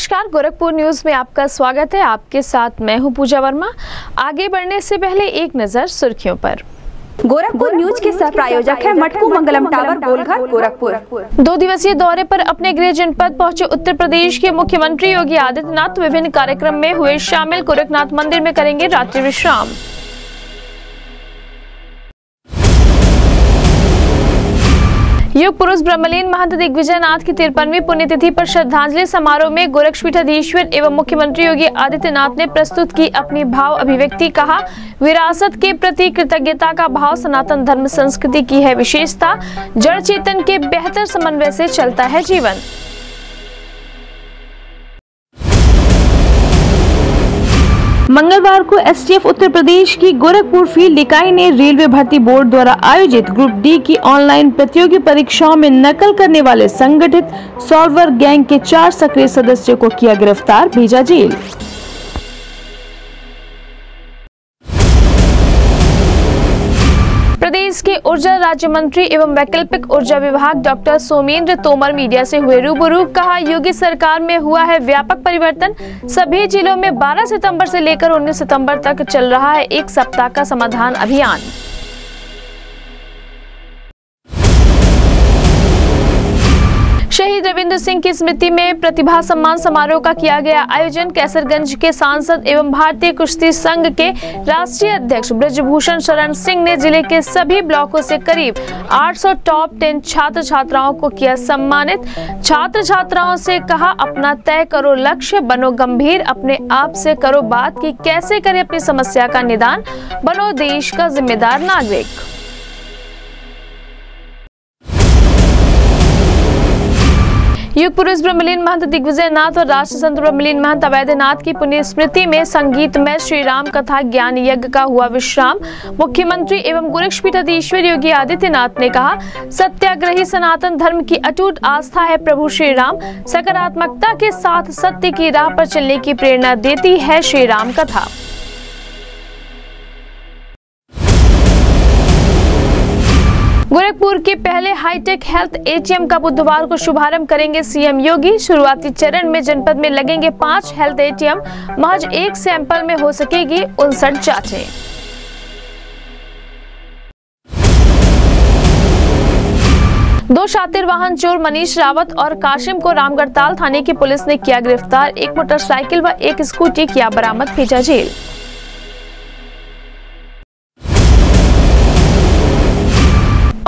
नमस्कार गोरखपुर न्यूज़ में आपका स्वागत है। आपके साथ मैं हूँ पूजा वर्मा। आगे बढ़ने से पहले एक नज़र सुर्खियों पर। गोरखपुर न्यूज़ के सह प्रायोजक है मटकू मंगलम टावर गोलघर गोरखपुर। दो दिवसीय दौरे पर अपने गृह जनपद पहुँचे उत्तर प्रदेश के मुख्यमंत्री योगी आदित्यनाथ। विभिन्न कार्यक्रम में हुए शामिल गोरखनाथ मंदिर में करेंगे रात्रि विश्राम। युग पुरुष ब्रह्मलीन महंत दिग्विजय नाथ की तिरपनवी पुण्यतिथि पर श्रद्धांजलि समारोह में गोरक्षपीठाधीश्वर एवं मुख्यमंत्री योगी आदित्यनाथ ने प्रस्तुत की अपनी भाव अभिव्यक्ति, कहा, विरासत के प्रति कृतज्ञता का भाव सनातन धर्म संस्कृति की है विशेषता। जड़ चेतन के बेहतर समन्वय से चलता है जीवन। मंगलवार को एसटीएफ उत्तर प्रदेश की गोरखपुर फ़ील्ड इकाई ने रेलवे भर्ती बोर्ड द्वारा आयोजित ग्रुप डी की ऑनलाइन प्रतियोगी परीक्षाओं में नकल करने वाले संगठित सॉल्वर गैंग के चार सक्रिय सदस्यों को किया गिरफ़्तार, भेजा जेल। प्रदेश के ऊर्जा राज्य मंत्री एवं वैकल्पिक ऊर्जा विभाग डॉक्टर सोमेंद्र तोमर मीडिया से हुए रूबरू कहा, योगी सरकार में हुआ है व्यापक परिवर्तन। सभी जिलों में 12 सितंबर से लेकर 19 सितंबर तक चल रहा है एक सप्ताह का समाधान अभियान। शहीद रविंद्र सिंह की स्मृति में प्रतिभा सम्मान समारोह का किया गया आयोजन कैसरगंज के सांसद एवं भारतीय कुश्ती संघ के राष्ट्रीय अध्यक्ष ब्रजभूषण शरण सिंह ने ज़िले के सभी ब्लॉकों से करीब 800 टॉप 10 छात्र छात्राओं को किया सम्मानित। छात्र छात्राओं से कहा, अपना तय करो लक्ष्य, बनो गंभीर, अपने आप से करो बात की कैसे करें अपनी समस्या का निदान। बनो देश का जिम्मेदार नागरिक। युग पुरुष ब्रह्मलीन महंत दिग्विजय नाथ और राष्ट्र संत ब्रह्मलीन महंत अवैधनाथ की पुण्य स्मृति में संगीत में श्री राम कथा ज्ञान यज्ञ का हुआ विश्राम। मुख्यमंत्री एवं गोरक्षपीठाधीश्वर योगी आदित्यनाथ ने कहा, सत्याग्रही सनातन धर्म की अटूट आस्था है प्रभु श्री राम सकारात्मकता के साथ सत्य की राह पर चलने की प्रेरणा देती है श्री राम कथा। गोरखपुर के पहले हाईटेक हेल्थ एटीएम का बुधवार को शुभारंभ करेंगे सीएम योगी। शुरुआती चरण में जनपद में लगेंगे पाँच हेल्थ एटीएम। महज एक सैंपल में हो सकेगी उनसठ जांचें। दो शातिर वाहन चोर मनीष रावत और काशिम को रामगढ़ताल थाने की पुलिस ने किया गिरफ़्तार। एक मोटरसाइकिल व एक स्कूटी किया बरामद भेजा जेल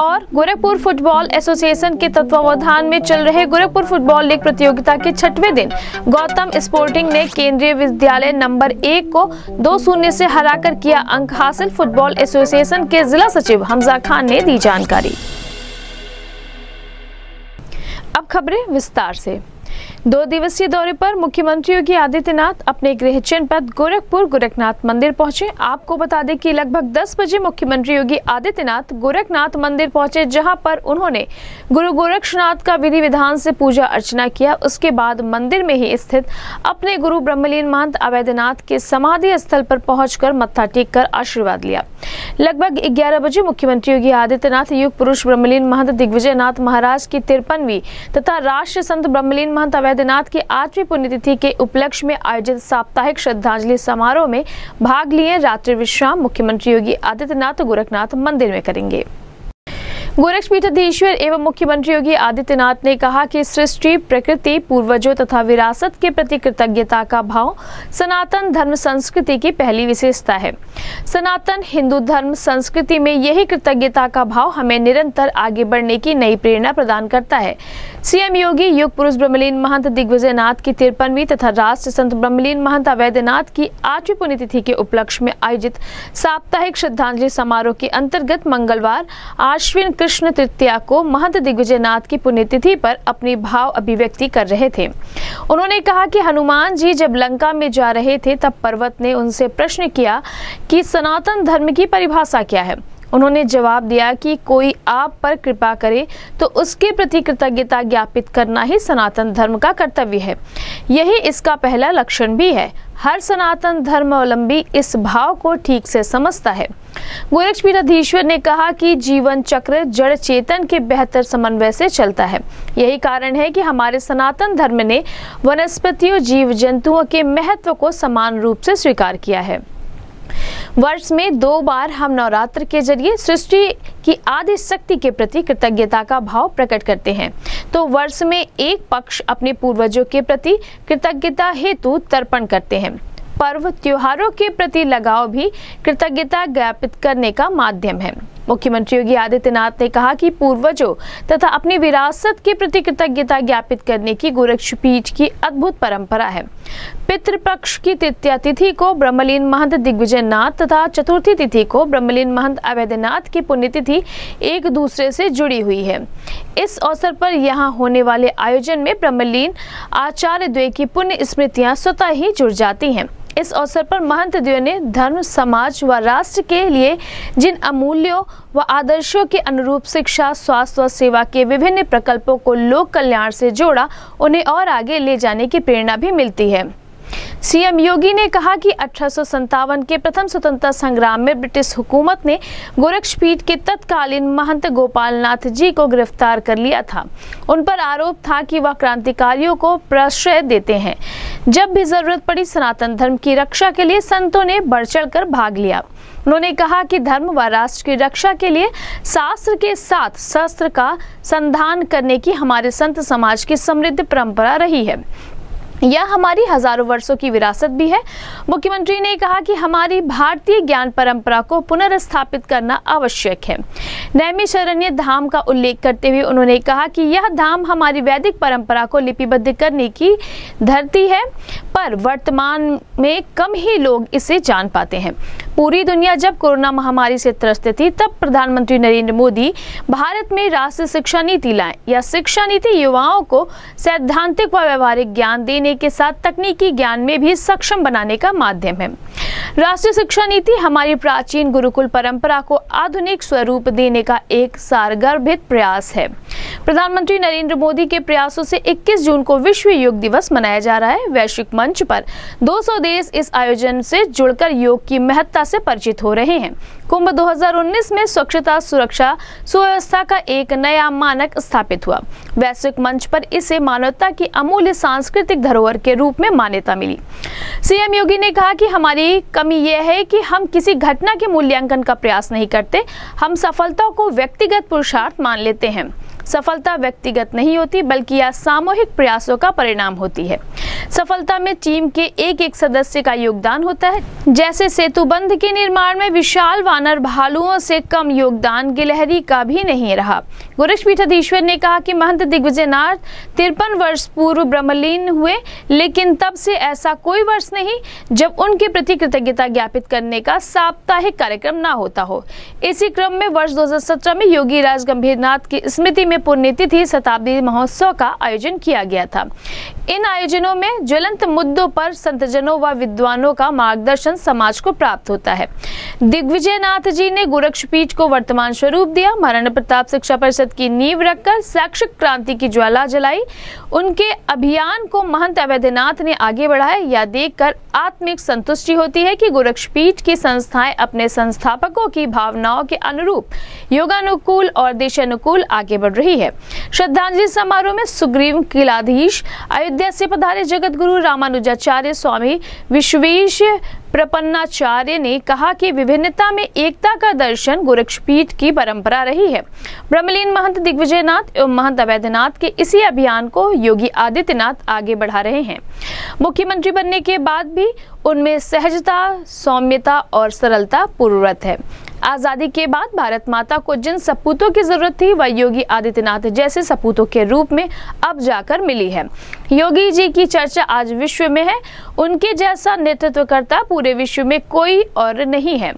और गोरखपुर फुटबॉल एसोसिएशन के तत्वावधान में चल रहे गोरखपुर फुटबॉल लीग प्रतियोगिता के छठवें दिन गौतम स्पोर्टिंग ने केंद्रीय विद्यालय नंबर एक को दो शून्य से हराकर किया अंक हासिल। फुटबॉल एसोसिएशन के जिला सचिव हमजा खान ने दी जानकारी। अब खबरें विस्तार से। दो दिवसीय दौरे पर मुख्यमंत्री योगी आदित्यनाथ अपने गृह जनपद गोरखपुर गोरखनाथ मंदिर पहुँचे। आपको बता दें कि लगभग 10 बजे मुख्यमंत्री योगी आदित्यनाथ गोरखनाथ मंदिर पहुँचे, जहाँ पर उन्होंने गुरु गोरक्षनाथ का विधि विधान से पूजा अर्चना किया। उसके बाद मंदिर में ही स्थित अपने गुरु ब्रह्मलीन महंत अवैधनाथ के समाधि स्थल पर पहुंचकर मत्था टेक कर आशीर्वाद लिया। लगभग 11 बजे मुख्यमंत्री योगी आदित्यनाथ युग पुरुष ब्रह्मलीन महंत दिग्विजय नाथ महाराज की तिरपनवी तथा राष्ट्र संत ब्रह्मलीन महंत अवैधनाथ की आठवीं पुण्यतिथि के उपलक्ष्य में आयोजित साप्ताहिक श्रद्धांजलि समारोह में भाग लिए रात्रि विश्राम मुख्यमंत्री योगी आदित्यनाथ गोरखनाथ मंदिर में करेंगे। गोरक्षपीठाधीश्वर एवं मुख्यमंत्री योगी आदित्यनाथ ने कहा कि सृष्टि, प्रकृति, पूर्वजों तथा विरासत के प्रति कृतज्ञता का भाव सनातन धर्म संस्कृति की पहली विशेषता है। सनातन हिंदू धर्म संस्कृति में यही कृतज्ञता का भाव हमें निरंतर आगे बढ़ने की नई प्रेरणा प्रदान करता है। सीएम योगी युग पुरुष ब्रह्मलीन महंत दिग्विजय नाथ की तिरपनवी तथा राष्ट्र संत ब्रह्मलीन महंत अवैधनाथ की आठवीं पुण्यतिथि के उपलक्ष्य में आयोजित साप्ताहिक श्रद्धांजलि समारोह के अंतर्गत मंगलवार आश्विन कृष्ण तृतीया को महंत दिग्विजय नाथ की पुण्यतिथि पर अपनी भाव अभिव्यक्ति कर रहे थे। उन्होंने कहा कि हनुमान जी जब लंका में जा रहे थे, तब पर्वत ने उनसे प्रश्न किया कि सनातन धर्म की परिभाषा क्या है? उन्होंने जवाब दिया कि कोई आप पर कृपा करे तो उसके प्रति कृतज्ञता ज्ञापित करना ही सनातन धर्म का कर्तव्य है। यही इसका पहला लक्षण भी है। हर सनातन धर्मावलंबी इस भाव को ठीक से समझता है। गोरक्षपीठाधीश्वर ने कहा कि जीवन चक्र जड़ चेतन के बेहतर समन्वय से चलता है। यही कारण है कि हमारे सनातन धर्म ने वनस्पतियों जीव जंतुओं के महत्व को समान रूप से स्वीकार किया है। वर्ष में दो बार हम नवरात्र के ज़रिए सृष्टि की आदि शक्ति के प्रति कृतज्ञता का भाव प्रकट करते हैं। तो वर्ष में एक पक्ष अपने पूर्वजों के प्रति कृतज्ञता हेतु तर्पण करते हैं। पर्व त्योहारों के प्रति लगाव भी कृतज्ञता ज्ञापित करने का माध्यम है। मुख्यमंत्री योगी आदित्यनाथ ने कहा कि पूर्वजों तथा अपनी विरासत के प्रति कृतज्ञता ज्ञापित करने की गोरक्षपीठ की अद्भुत परंपरा है। पितृपक्ष की तृतीय तिथि को ब्रह्मलीन महंत दिग्विजय नाथ तथा चतुर्थी तिथि को ब्रह्मलीन महंत अवैधनाथ की पुण्यतिथि एक दूसरे से जुड़ी हुई है। इस अवसर पर यहाँ होने वाले आयोजन में ब्रह्मलीन आचार्य द्वे की पुण्य स्मृतियाँ स्वतः ही जुड़ जाती हैं। इस अवसर पर महंत दियो ने धर्म, समाज व राष्ट्र के लिए जिन अमूल्यों व आदर्शों के अनुरूप शिक्षा, स्वास्थ्य व सेवा के विभिन्न प्रकल्पों को लोक कल्याण से जोड़ा, उन्हें और आगे ले जाने की प्रेरणा भी मिलती है। सीएम योगी ने कहा कि अठारह के प्रथम स्वतंत्रता संग्राम में ब्रिटिश हुकूमत ने गोरक्षपीठ के तत्कालीन महंत गोपाल नाथ जी को गिरफ़्तार कर लिया था। उन पर आरोप था कि वह क्रांतिकारियों को प्रश्रय देते हैं। जब भी ज़रूरत पड़ी, सनातन धर्म की रक्षा के लिए संतों ने बढ़ चढ़ कर भाग लिया। उन्होंने कहा कि धर्म व राष्ट्र की रक्षा के लिए शास्त्र के साथ शस्त्र का संधान करने की हमारे संत समाज की समृद्ध परंपरा रही है। यह हमारी हज़ारों वर्षों की विरासत भी है। मुख्यमंत्री ने कहा कि हमारी भारतीय ज्ञान परंपरा को पुनर्स्थापित करना आवश्यक है। नैमी शरण्य धाम का उल्लेख करते हुए उन्होंने कहा कि यह धाम हमारी वैदिक परंपरा को लिपिबद्ध करने की धरती है, पर वर्तमान में कम ही लोग इसे जान पाते हैं। पूरी दुनिया जब कोरोना महामारी से त्रस्त थी, तब प्रधानमंत्री नरेंद्र मोदी भारत में राष्ट्रीय शिक्षा नीति लाए। या शिक्षा नीति युवाओं को सैद्धांतिक व व्यवहारिक ज्ञान देने के साथ तकनीकी ज्ञान में भी सक्षम बनाने का माध्यम है। राष्ट्रीय शिक्षा नीति हमारी प्राचीन गुरुकुल परंपरा को आधुनिक स्वरूप देने का एक सारगर्भित प्रयास है। प्रधानमंत्री नरेंद्र मोदी के प्रयासों से 21 जून को विश्व योग दिवस मनाया जा रहा है। वैश्विक मंच पर 200 देश इस आयोजन से जुड़कर योग की महत्ता से परिचित हो रहे हैं। कुंभ 2019 में स्वच्छता, सुरक्षा, सुव्यवस्था का एक नया मानक स्थापित हुआ। वैश्विक मंच पर इसे मानवता की अमूल्य सांस्कृतिक धरोहर के रूप में मान्यता मिली। सीएम योगी ने कहा कि हमारी कमी यह है कि हम किसी घटना के मूल्यांकन का प्रयास नहीं करते। हम सफलता को व्यक्तिगत पुरुषार्थ मान लेते हैं। सफलता व्यक्तिगत नहीं होती, बल्कि यह सामूहिक प्रयासों का परिणाम होती है। सफलता में टीम के एक एक सदस्य का योगदान होता है। जैसे सेतु बंध के निर्माण में विशाल वानर भालुओं से कम योगदान, गिलहरी का भी नहीं रहा। गोरक्ष पीठाधीश्वर ने कहा कि महंत दिग्विजय नाथ तिरपन वर्ष पूर्व ब्रह्मलीन हुए, लेकिन तब से ऐसा कोई वर्ष नहीं जब उनके प्रति कृतज्ञता ज्ञापित करने का साप्ताहिक कार्यक्रम ना होता हो। इसी क्रम में वर्ष 2017 में योगी राज गंभीरनाथ की स्मृति में पुण्यतिथि शताब्दी महोत्सव का आयोजन किया गया था। इन आयोजनों में ज्वलंत मुद्दों पर संतजनों व विद्वानों का मार्गदर्शन समाज को प्राप्त होता है। दिग्विजय नाथ जी ने गोरक्षपीठ को वर्तमान स्वरूप दिया। महाराणा प्रताप शिक्षा परिषद की नींव रखकर शैक्षिक क्रांति की ज्वाला जलाई। उनके अभियान को महंत अवैधनाथ ने आगे बढ़ाया। यह देखकर आत्मिक संतुष्टि होती है कि गोरक्षपीठ की संस्थाएँ अपने संस्थापकों की भावनाओं के अनुरूप योगानुकूल और देशानुकूल आगे बढ़ रही है। श्रद्धांजलि समारोह में सुग्रीव किलाधीश, अयोध्या से पधारे जगत गुरु रामानुजाचार्य स्वामी, विश्वेश प्रपन्नाचार्य ने कहा कि विभिन्नता में एकता का दर्शन गोरक्षपीठ की परंपरा रही है। ब्रह्मलीन महंत दिग्विजयनाथ एवं महंत अवैधनाथ के इसी अभियान को योगी आदित्यनाथ आगे बढ़ा रहे हैं। मुख्यमंत्री बनने के बाद भी उनमें सहजता, सौम्यता और सरलता पूर्ववत है। आज़ादी के बाद भारत माता को जिन सपूतों की ज़रूरत थी, वह योगी आदित्यनाथ जैसे सपूतों के रूप में अब जाकर मिली है। योगी जी की चर्चा आज विश्व में है। उनके जैसा नेतृत्वकर्ता पूरे विश्व में कोई और नहीं है।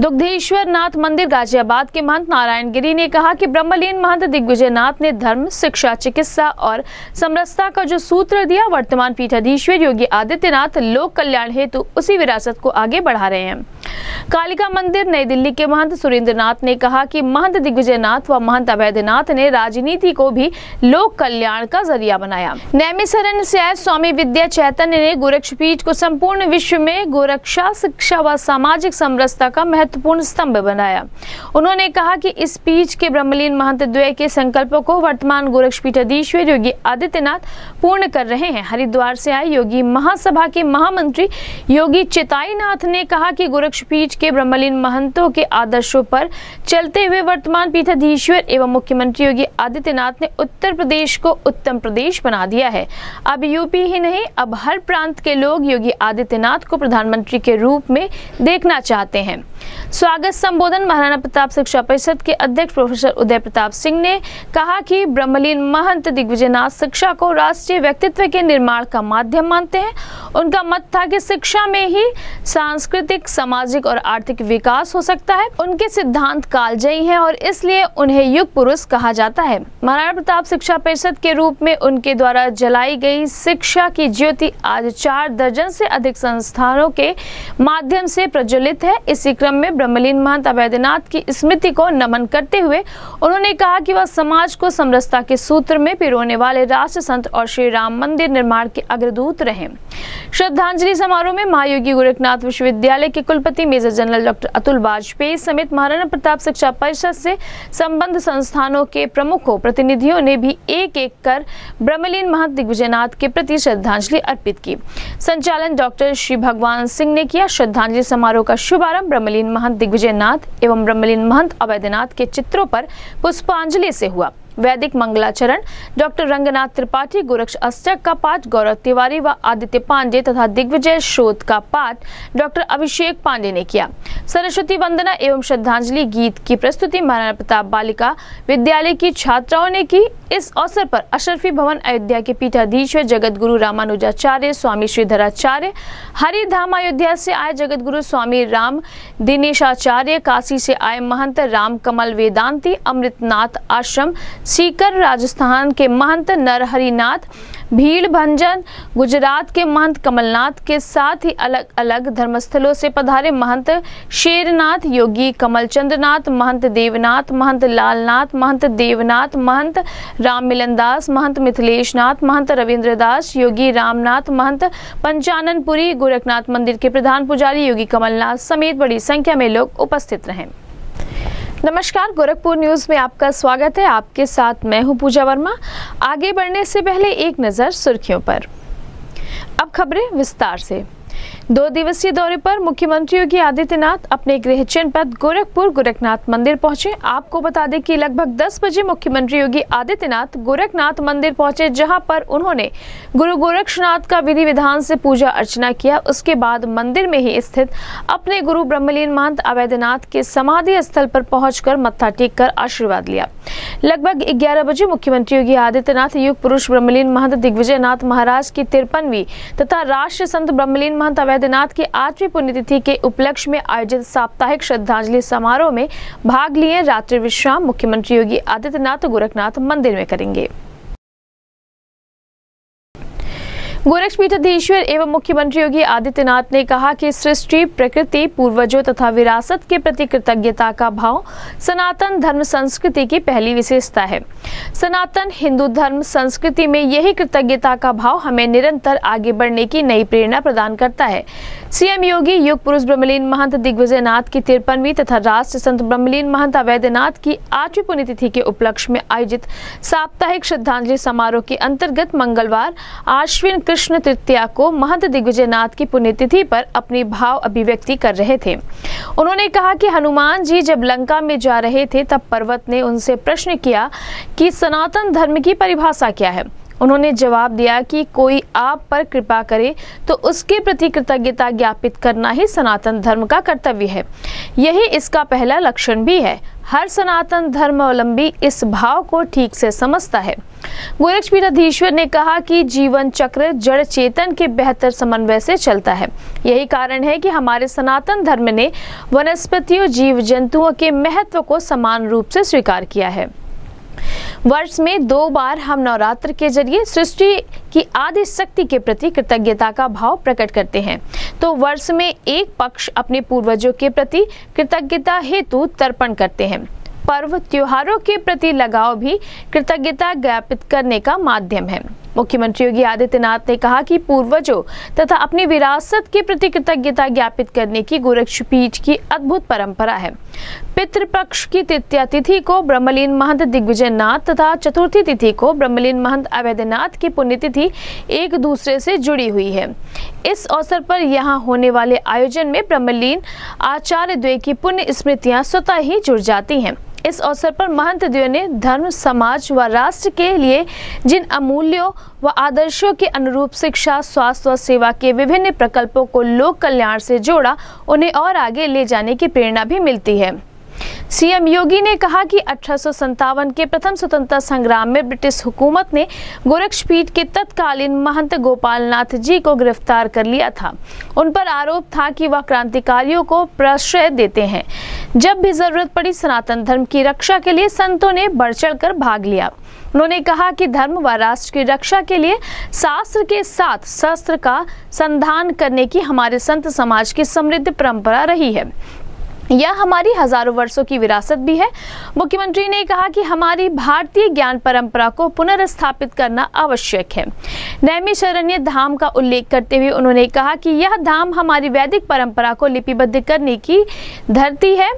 दुग्धेश्वर नाथ मंदिर गाजियाबाद के महंत नारायण गिरी ने कहा कि ब्रह्मलीन महंत दिग्विजय नाथ ने धर्म, शिक्षा, चिकित्सा और समरसता का जो सूत्र दिया, वर्तमान पीठाधीश्वर योगी आदित्यनाथ लोक कल्याण हेतु उसी विरासत को आगे बढ़ा रहे हैं। कालिका मंदिर, नई दिल्ली के महंत सुरेंद्र नाथ ने कहा कि महंत दिग्विजय नाथ व महंत अवैधनाथ ने राजनीति को भी लोक कल्याण का ज़रिया बनाया। नैमिशरण से आए स्वामी विद्या चैतन्य ने गोरक्ष पीठ को संपूर्ण विश्व में गोरक्षा, शिक्षा व सामाजिक समरसता का महत्वपूर्ण स्तंभ बनाया। उन्होंने कहा कि इस पीठ के ब्रह्मलीन महंत द्वय के संकल्पों को वर्तमान गोरक्ष पीठाधीश्वर योगी आदित्यनाथ पूर्ण कर रहे हैं। हरिद्वार से आए योगी महासभा के महामंत्री योगी चिताईनाथ ने कहा कि गोरक्ष पीठ के ब्रह्मलीन महंतों के आदर्शों पर चलते हुए वर्तमान पीठाधीश्वर एवं मुख्यमंत्री योगी आदित्यनाथ ने उत्तर प्रदेश को उत्तम प्रदेश बना दिया है। अब यूपी ही नहीं, अब हर प्रांत के लोग योगी आदित्यनाथ को प्रधानमंत्री के रूप में देखना चाहते हैं। स्वागत संबोधन, महाराणा प्रताप शिक्षा परिषद के अध्यक्ष प्रोफेसर उदय प्रताप सिंह ने कहा कि ब्रह्मलीन महंत दिग्विजयनाथ शिक्षा को राष्ट्रीय व्यक्तित्व के निर्माण का माध्यम मानते हैं। उनका मत था कि शिक्षा में ही सांस्कृतिक सामाजिक और आर्थिक विकास हो सकता है। उनके सिद्धांत कालजयी हैं और इसलिए उन्हें युग पुरुष कहा जाता है। महाराणा प्रताप शिक्षा परिषद के रूप में उनके द्वारा जलाई गई शिक्षा की ज्योति आज चार दर्जन से अधिक संस्थानों के माध्यम से प्रज्वलित है। इसी क्रम में ब्रह्मलीन महंत अवैधनाथ की स्मृति को नमन करते हुए उन्होंने कहा कि वह समाज को समरसता के सूत्र में पिरोने वाले राष्ट्र संत और श्री राम मंदिर निर्माण के अग्रदूत रहे। श्रद्धांजलि समारोह में महायोगी गोरखनाथ विश्वविद्यालय के कुलपति major general doctor Atul Vajpayee समेत महाराणा प्रताप शिक्षा परिषद से संबंध संस्थानों के प्रमुखों, प्रतिनिधियों ने भी एक एक कर ब्रह्मलीन महंत दिग्विजयनाथ के प्रति श्रद्धांजलि अर्पित की। संचालन डॉक्टर श्री भगवान सिंह ने किया श्रद्धांजलि समारोह का शुभारंभ ब्रह्मलीन महंत दिग्विजयनाथ एवं ब्रह्मलीन महंत अवैधनाथ के चित्रों पर पुष्पांजलि से हुआ। वैदिक मंगलाचरण, डॉक्टर रंगनाथ त्रिपाठी, गोरक्ष अष्टक का पाठ, गौरव तिवारी व आदित्य पांडे तथा दिग्विजय शोध का पाठ डॉक्टर अभिषेक पांडे ने किया। सरस्वती वंदना एवं श्रद्धांजलि गीत की प्रस्तुति महाराणा प्रताप बालिका विद्यालय की छात्राओं ने की। इस अवसर पर अशरफी भवन अयोध्या के पीठाधीश्वर जगत गुरु रामानुजाचार्य, स्वामी श्रीधराचार्य, हरिधाम अयोध्या से आए जगत गुरु स्वामी राम, दिनेशाचार्य, काशी से आए महंत राम कमल वेदांती, अमृतनाथ आश्रम सीकर राजस्थान के महंत नरहरिनाथ भीड़ भंजन, गुजरात के महंत कमलनाथ के साथ ही अलग अलग धर्मस्थलों से पधारे महंत शेरनाथ, योगी कमलचंद्रनाथ, महंत देवनाथ, महंत लालनाथ, महंत देवनाथ, महंत राम मिलन दास महंत मिथिलेश नाथ महंत रविंद्र दास योगी रामनाथ, महंत पंचाननपुरी, गोरखनाथ मंदिर के प्रधान पुजारी, योगी कमलनाथ समेत बड़ी संख्या में लोग उपस्थित रहे। नमस्कार, गोरखपुर न्यूज़ में आपका स्वागत है। आपके साथ मैं हूँ पूजा वर्मा। आगे बढ़ने से पहले एक नज़र सुर्खियों पर। अब खबरें विस्तार से। दो दिवसीय दौरे पर मुख्यमंत्री योगी आदित्यनाथ अपने गृह जनपद गोरखपुर गोरखनाथ मंदिर पहुँचे। आपको बता दें कि लगभग 10 बजे मुख्यमंत्री योगी आदित्यनाथ गोरखनाथ मंदिर पहुँचे, जहाँ पर उन्होंने गुरु गोरक्षनाथ का विधि विधान से पूजा अर्चना किया। उसके बाद मंदिर में ही स्थित अपने गुरु ब्रह्मलीन महंत अवैधनाथ के समाधि स्थल पर पहुंचकर मत्था टेक कर आशीर्वाद लिया। लगभग ग्यारह बजे मुख्यमंत्री योगी आदित्यनाथ, युग पुरुष ब्रह्मलीन महंत दिग्विजय महाराज की तिरपनवी तथा राष्ट्र संत ब्रह्मलीन महंत अवैधनाथ की आठवीं पुण्यतिथि के उपलक्ष्य में आयोजित साप्ताहिक श्रद्धांजलि समारोह में भाग लिए रात्रि विश्राम मुख्यमंत्री योगी आदित्यनाथ गोरखनाथ मंदिर में करेंगे। गोरक्षपीठाधीश्वर एवं मुख्यमंत्री योगी आदित्यनाथ ने कहा कि सृष्टि, प्रकृति, पूर्वजों तथा विरासत के प्रति कृतज्ञता का भाव सनातन धर्म संस्कृति की पहली विशेषता है। सनातन हिंदू धर्म संस्कृति में यही कृतज्ञता का भाव हमें निरंतर आगे बढ़ने की नई प्रेरणा प्रदान करता है। सीएम योगी युग पुरुष ब्रह्मलीन महंत दिग्विजय नाथ की तिरपनवीं तथा राष्ट्र संत ब्रह्मलीन महंत अवैधनाथ की आठवीं पुण्यतिथि के उपलक्ष्य में आयोजित साप्ताहिक श्रद्धांजलि समारोह के अंतर्गत मंगलवार आश्विन कृष्ण तृतीया को महंत दिग्विजय नाथ की पुण्यतिथि पर अपनी भाव अभिव्यक्ति कर रहे थे। उन्होंने कहा कि हनुमान जी जब लंका में जा रहे थे, तब पर्वत ने उनसे प्रश्न किया कि सनातन धर्म की परिभाषा क्या है? उन्होंने जवाब दिया कि कोई आप पर कृपा करे तो उसके प्रति कृतज्ञता ज्ञापित करना ही सनातन धर्म का कर्तव्य है। यही इसका पहला लक्षण भी है। हर सनातन धर्मावलंबी इस भाव को ठीक से समझता है। गोरक्षपीठाधीश्वर ने कहा कि जीवन चक्र जड़ चेतन के बेहतर समन्वय से चलता है। यही कारण है कि हमारे सनातन धर्म ने वनस्पतियों जीव जंतुओं के महत्व को समान रूप से स्वीकार किया है। वर्ष में दो बार हम नवरात्र के ज़रिए सृष्टि की आदि शक्ति के प्रति कृतज्ञता का भाव प्रकट करते हैं। तो वर्ष में एक पक्ष अपने पूर्वजों के प्रति कृतज्ञता हेतु तर्पण करते हैं। पर्व त्योहारों के प्रति लगाव भी कृतज्ञता ज्ञापित करने का माध्यम है। मुख्यमंत्री योगी आदित्यनाथ ने कहा कि पूर्वजों तथा अपनी विरासत के प्रति कृतज्ञता ज्ञापित करने की गोरक्ष पीठ की अद्भुत परंपरा है। पितृपक्ष की तृतीय तिथि को ब्रह्मलीन महंत दिग्विजय नाथ तथा चतुर्थी तिथि को ब्रह्मलीन महंत अवैधनाथ की पुण्यतिथि एक दूसरे से जुड़ी हुई है। इस अवसर पर यहाँ होने वाले आयोजन में ब्रह्मलीन आचार्य द्वे की पुण्य स्मृतियाँ स्वतः ही जुड़ जाती हैं। इस अवसर पर महंत दियो ने धर्म, समाज व राष्ट्र के लिए जिन अमूल्यों व आदर्शों के अनुरूप शिक्षा, स्वास्थ्य व सेवा के विभिन्न प्रकल्पों को लोक कल्याण से जोड़ा, उन्हें और आगे ले जाने की प्रेरणा भी मिलती है। सीएम योगी ने कहा कि अठारह के प्रथम स्वतंत्रता संग्राम में ब्रिटिश हुकूमत ने गोरक्षपीठ के तत्कालीन महंत गोपाल नाथ जी को गिरफ़्तार कर लिया था। उन पर आरोप था कि वह क्रांतिकारियों को प्रश्रय देते हैं। जब भी ज़रूरत पड़ी, सनातन धर्म की रक्षा के लिए संतों ने बढ़ चढ़ कर भाग लिया। उन्होंने कहा कि धर्म व राष्ट्र की रक्षा के लिए शास्त्र के साथ शस्त्र का संधान करने की हमारे संत समाज की समृद्ध परंपरा रही है। यह हमारी हज़ारों वर्षों की विरासत भी है। मुख्यमंत्री ने कहा कि हमारी भारतीय ज्ञान परंपरा को पुनर्स्थापित करना आवश्यक है। नैमी शरण्य धाम का उल्लेख करते हुए उन्होंने कहा कि यह धाम हमारी वैदिक परंपरा को लिपिबद्ध करने की धरती है,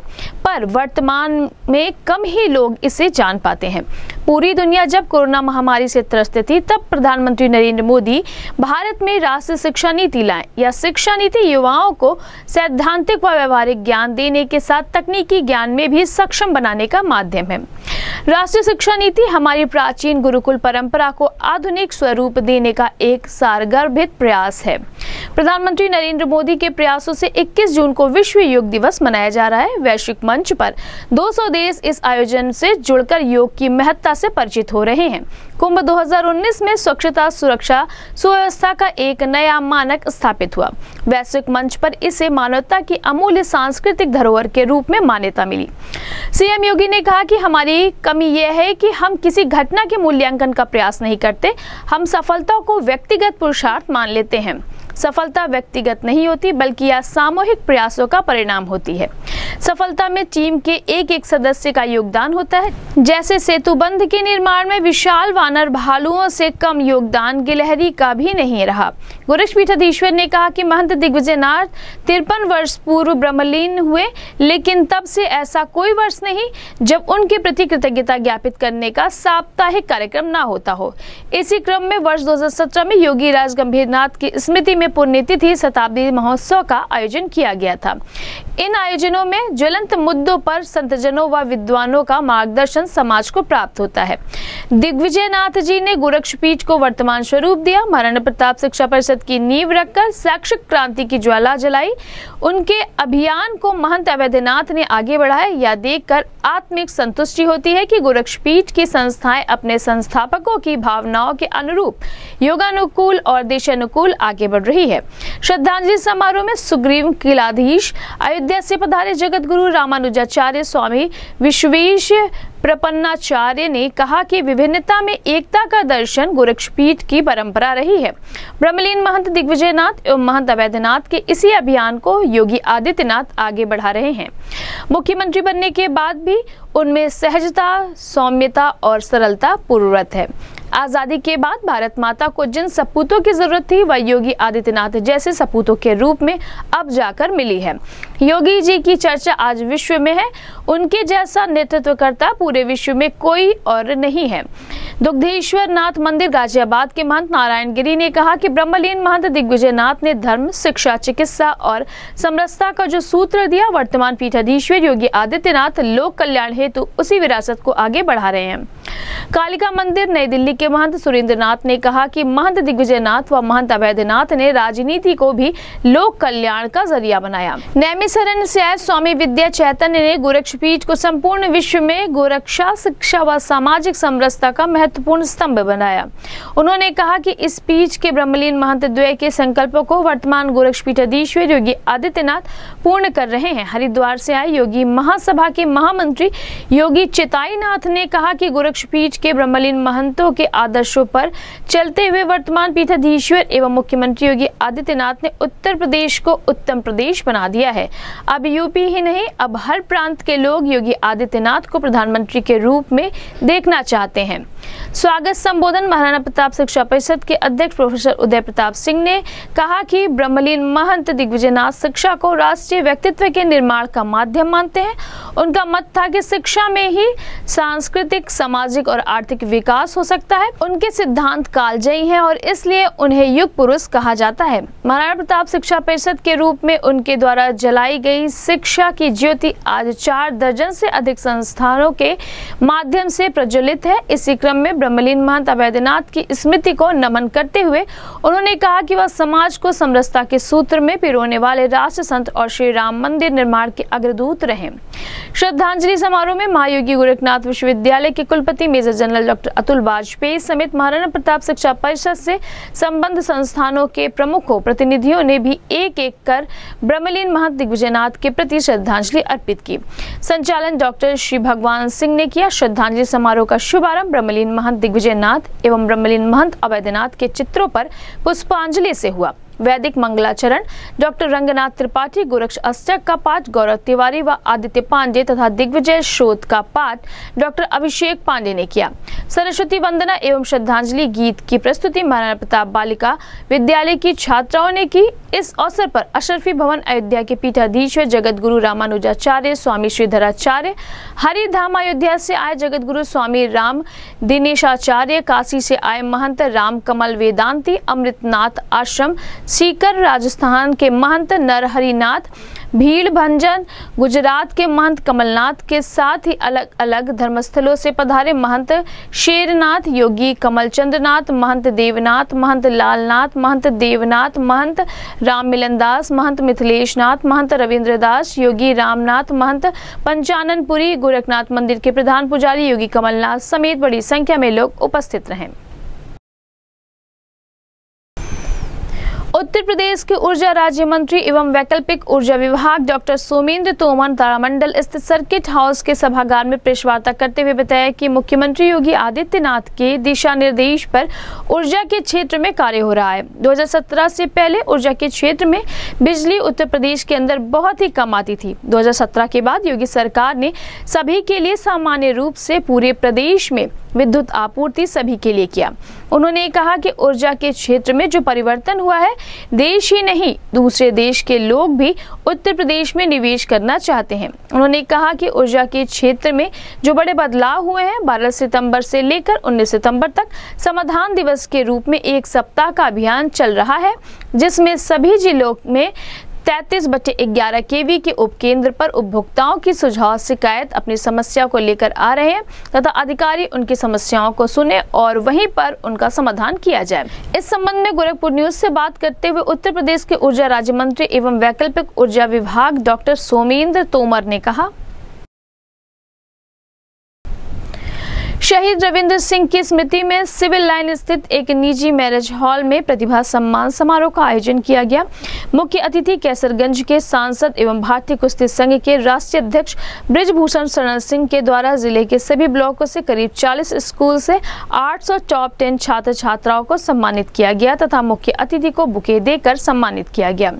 पर वर्तमान में कम ही लोग इसे जान पाते हैं। पूरी दुनिया जब कोरोना महामारी से त्रस्त थी, तब प्रधानमंत्री नरेंद्र मोदी भारत में राष्ट्रीय शिक्षा नीति लाए। यह शिक्षा नीति युवाओं को सैद्धांतिक व व्यवहारिक ज्ञान देने के साथ तकनीकी ज्ञान में भी सक्षम बनाने का माध्यम है। राष्ट्रीय शिक्षा नीति हमारी प्राचीन गुरुकुल परंपरा को आधुनिक स्वरूप देने का एक सारगर्भित प्रयास है। प्रधानमंत्री नरेंद्र मोदी के प्रयासों से 21 जून को विश्व योग दिवस मनाया जा रहा है। वैश्विक मंच पर 200 देश इस आयोजन से जुड़कर योग की महत्ता से परिचित हो रहे हैं। कुंभ 2019 में स्वच्छता सुरक्षा सुव्यवस्था का एक नया मानक स्थापित हुआ। वैश्विक मंच पर इसे मानवता की अमूल्य सांस्कृतिक धरोहर के रूप में मान्यता मिली। सीएम योगी ने कहा कि हमारी कमी यह है कि हम किसी घटना के मूल्यांकन का प्रयास नहीं करते, हम सफलता को व्यक्तिगत पुरुषार्थ मान लेते हैं। सफलता व्यक्तिगत नहीं होती, बल्कि यह सामूहिक प्रयासों का परिणाम होती है। सफलता में टीम के एक एक सदस्य का योगदान होता है। जैसे सेतु बंध के निर्माण में विशाल वानर भालुओं से कम योगदान, गिलहरी का भी नहीं रहा। गोरक्ष पीठाधीश्वर ने कहा कि महंत दिग्विजयनाथ तिरपन वर्ष पूर्व ब्रह्मलीन हुए, लेकिन तब से ऐसा कोई वर्ष नहीं जब उनके प्रति कृतज्ञता ज्ञापित करने का साप्ताहिक कार्यक्रम ना होता हो। इसी क्रम में वर्ष 2017 में योगी राज गंभीरनाथ की स्मृति में पुण्यतिथि शताब्दी महोत्सव का आयोजन किया गया था। इन आयोजनों में ज्वलंत मुद्दों पर संतजनों व विद्वानों का मार्गदर्शन समाज को प्राप्त होता है। दिग्विजय नाथ जी ने गोरक्षपीठ को वर्तमान स्वरूप दिया। महाराणा प्रताप शिक्षा परिषद की नींव रखकर शैक्षिक क्रांति की ज्वाला जलाई। उनके अभियान को महंत अवैधनाथ ने आगे बढ़ाया। यह देखकर आत्मिक संतुष्टि होती है कि गोरक्षपीठ की संस्थाएँ अपने संस्थापकों की भावनाओं के अनुरूप योगानुकूल और देशानुकूल आगे बढ़ रही है। श्रद्धांजलि समारोह में सुग्रीव किलाधीश, अयोध्या से पधारे जगत गुरु रामानुजाचार्य स्वामी, विश्वेश प्रपन्नाचार्य ने कहा कि विभिन्नता में एकता का दर्शन गोरक्षपीठ की परंपरा रही है। ब्रह्मलीन महंत दिग्विजयनाथ एवं महंत अवैधनाथ के इसी अभियान को योगी आदित्यनाथ आगे बढ़ा रहे हैं। मुख्यमंत्री बनने के बाद भी उनमें सहजता, सौम्यता और सरलता पूर्ववत है। आज़ादी के बाद भारत माता को जिन सपूतों की ज़रूरत थी, वह योगी आदित्यनाथ जैसे सपूतों के रूप में अब जाकर मिली है। योगी जी की चर्चा आज विश्व में है। उनके जैसा नेतृत्वकर्ता पूरे विश्व में कोई और नहीं है। दुग्धेश्वर नाथ मंदिर गाजियाबाद के महंत नारायण गिरी ने कहा कि ब्रह्मलीन महंत दिग्विजय नाथ ने धर्म, शिक्षा, चिकित्सा और समरसता का जो सूत्र दिया, वर्तमान पीठाधीश्वर योगी आदित्यनाथ लोक कल्याण हेतु उसी विरासत को आगे बढ़ा रहे हैं। कालिका मंदिर, नई दिल्ली के महंत सुरेंद्र ने कहा कि महंत दिग्विजय व महंत अवैधनाथ ने राजनीति को भी लोक कल्याण का ज़रिया बनाया। नैमिशरण से आए स्वामी विद्या चैतन्य ने गोरक्षपीठ को संपूर्ण विश्व में गोरक्षा, शिक्षा व सामाजिक समरसता का महत्वपूर्ण स्तंभ बनाया। उन्होंने कहा कि इस पीठ के ब्रह्मलीन महंत द्वय के संकल्पों को वर्तमान गोरक्षपीठाधीश्वर योगी आदित्यनाथ पूर्ण कर रहे हैं। हरिद्वार से आए योगी महासभा के महामंत्री योगी चिताईनाथ ने कहा कि गोरक्ष पीठ के ब्रह्मलीन महंतों के आदर्शों पर चलते हुए वर्तमान पीठाधीश्वर एवं मुख्यमंत्री योगी आदित्यनाथ ने उत्तर प्रदेश को उत्तम प्रदेश बना दिया है। अब यूपी ही नहीं, अब हर प्रांत के लोग योगी आदित्यनाथ को प्रधानमंत्री के रूप में देखना चाहते हैं। स्वागत संबोधन, महाराणा प्रताप शिक्षा परिषद के अध्यक्ष प्रोफेसर उदय प्रताप सिंह ने कहा कि ब्रह्मलीन महंत दिग्विजयनाथ शिक्षा को राष्ट्रीय व्यक्तित्व के निर्माण का माध्यम मानते हैं। उनका मत था कि शिक्षा में ही सांस्कृतिक सामाजिक और आर्थिक विकास हो सकता है। उनके सिद्धांत कालजयी हैं और इसलिए उन्हें युग पुरुष कहा जाता है। महाराणा प्रताप शिक्षा परिषद के रूप में उनके द्वारा जलाई गई शिक्षा की ज्योति आज चार दर्जन से अधिक संस्थानों के माध्यम से प्रज्वलित है। इसी क्रम में ब्रह्मलीन महंत अवैधनाथ की स्मृति को नमन करते हुए उन्होंने कहा कि वह समाज को समरसता के सूत्र में पिरोने वाले राष्ट्र संत और श्री राम मंदिर निर्माण के अग्रदूत रहे। श्रद्धांजलि समारोह में महायोगी गोरखनाथ विश्वविद्यालय के कुलपति major general doctor Atul Vajpayee समेत महाराणा प्रताप शिक्षा परिषद से संबंध संस्थानों के प्रमुखों, प्रतिनिधियों ने भी एक एक कर ब्रह्मलीन महंत दिग्विजयनाथ के प्रति श्रद्धांजलि अर्पित की। संचालन डॉक्टर श्री भगवान सिंह ने किया श्रद्धांजलि समारोह का शुभारंभ ब्रह्मलीन महंत दिग्विजयनाथ एवं ब्रह्मलीन महंत अवैधनाथ के चित्रों पर पुष्पांजलि से हुआ। वैदिक मंगलाचरण, डॉक्टर रंगनाथ त्रिपाठी, गोरक्ष अष्टक का पाठ, गौरव तिवारी व आदित्य पांडे तथा दिग्विजय शोध का पाठ डॉक्टर अभिषेक पांडे ने किया। सरस्वती वंदना एवं श्रद्धांजलि गीत की प्रस्तुति महाराणा प्रताप बालिका विद्यालय की छात्राओं ने की। इस अवसर पर अशरफी भवन अयोध्या के पीठाधीश्वर जगत गुरु रामानुजाचार्य, स्वामी श्रीधराचार्य, हरिधाम अयोध्या से आए जगत गुरु स्वामी राम, दिनेशाचार्य, काशी से आए महंत राम कमल वेदांती, अमृतनाथ आश्रम सीकर राजस्थान के महंत नरहरिनाथ भीड़ भंजन, गुजरात के महंत कमलनाथ के साथ ही अलग अलग धर्मस्थलों से पधारे महंत शेरनाथ, योगी कमलचंद्रनाथ, महंत देवनाथ, महंत लालनाथ, महंत देवनाथ, महंत राम मिलन दास महंत मिथिलेश नाथ महंत रविंद्र दास योगी रामनाथ, महंत पंचाननपुरी, गोरखनाथ मंदिर के प्रधान पुजारी, योगी कमलनाथ समेत बड़ी संख्या में लोग उपस्थित रहे। उत्तर प्रदेश के ऊर्जा राज्य मंत्री एवं वैकल्पिक ऊर्जा विभाग डॉक्टर सोमेंद्र तोमर तारामंडल स्थित सर्किट हाउस के सभागार में प्रेस वार्ता करते हुए बताया कि मुख्यमंत्री योगी आदित्यनाथ के दिशा निर्देश पर ऊर्जा के क्षेत्र में कार्य हो रहा है। 2017 से पहले ऊर्जा के क्षेत्र में बिजली उत्तर प्रदेश के अंदर बहुत ही कम आती थी। 2017 के बाद योगी सरकार ने सभी के लिए सामान्य रूप से पूरे प्रदेश में विद्युत आपूर्ति सभी के लिए किया। उन्होंने कहा कि ऊर्जा के क्षेत्र में जो परिवर्तन हुआ है, देश ही नहीं, दूसरे देश के लोग भी उत्तर प्रदेश में निवेश करना चाहते हैं। उन्होंने कहा कि ऊर्जा के क्षेत्र में जो बड़े बदलाव हुए हैं 12 सितंबर से लेकर 19 सितंबर तक समाधान दिवस के रूप में एक सप्ताह का अभियान चल रहा है, जिसमें सभी जिलों में तैतीस बटे ग्यारह के वी के उपकेंद्र पर उपभोक्ताओं की सुझाव शिकायत अपनी समस्या को लेकर आ रहे हैं तथा अधिकारी उनकी समस्याओं को सुने और वहीं पर उनका समाधान किया जाए। इस संबंध में गोरखपुर न्यूज़ से बात करते हुए उत्तर प्रदेश के ऊर्जा राज्य मंत्री एवं वैकल्पिक ऊर्जा विभाग डॉक्टर सोमेंद्र तोमर ने कहा शहीद रविंद्र सिंह की स्मृति में सिविल लाइन स्थित एक निजी मैरिज हॉल में प्रतिभा सम्मान समारोह का आयोजन किया गया। मुख्य अतिथि कैसरगंज के सांसद एवं भारतीय कुश्ती संघ के राष्ट्रीय अध्यक्ष ब्रिजभूषण शरण सिंह के द्वारा ज़िले के सभी ब्लॉकों से करीब 40 स्कूल से 800 टॉप 10 छात्र छात्राओं को सम्मानित किया गया तथा मुख्य अतिथि को बुके देकर सम्मानित किया गया।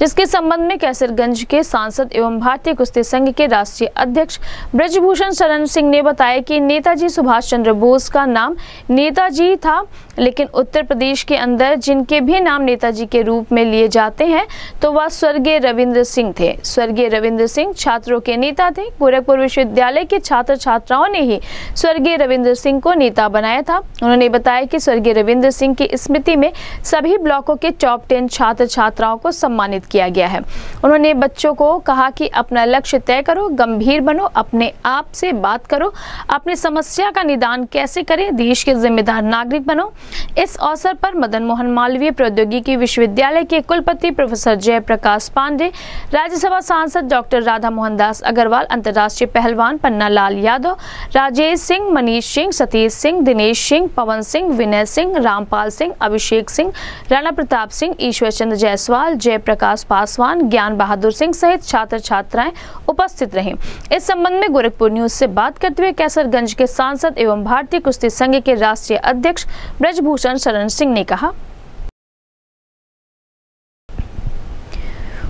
जिसके संबंध में कैसरगंज के सांसद एवं भारतीय कुश्ती संघ के राष्ट्रीय अध्यक्ष ब्रजभूषण शरण सिंह ने बताया कि नेताजी सुभाष चंद्र बोस का नाम नेताजी था, लेकिन उत्तर प्रदेश के अंदर जिनके भी नाम नेताजी के रूप में लिए जाते हैं तो वह स्वर्गीय रविंद्र सिंह थे। स्वर्गीय रविंद्र सिंह छात्रों के नेता थे। गोरखपुर विश्वविद्यालय के छात्र छात्राओं ने ही स्वर्गीय रविंद्र सिंह को नेता बनाया था। उन्होंने बताया कि स्वर्गीय रविंद्र सिंह की स्मृति में सभी ब्लॉकों के टॉप टेन छात्र छात्राओं को सम्मानित किया गया है। उन्होंने बच्चों को कहा कि अपना लक्ष्य तय करो, गंभीर बनो, अपने आप से बात करो, अपनी समस्या का निदान कैसे करें? देश के जिम्मेदार नागरिक बनो। इस अवसर पर मदन मोहन मालवीय प्रौद्योगिकी विश्वविद्यालय के कुलपति प्रोफेसर जयप्रकाश पांडे, राज्यसभा सांसद डॉक्टर राधा मोहन दास अग्रवाल, अंतर्राष्ट्रीय पहलवान पन्ना लाल यादव, राजेश सिंह, मनीष सिंह, सतीश सिंह, दिनेश सिंह, पवन सिंह, विनय सिंह, रामपाल सिंह, अभिषेक सिंह, राणा प्रताप सिंह, ईश्वर चंद्र जायसवाल, जयप्रकाश पासवान, ज्ञान बहादुर सिंह सहित छात्र छात्राएँ उपस्थित रहे। इस संबंध में गोरखपुर न्यूज़ से बात करते हुए कैसरगंज के सांसद एवं भारतीय कुश्ती संघ के राष्ट्रीय अध्यक्ष ब्रजभूषण शरण सिंह ने कहा।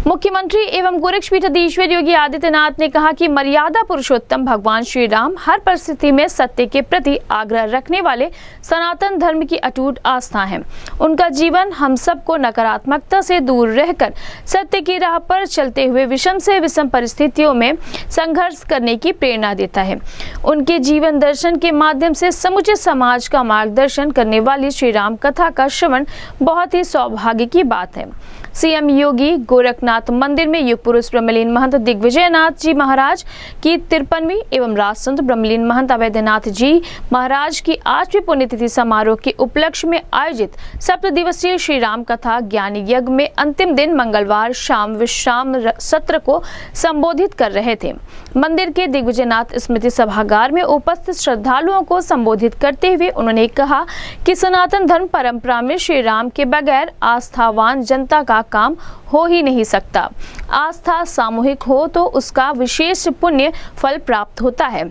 मुख्यमंत्री एवं गोरक्षपीठाधीश्वर योगी आदित्यनाथ ने कहा कि मर्यादा पुरुषोत्तम भगवान श्री राम हर परिस्थिति में सत्य के प्रति आग्रह रखने वाले सनातन धर्म की अटूट आस्था है। उनका जीवन हम सबको नकारात्मकता से दूर रहकर सत्य की राह पर चलते हुए विषम से विषम परिस्थितियों में संघर्ष करने की प्रेरणा देता है। उनके जीवन दर्शन के माध्यम से समुचे समाज का मार्गदर्शन करने वाली श्री राम कथा का श्रवण बहुत ही सौभाग्य की बात है। सीएम योगी गोरखनाथ मंदिर में युग पुरुष ब्रह्मलीन महंत दिग्विजयनाथ जी महाराज की तिरपनवी एवं राजसंत ब्रह्मलीन महंत अवैधनाथ जी महाराज की आठवीं पुण्यतिथि समारोह के उपलक्ष्य में आयोजित सप्त दिवसीय श्री राम कथा ज्ञान यज्ञ में अंतिम दिन मंगलवार शाम विश्राम सत्र को संबोधित कर रहे थे। मंदिर के दिग्विजयनाथ स्मृति सभागार में उपस्थित श्रद्धालुओं को संबोधित करते हुए उन्होंने कहा कि सनातन धर्म परंपरा में श्री राम के बगैर आस्थावान जनता का काम हो ही नहीं सकता। आस्था सामूहिक हो तो उसका विशेष पुण्य फल प्राप्त होता है।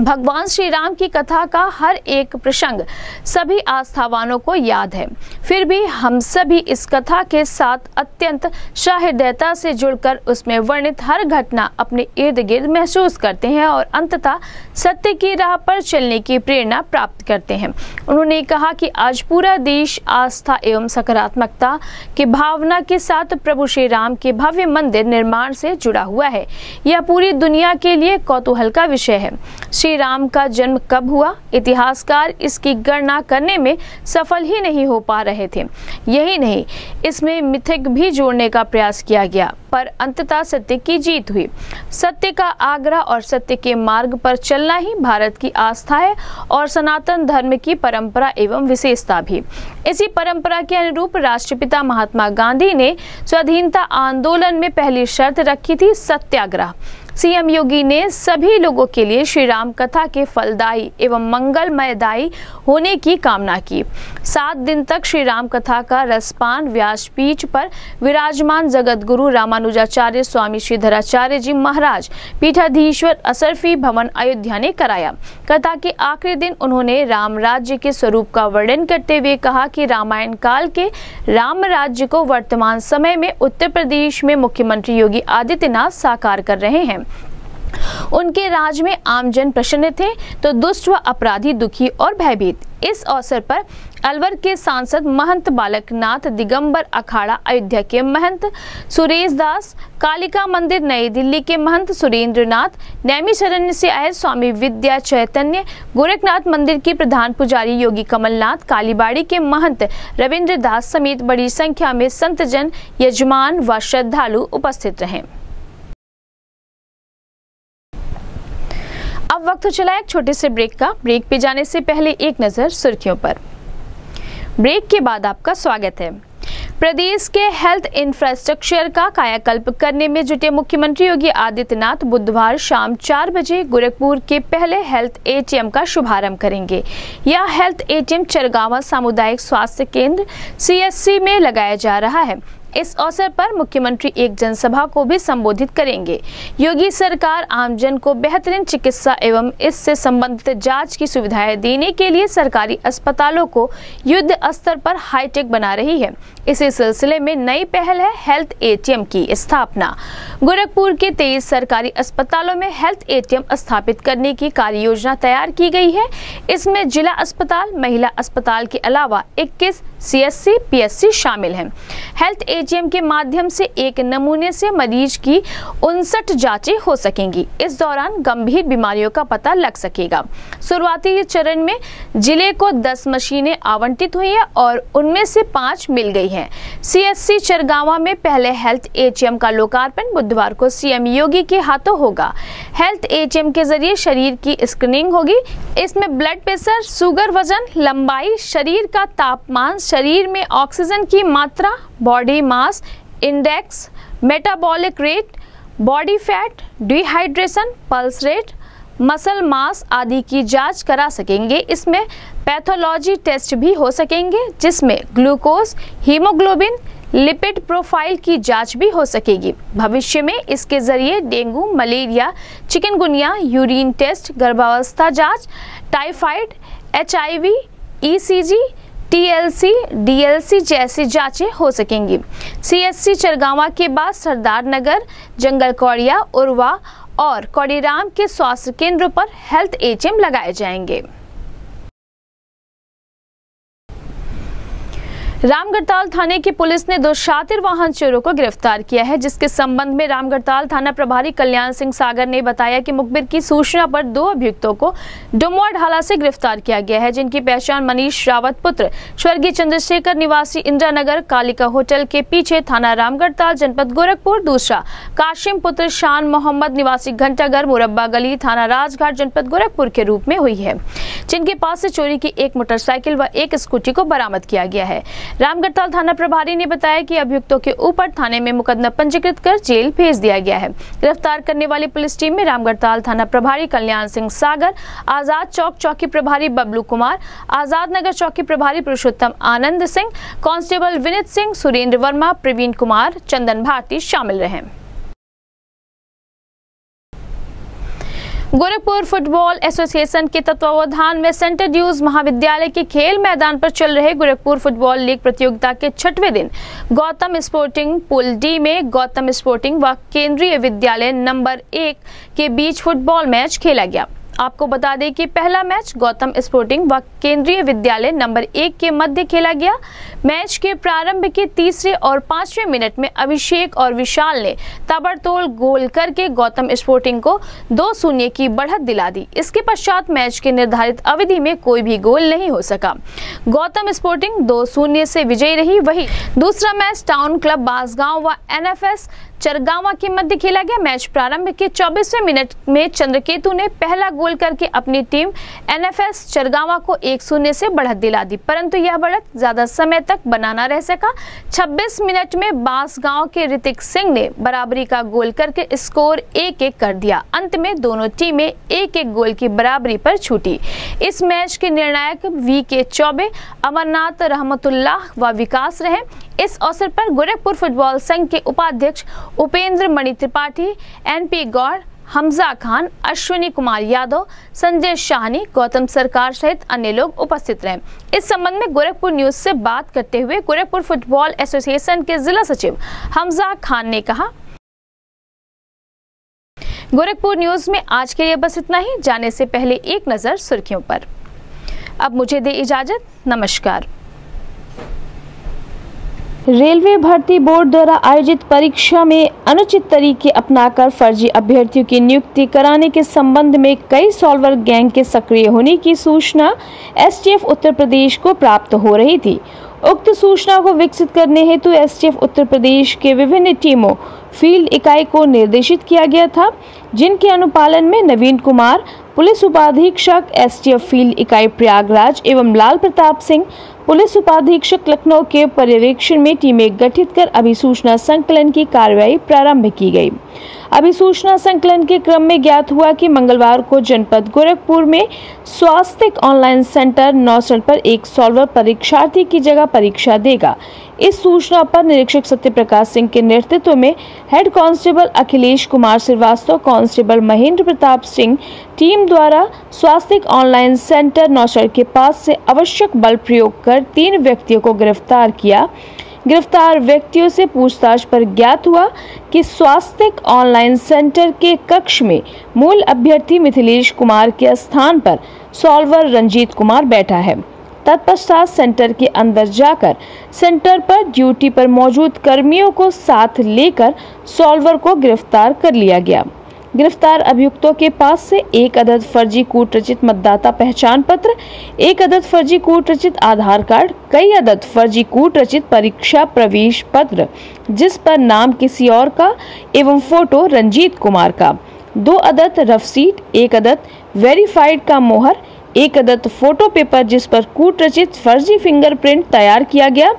भगवान श्री राम की कथा का हर एक प्रसंग सभी आस्थावानों को याद है। फिर भी हम सभी इस कथा के साथ अत्यंत सहृदयता से जुड़कर उसमें वर्णित हर घटना अपने इर्द गिर्द महसूस करते हैं और अंततः सत्य की राह पर चलने की प्रेरणा प्राप्त करते हैं। उन्होंने कहा कि आज पूरा देश आस्था एवं सकारात्मकता की भावना के साथ प्रभु श्री राम के भव्य मंदिर निर्माण से जुड़ा हुआ है। यह पूरी दुनिया के लिए कौतूहल का विषय है। राम का जन्म कब हुआ? इतिहासकार इसकी गणना करने में सफल ही नहीं हो पा रहे थे। यही नहीं, इसमें मिथिक भी जोड़ने का प्रयास किया गया, पर अंततः सत्य की जीत हुई। सत्य का आग्रह और सत्य के मार्ग पर चलना ही भारत की आस्था है और सनातन धर्म की परंपरा एवं विशेषता भी। इसी परंपरा के अनुरूप राष्ट्रपिता महात्मा गांधी ने स्वाधीनता आंदोलन में पहली शर्त रखी थी सत्याग्रह। सीएम योगी ने सभी लोगों के लिए श्री राम कथा के फलदायी एवं मंगलमयदायी होने की कामना की। सात दिन तक श्री राम कथा का रसपान व्यासपीठ पर विराजमान जगत गुरु रामानुजाचार्य स्वामी श्रीधराचार्य जी महाराज, पीठाधीश्वर असरफी भवन अयोध्या ने कराया। कथा के आखिरी दिन उन्होंने राम राज्य के स्वरूप का वर्णन करते हुए कहा कि रामायण काल के राम राज्य को वर्तमान समय में उत्तर प्रदेश में मुख्यमंत्री योगी आदित्यनाथ साकार कर रहे हैं। उनके राज में आमजन प्रसन्न थे तो दुष्ट व अपराधी दुखी और भयभीत। इस अवसर पर अलवर के सांसद महंत बालकनाथ, दिगंबर अखाड़ा, अयोध्या के महंत सुरेश दास, कालिका मंदिर, नई दिल्ली के महंत सुरेंद्र नाथ नैमी शरण्य से आए स्वामी विद्या चैतन्य, गोरखनाथ मंदिर के प्रधान पुजारी योगी कमलनाथ, कालीबाड़ी के महंत रविंद्र दास समेत बड़ी संख्या में संत जन यजमान व श्रद्धालु उपस्थित रहे। अब वक्त चला एक छोटे से ब्रेक का। ब्रेक पे जाने से पहले एक नज़र सुर्खियों पर। ब्रेक के बाद आपका स्वागत है। प्रदेश के हेल्थ इंफ्रास्ट्रक्चर का कायाकल्प करने में जुटे मुख्यमंत्री योगी आदित्यनाथ बुधवार शाम चार बजे गोरखपुर के पहले हेल्थ एटीएम का शुभारंभ करेंगे। यह हेल्थ एटीएम चरगावा सामुदायिक स्वास्थ्य केंद्र, सीएससी में लगाया जा रहा है। इस अवसर पर मुख्यमंत्री एक जनसभा को भी संबोधित करेंगे। योगी सरकार आमजन को बेहतरीन चिकित्सा एवं इससे संबंधित जाँच की सुविधाएँ देने के लिए सरकारी अस्पतालों को युद्ध स्तर पर हाईटेक बना रही है। इसी सिलसिले में नई पहल है हेल्थ एटीएम की स्थापना। गोरखपुर के तेईस सरकारी अस्पतालों में हेल्थ एटीएम स्थापित करने की कार्य योजना तैयार की गई है। इसमें जिला अस्पताल, महिला अस्पताल के अलावा 21 सीएससी पीएससी शामिल हैं। हेल्थ एटीएम के माध्यम से एक नमूने से मरीज़ की उनसठ जांचें हो सकेंगी। इस दौरान गंभीर बीमारियों का पता लग सकेगा। शुरुआती चरण में ज़िले को 10 मशीनें आवंटित हुई है और उनमें से पाँच मिल गई हैं। सीएससी चरगावा में पहले हेल्थ एटीएम का लोकार्पण बुधवार को सीएम योगी के हाथों होगा। हेल्थ एटीएम के ज़रिए शरीर की स्क्रीनिंग होगी। इसमें ब्लड प्रेशर शुगर वज़न, लंबाई, शरीर का तापमान शरीर में ऑक्सीजन की मात्रा body mass index metabolic rate body fat dehydration pulse rate muscle mass आदि की जाँच करा सकेंगे। इसमें पैथोलॉजी टेस्ट भी हो सकेंगे, जिसमें ग्लूकोज हीमोग्लोबिन लिपिड प्रोफ़ाइल की जाँच भी हो सकेगी। भविष्य में इसके ज़रिए dengue, malaria, chikungunya urine test गर्भावस्था जाँच typhoid HIV ECG TLC, DLC जैसी जांचें हो सकेंगी। सीएससी चरगावा के बाद सरदार नगर, जंगल कौड़िया, उर्वा और कौड़ीराम के स्वास्थ्य केंद्रों पर हेल्थ एचएम लगाए जाएँगे। रामगढ़ताल थाने की पुलिस ने दो शातिर वाहन चोरों को गिरफ़्तार किया है, जिसके संबंध में रामगढ़ताल थाना प्रभारी कल्याण सिंह सागर ने बताया कि मुखबिर की सूचना पर दो अभियुक्तों को डुमवा ढाला से गिरफ़्तार किया गया है, जिनकी पहचान मनीष रावत पुत्र, स्वर्गीय चंद्रशेखर निवासी इंदिरा नगर कालिका होटल के पीछे थाना रामगढ़ताल, जनपद गोरखपुर, दूसरा काशिम पुत्र शान मोहम्मद निवासी घंटाघर, मुरब्बा गली थाना राजघाट, जनपद गोरखपुर के रूप में हुई है, जिनके पास से चोरी की एक मोटरसाइकिल व एक स्कूटी को बरामद किया गया है। रामगढ़ताल थाना प्रभारी ने बताया कि अभियुक्तों के ऊपर थाने में मुकदमा पंजीकृत कर जेल भेज दिया गया है। गिरफ़्तार करने वाली पुलिस टीम में रामगढ़ताल थाना प्रभारी कल्याण सिंह सागर, आज़ाद चौक चौकी प्रभारी बबलू कुमार, आज़ाद नगर चौकी प्रभारी पुरुषोत्तम आनंद सिंह, कांस्टेबल विनित सिंह, सुरेंद्र वर्मा, प्रवीण कुमार, चंदन भारती शामिल रहे। गोरखपुर फुटबॉल एसोसिएशन के तत्वावधान में सेंटर ड्यूज महाविद्यालय के खेल मैदान पर चल रहे गोरखपुर फुटबॉल लीग प्रतियोगिता के छठवें दिन, गौतम स्पोर्टिंग पुल डी में गौतम स्पोर्टिंग व केंद्रीय विद्यालय नंबर एक के बीच फुटबॉल मैच खेला गया। आपको बता दें कि पहला मैच गौतम स्पोर्टिंग व केंद्रीय विद्यालय नंबर एक के मध्य खेला गया। मैच के प्रारंभ के तीसरे और पाँचवें मिनट में अभिषेक और विशाल ने ताबड़तोड़ गोल करके गौतम स्पोर्टिंग को दो शून्य की बढ़त दिला दी। इसके पश्चात मैच के निर्धारित अवधि में कोई भी गोल नहीं हो सका। गौतम स्पोर्टिंग दो शून्य से विजयी रही। वही दूसरा मैच टाउन क्लब बासगांव व एनएफएस चरगावा के मध्य खेला गया मैच प्रारंभ के 24वें मिनट में चंद्रकेतु ने पहला गोल करके अपनी टीम एनएफएस चरगावा को एक शून्य से बढ़त दिला दी। परंतु यह बढ़त ज़्यादा समय तक बनाना रह सका। 26 मिनट में बाँस गाँव के ऋतिक सिंह ने बराबरी का गोल करके स्कोर एक एक कर दिया। अंत में दोनों टीमें एक एक गोल की बराबरी पर छूटी। इस मैच के निर्णायक वी के चौबे, अमरनाथ रहमतुल्लाह व विकास रहे। इस अवसर पर गोरखपुर फुटबॉल संघ के उपाध्यक्ष उपेंद्र मणि त्रिपाठी, एनपी गौड़, हमजा खान, अश्विनी कुमार यादव, संजय शाहनी, गौतम सरकार सहित अन्य लोग उपस्थित रहे। इस संबंध में गोरखपुर न्यूज़ से बात करते हुए गोरखपुर फुटबॉल एसोसिएशन के जिला सचिव हमजा खान ने कहा, गोरखपुर न्यूज़ में आज के लिए बस इतना ही। जाने से पहले एक नज़र सुर्खियों पर। अब मुझे दे इजाज़त। नमस्कार। रेलवे भर्ती बोर्ड द्वारा आयोजित परीक्षा में अनुचित तरीके अपनाकर फर्जी अभ्यर्थियों की नियुक्ति कराने के संबंध में कई सॉल्वर गैंग के सक्रिय होने की सूचना एसटीएफ उत्तर प्रदेश को प्राप्त हो रही थी। उक्त सूचना को विकसित करने हेतु एसटीएफ उत्तर प्रदेश के विभिन्न टीमों, फ़ील्ड इकाई को निर्देशित किया गया था, जिनके अनुपालन में नवीन कुमार, पुलिस उपाधीक्षक एसटीएफ फ़ील्ड इकाई प्रयागराज एवं लाल प्रताप सिंह पुलिस उपाधीक्षक लखनऊ के पर्यवेक्षण में टीमें गठित कर अभिसूचना संकलन की कार्रवाई प्रारंभ की गई। अभिसूचना संकलन के क्रम में ज्ञात हुआ कि मंगलवार को जनपद गोरखपुर में स्वास्थ्य ऑनलाइन सेंटर नौसठ पर एक सॉल्वर परीक्षार्थी की जगह परीक्षा देगा। इस सूचना पर निरीक्षक सत्य प्रकाश सिंह के नेतृत्व में head constable Akhilesh Kumar Srivastava, constable Mahendra Pratap Singh team द्वारा स्वास्थ्य ऑनलाइन सेंटर नौशर के पास से आवश्यक बल प्रयोग कर तीन व्यक्तियों को गिरफ़्तार किया। गिरफ़्तार व्यक्तियों से पूछताछ पर ज्ञात हुआ कि स्वास्थ्य ऑनलाइन सेंटर के कक्ष में मूल अभ्यर्थी मिथिलेश कुमार के स्थान पर सॉल्वर रंजीत कुमार बैठा है। तत्पश्चात सेंटर के अंदर जाकर सेंटर पर ड्यूटी पर मौजूद कर्मियों को साथ लेकर सॉल्वर को गिरफ़्तार कर लिया गया। गिरफ़्तार अभियुक्तों के पास से एक अदद फर्जी कूट रचित मतदाता पहचान पत्र, एक अदद फर्जी कूट रचित आधार कार्ड, कई अदद फर्जी कूट रचित परीक्षा प्रवेश पत्र, जिस पर नाम किसी और का एवं फ़ोटो रंजीत कुमार का। दो अदद रफ सीट, एक अदद वेरीफाइड का मोहर एक अदद फ़ोटो पेपर जिस पर कूट रचित फर्जी फिंगरप्रिंट तैयार किया गया।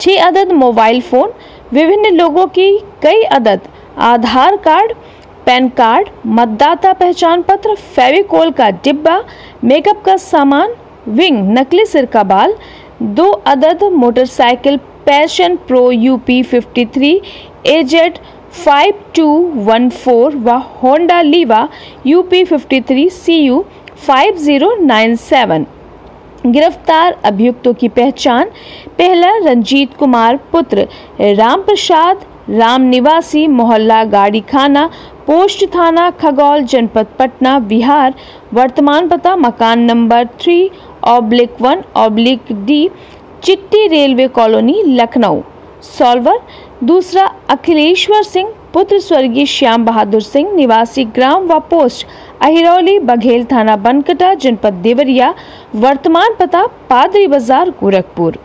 छह अदद मोबाइल फ़ोन, विभिन्न लोगों की कई अदद आधार कार्ड, पैन कार्ड, मतदाता पहचान पत्र, फेविकोल का डिब्बा, मेकअप का सामान, विंग, नकली सिर का बाल, दो अदद motorcycle, Passion Pro UP 53 AZ 5214 व Honda Livo UP 53 C U 5097 गिरफ़्तार अभियुक्तों की पहचान पहला रंजीत कुमार पुत्र राम प्रसाद राम निवासी मोहल्ला गाड़ी खाना पोस्ट थाना खगौल जनपद पटना बिहार। वर्तमान पता मकान number three oblique one oblique D Chitti railway colony Lucknow. Solver, दूसरा अखिलेश्वर सिंह, पुत्र स्वर्गीय श्याम बहादुर सिंह, निवासी ग्राम व पोस्ट अहिरौली, बघेल थाना बनकटा, जनपद देवरिया, वर्तमान पता, पादरी बाज़ार, गोरखपुर।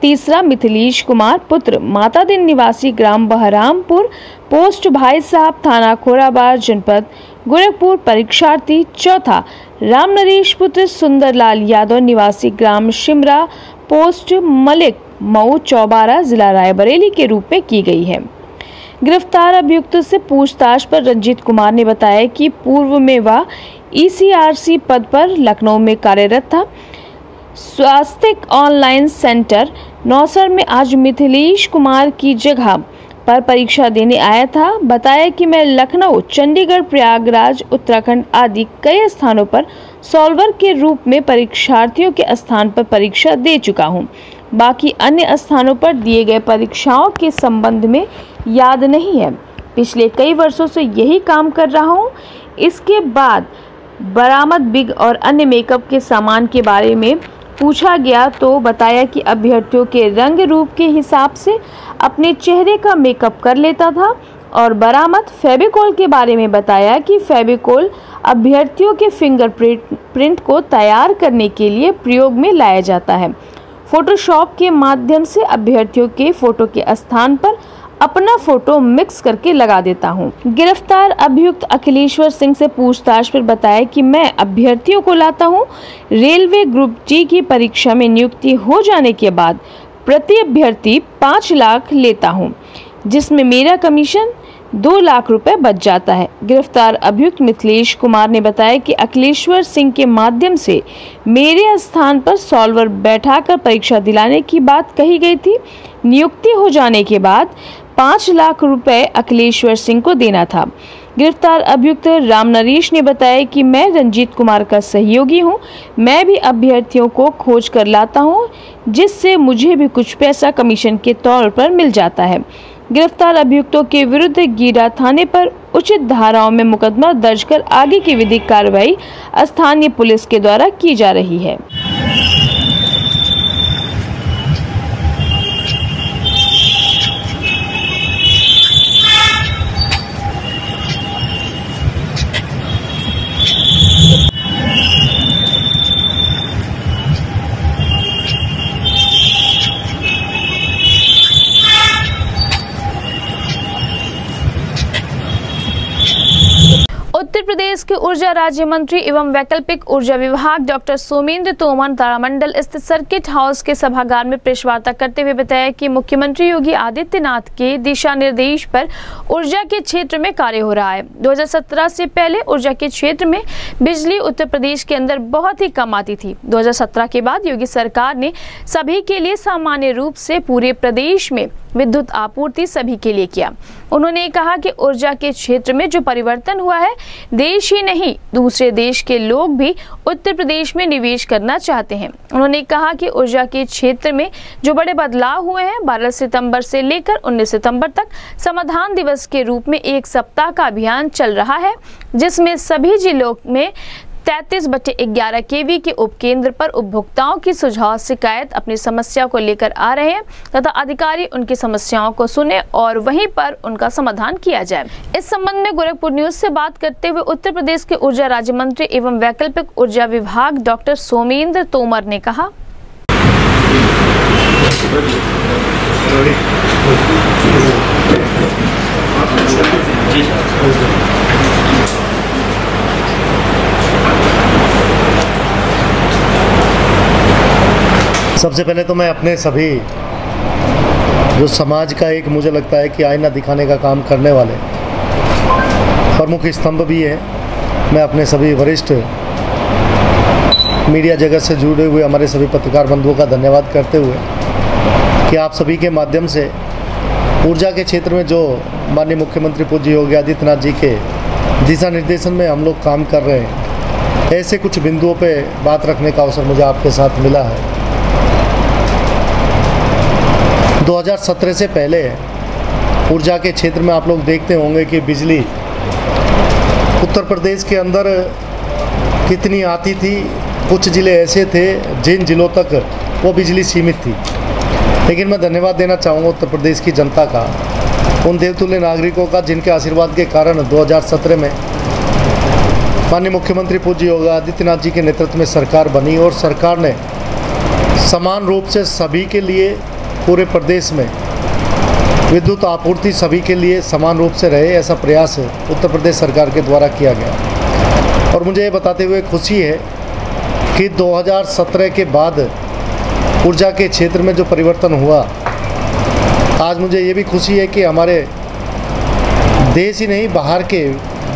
तीसरा मिथिलेश कुमार, पुत्र माता दिन निवासी, ग्राम बहरामपुर, पोस्ट भाई साहब, थाना खोराबार, जनपद गोरखपुर। परीक्षार्थी, चौथा राम नरेश, पुत्र सुंदरलाल यादव, निवासी ग्राम शिमरा, पोस्ट मलिक मऊ चौबारा, जिला रायबरेली के रूप में की गई है। गिरफ़्तार अभियुक्त से पूछताछ पर रंजीत कुमार ने बताया कि पूर्व में वह ईसीआरसी पद पर लखनऊ में कार्यरत था स्वास्थ्य ऑनलाइन सेंटर नौसर में आज मिथिलेश कुमार की जगह पर परीक्षा देने आया था बताया कि मैं लखनऊ, चंडीगढ़, प्रयागराज, उत्तराखंड आदि कई स्थानों पर सॉल्वर के रूप में परीक्षार्थियों के स्थान पर परीक्षा दे चुका हूँ। बाकी अन्य स्थानों पर दिए गए परीक्षाओं के संबंध में याद नहीं है। पिछले कई वर्षों से यही काम कर रहा हूँ। इसके बाद बरामद बिग और अन्य मेकअप के सामान के बारे में पूछा गया तो बताया कि अभ्यर्थियों के रंग रूप के हिसाब से अपने चेहरे का मेकअप कर लेता था और बरामद फेबिकोल के बारे में बताया कि फेबिकोल अभ्यर्थियों के फिंगरप्रिंट प्रिंट को तैयार करने के लिए प्रयोग में लाया जाता है। फोटोशॉप के माध्यम से अभ्यर्थियों के फ़ोटो के स्थान पर अपना फ़ोटो मिक्स करके लगा देता हूँ। गिरफ़्तार अभियुक्त अखिलेश्वर सिंह से पूछताछ पर बताया कि मैं अभ्यर्थियों को लाता हूँ। रेलवे ग्रुप टी की परीक्षा में नियुक्ति हो जाने के बाद प्रति अभ्यर्थी पाँच लाख लेता हूँ, जिसमें मेरा कमीशन दो लाख रुपए बच जाता है। गिरफ़्तार अभियुक्त मिथिलेश कुमार ने बताया कि अखिलेश्वर सिंह के माध्यम से मेरे स्थान पर सॉल्वर बैठाकर परीक्षा दिलाने की बात कही गई थी। नियुक्ति हो जाने के बाद पाँच लाख रुपए अखिलेश्वर सिंह को देना था। गिरफ़्तार अभियुक्त राम नरेश ने बताया कि मैं रंजीत कुमार का सहयोगी हूँ। मैं भी अभ्यर्थियों को खोज कर लाता हूँ, जिससे मुझे भी कुछ पैसा कमीशन के तौर पर मिल जाता है। गिरफ़्तार अभियुक्तों के विरुद्ध गीरा थाने पर उचित धाराओं में मुकदमा दर्ज कर आगे की विधिक कार्रवाई स्थानीय पुलिस के द्वारा की जा रही है। उत्तर प्रदेश के ऊर्जा राज्य मंत्री एवं वैकल्पिक ऊर्जा विभाग डॉक्टर सोमेंद्र तोमर तारामंडल स्थित सर्किट हाउस के सभागार में प्रेस वार्ता करते हुए बताया कि मुख्यमंत्री योगी आदित्यनाथ के दिशा निर्देश पर ऊर्जा के क्षेत्र में कार्य हो रहा है। 2017 से पहले ऊर्जा के क्षेत्र में बिजली उत्तर प्रदेश के अंदर बहुत ही कम आती थी। 2017 के बाद योगी सरकार ने सभी के लिए सामान्य रूप से पूरे प्रदेश में विद्युत आपूर्ति सभी के लिए किया। उन्होंने कहा कि ऊर्जा के क्षेत्र में जो परिवर्तन हुआ है, देश ही नहीं, दूसरे देश के लोग भी उत्तर प्रदेश में निवेश करना चाहते हैं। उन्होंने कहा कि ऊर्जा के क्षेत्र में जो बड़े बदलाव हुए हैं 12 सितंबर से लेकर 19 सितंबर तक समाधान दिवस के रूप में एक सप्ताह का अभियान चल रहा है, जिसमें सभी जिलों में तैतीस बटे ग्यारह के के उपकेंद्र पर उपभोक्ताओं की सुझाव, शिकायत अपनी समस्या को लेकर आ रहे हैं तथा अधिकारी उनकी समस्याओं को सुने और वहीं पर उनका समाधान किया जाए। इस संबंध में गोरखपुर न्यूज़ से बात करते हुए उत्तर प्रदेश के ऊर्जा राज्य मंत्री एवं वैकल्पिक ऊर्जा विभाग डॉक्टर सोमेंद्र तोमर ने कहा। सबसे पहले तो मैं अपने सभी, जो समाज का एक मुझे लगता है कि आईना दिखाने का काम करने वाले, प्रमुख स्तंभ भी है, मैं अपने सभी वरिष्ठ मीडिया जगत से जुड़े हुए हमारे सभी पत्रकार बंधुओं का धन्यवाद करते हुए कि आप सभी के माध्यम से ऊर्जा के क्षेत्र में जो माननीय मुख्यमंत्री पूज्य योगी आदित्यनाथ जी के दिशा निर्देशन में हम लोग काम कर रहे हैं, ऐसे कुछ बिंदुओं पे बात रखने का अवसर मुझे आपके साथ मिला है। 2017 से पहले ऊर्जा के क्षेत्र में आप लोग देखते होंगे कि बिजली उत्तर प्रदेश के अंदर कितनी आती थी। कुछ ज़िले ऐसे थे जिन ज़िलों तक वो बिजली सीमित थी। लेकिन मैं धन्यवाद देना चाहूँगा उत्तर प्रदेश की जनता का, उन देवतुल्य नागरिकों का जिनके आशीर्वाद के कारण 2017 में माननीय मुख्यमंत्री पूज्य योगी आदित्यनाथ जी के नेतृत्व में सरकार बनी और सरकार ने समान रूप से सभी के लिए पूरे प्रदेश में विद्युत आपूर्ति सभी के लिए समान रूप से रहे, ऐसा प्रयास उत्तर प्रदेश सरकार के द्वारा किया गया। और मुझे ये बताते हुए खुशी है कि 2017 के बाद ऊर्जा के क्षेत्र में जो परिवर्तन हुआ, आज मुझे ये भी खुशी है कि हमारे देश ही नहीं, बाहर के,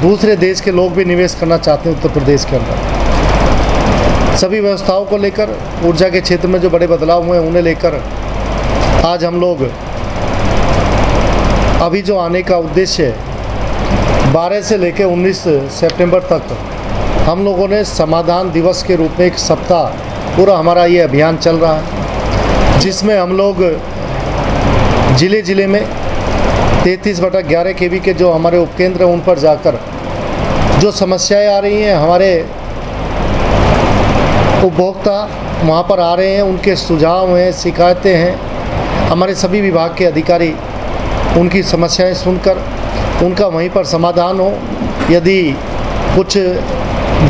दूसरे देश के लोग भी निवेश करना चाहते हैं उत्तर प्रदेश के अंदर। सभी व्यवस्थाओं को लेकर, ऊर्जा के क्षेत्र में जो बड़े बदलाव हुए हैं, उन्हें लेकर आज हम लोग अभी जो आने का उद्देश्य है 12 से लेकर 19 सितंबर तक हम लोगों ने समाधान दिवस के रूप में एक सप्ताह पूरा हमारा ये अभियान चल रहा है, जिसमें हम लोग ज़िले ज़िले में तैंतीस बटा ग्यारह के के जो हमारे उपकेंद्र हैं, उन पर जाकर जो समस्याएँ आ रही हैं, हमारे उपभोक्ता वहाँ पर आ रहे हैं, उनके सुझाव हैं, शिकायतें हैं हमारे सभी विभाग के अधिकारी उनकी समस्याएँ सुनकर, उनका वहीं पर समाधान हो। यदि कुछ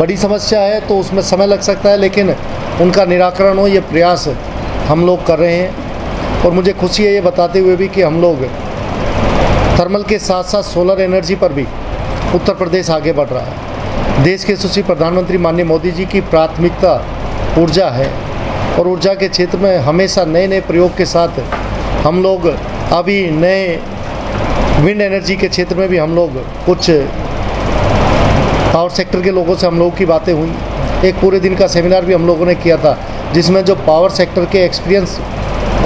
बड़ी समस्या है तो उसमें समय लग सकता है, लेकिन उनका निराकरण हो, ये प्रयास हम लोग कर रहे हैं। और मुझे खुशी है ये बताते हुए भी कि हम लोग थर्मल के साथ साथ सोलर एनर्जी पर भी उत्तर प्रदेश आगे बढ़ रहा है। देश के यशस्वी प्रधानमंत्री माननीय मोदी जी की प्राथमिकता ऊर्जा है। और ऊर्जा के क्षेत्र में हमेशा नए नए प्रयोग के साथ हम लोग अभी नए विंड एनर्जी के क्षेत्र में भी हम लोग कुछ पावर सेक्टर के लोगों से हम लोगों की बातें हुई। एक पूरे दिन का सेमिनार भी हम लोगों ने किया था, जिसमें जो पावर सेक्टर के एक्सपीरियंस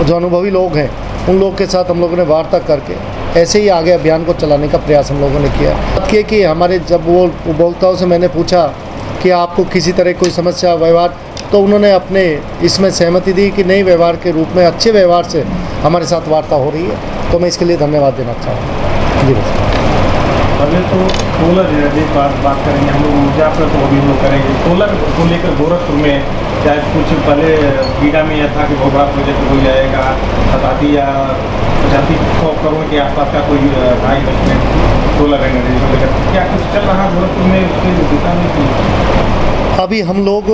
जो अनुभवी लोग हैं, उन लोग के साथ हम लोगों ने वार्ता करके ऐसे ही आगे अभियान को चलाने का प्रयास हम लोगों ने किया। बात किए कि हमारे जब वो उपभोक्ताओं से मैंने पूछा कि आपको किसी तरह कोई समस्या, व्यवहार तो उन्होंने अपने इसमें सहमति दी कि नई व्यवहार के रूप में अच्छे व्यवहार से हमारे साथ वार्ता हो रही है। तो मैं इसके लिए धन्यवाद देना चाहूँगा। जी, बस। पहले तो सोलर एनर्जी पर बात करेंगे हम लोग, ऊर्जा पर तो अभी लोग करेंगे। सोलर को लेकर गोरखपुर में चाहे कुछ पहले बीडा में यह था कि बहुत बड़ा प्रोजेक्ट हो जाएगा। सतासी या पचासी सौ करोड़ के आसपास का कोई था इन्वेस्टमेंट सोलर एनर्जी को लेकर। क्या कुछ चल रहा गोरखपुर में उसके दिशा में? अभी हम लोग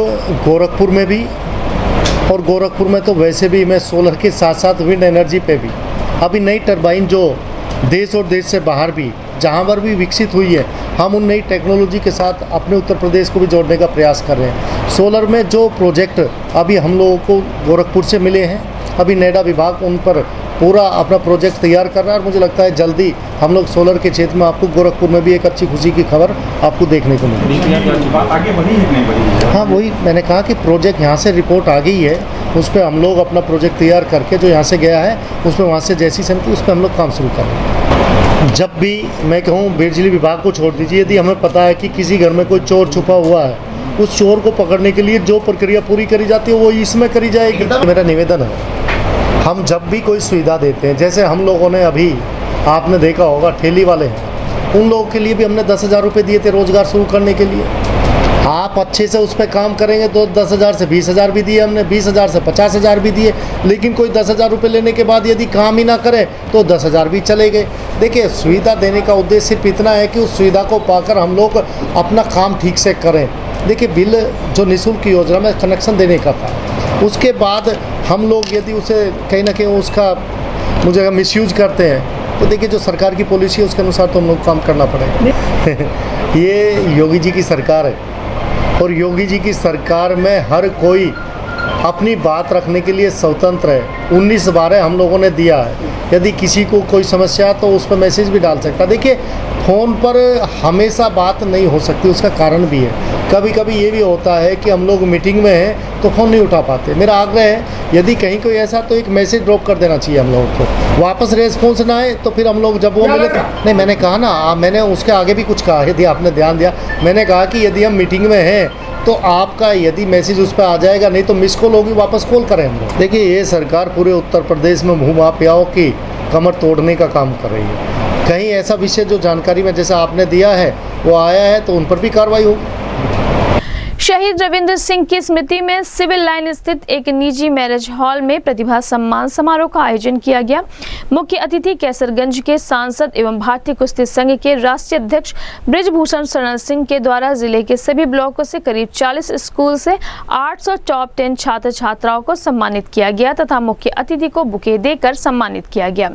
गोरखपुर में भी, और गोरखपुर में तो वैसे भी मैं सोलर के साथ साथ विंड एनर्जी पे भी। अभी नई टरबाइन जो देश और देश से बाहर भी, जहाँ पर भी विकसित हुई है, हम उन नई टेक्नोलॉजी के साथ अपने उत्तर प्रदेश को भी जोड़ने का प्रयास कर रहे हैं। सोलर में जो प्रोजेक्ट अभी हम लोगों को गोरखपुर से मिले हैं, अभी नोएडा विभाग उन पर पूरा अपना प्रोजेक्ट तैयार कर रहा है और मुझे लगता है जल्दी हम लोग सोलर के क्षेत्र में आपको गोरखपुर में भी एक अच्छी खुशी की खबर आपको देखने को मिलेगी है वही मैंने कहा कि प्रोजेक्ट यहाँ से रिपोर्ट आ गई है उस पर हम लोग अपना प्रोजेक्ट तैयार करके जो यहाँ से गया है उस पर वहाँ से जैसी सहमति उस पर हम लोग काम शुरू कर रहे हैं। जब भी मैं कहूँ बिजली विभाग को छोड़ दीजिए यदि हमें पता है कि किसी घर में कोई चोर छुपा हुआ है उस चोर को पकड़ने के लिए जो प्रक्रिया पूरी करी जाती है वो इसमें करी जाएगी। मेरा निवेदन है। हम जब भी कोई सुविधा देते हैं, जैसे हम लोगों ने अभी आपने देखा होगा, ठेली वाले हैं, उन लोगों के लिए भी हमने दस हज़ार रुपये दिए थे रोज़गार शुरू करने के लिए। आप अच्छे से उस पर काम करेंगे तो दस हज़ार से बीस हज़ार भी दिए हमने, बीस हज़ार से पचास हज़ार भी दिए, लेकिन कोई दस हज़ार रुपये लेने के बाद यदि काम ही ना करे तो दस हज़ार भी चले गए। देखिए, सुविधा देने का उद्देश्य सिर्फ़ इतना है कि उस सुविधा को पाकर हम लोग अपना काम ठीक से करें। देखिए, बिल जो निःशुल्क योजना में कनेक्शन देने का था उसके बाद हम लोग यदि उसे कहीं ना कहीं उसका मुझे अगर मिसयूज करते हैं तो देखिए जो सरकार की पॉलिसी है, उसके अनुसार तो हम लोग काम करना पड़ेगा। ये योगी जी की सरकार है। और योगी जी की सरकार में हर कोई अपनी बात रखने के लिए स्वतंत्र है। उन्नीस बारह हम लोगों ने दिया है। यदि किसी को कोई समस्या है तो उस पर मैसेज भी डाल सकता है। देखिए फ़ोन पर हमेशा बात नहीं हो सकती उसका कारण भी है। कभी कभी ये भी होता है कि हम लोग मीटिंग में हैं तो फ़ोन नहीं उठा पाते। मेरा आग्रह है यदि कहीं कोई ऐसा तो एक मैसेज ड्रॉप कर देना चाहिए हम लोगों को। वापस रेस्पॉन्स ना आए तो फिर हम लोग जब वो मिले नहीं मैंने कहा ना मैंने उसके आगे भी कुछ कहा यदि आपने ध्यान दिया मैंने कहा कि यदि हम मीटिंग में हैं तो आपका यदि मैसेज उस पर आ जाएगा, नहीं तो मिस कॉल होगी, वापस कॉल करें हम लोग। देखिए, ये सरकार पूरे उत्तर प्रदेश में मुँह माफियाओं की कमर तोड़ने का काम कर रही है। कहीं ऐसा विषय जो जानकारी में जैसा आपने दिया है, वो आया है तो उन पर भी कार्रवाई होगी। शहीद रविंद्र सिंह की स्मृति में सिविल लाइन स्थित एक निजी मैरिज हॉल में प्रतिभा सम्मान समारोह का आयोजन किया गया। मुख्य अतिथि कैसरगंज के सांसद एवं भारतीय कुश्ती संघ के राष्ट्रीय अध्यक्ष ब्रिजभूषण शरण सिंह के द्वारा ज़िले के सभी ब्लॉकों से करीब 40 स्कूल से 800 टॉप 10 छात्र छात्राओं को सम्मानित किया गया तथा मुख्य अतिथि को बुके देकर सम्मानित किया गया।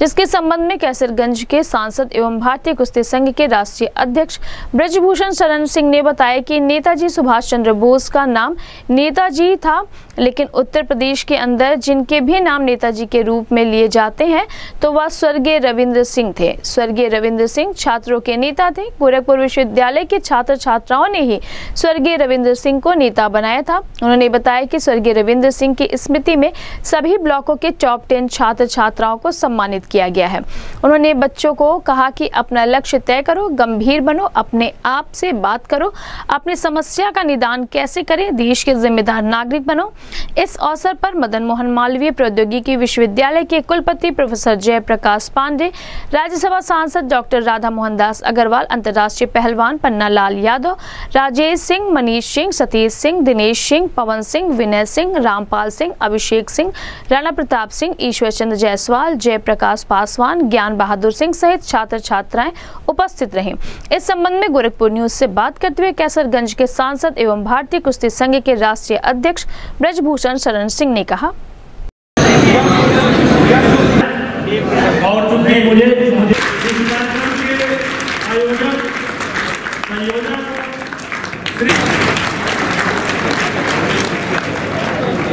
जिसके संबंध में कैसरगंज के सांसद एवं भारतीय कुश्ती संघ के राष्ट्रीय अध्यक्ष ब्रजभूषण शरण सिंह ने बताया कि नेताजी सुभाष चंद्र बोस का नाम नेताजी था, लेकिन उत्तर प्रदेश के अंदर जिनके भी नाम नेताजी के रूप में लिए जाते हैं तो वह स्वर्गीय रविंद्र सिंह थे। स्वर्गीय रविंद्र सिंह छात्रों के नेता थे। गोरखपुर विश्वविद्यालय के छात्र छात्राओं ने ही स्वर्गीय रविंद्र सिंह को नेता बनाया था। उन्होंने बताया कि स्वर्गीय रविंद्र सिंह की स्मृति में सभी ब्लॉकों के टॉप टेन छात्र छात्राओं को सम्मानित किया गया है। उन्होंने बच्चों को कहा कि अपना लक्ष्य तय करो, गंभीर बनो, अपने आप से बात करो, अपनी समस्या का निदान कैसे करें? देश के जिम्मेदार नागरिक बनो। इस अवसर पर मदन मोहन मालवीय, प्रौद्योगिकी विश्वविद्यालय के कुलपति प्रोफेसर जयप्रकाश पांडे, राज्यसभा सांसद डॉक्टर राधा मोहन दास अग्रवाल, अंतर्राष्ट्रीय पहलवान पन्ना लाल यादव, राजेश सिंह, मनीष सिंह, सतीश सिंह, दिनेश सिंह, पवन सिंह, विनय सिंह, रामपाल सिंह, अभिषेक सिंह, राणा प्रताप सिंह, ईश्वर चंद्र जायसवाल, जयप्रकाश पासवान, ज्ञान बहादुर सिंह सहित छात्र छात्राएँ उपस्थित रहे। इस संबंध में गोरखपुर न्यूज़ से बात करते हुए कैसरगंज के सांसद एवं भारतीय कुश्ती संघ के राष्ट्रीय अध्यक्ष ब्रजभूषण शरण सिंह ने कहा।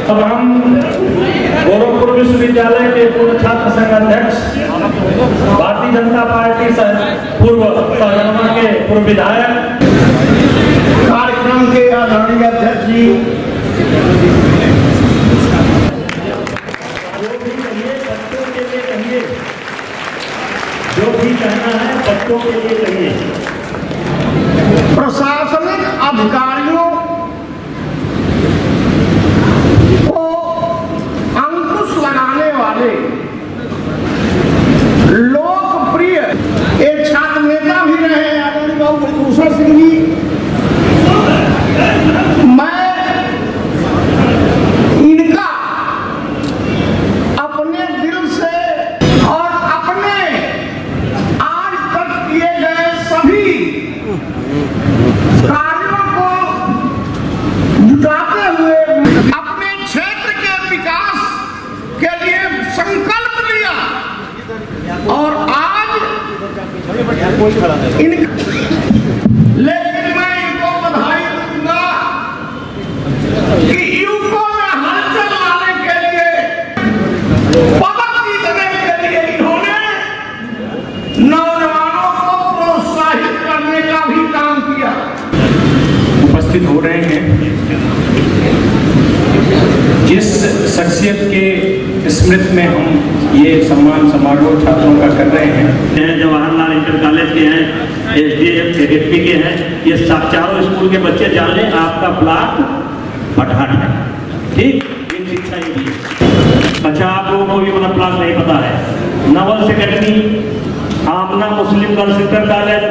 अब हम गोरखपुर विश्वविद्यालय के पूर्व छात्र संघ अध्यक्ष, भारतीय जनता पार्टी पूर्व के पूर्व विधायक आदरणीय अध्यक्ष जी। जो भी कहिए, बच्चों के लिए कहिए। जो भी कहना है, बच्चों के लिए कहिए। प्रशासनिक अधिकारियों को अंकुश लगाने वाले लोकप्रिय एक छात्र नेता भी रहे आदरणीय बाबू भूषण सिंह जी मैं इनका अपने दिल से और अपने आज तक किए गए सभी कार्यों को जुटाते हुए अपने क्षेत्र के विकास के लिए संकल्प लिया और आज इन लेकिन मैं इनको बधाई दूँगा कि युवकों में हलचल लाने के लिए, पदक जीतने के लिए इन्होंने नौजवानों को प्रोत्साहित करने का भी काम किया। उपस्थित हो रहे हैं। जिस शख्सियत के स्मृति में हम ये सम्मान समारोह छात्रों का कर रहे हैं। जवाहरलाल इंटर कॉलेज के हैं एस डी एफ़ के के हैं, ये सब चारों स्कूल के बच्चे जान लें आपका ब्लॉक भटहट है। ठीक? ये शिक्षा अच्छा आप लोगों को भी मतलब प्लाट नहीं पता है। Naval secondary, Amna Muslim girls inter college,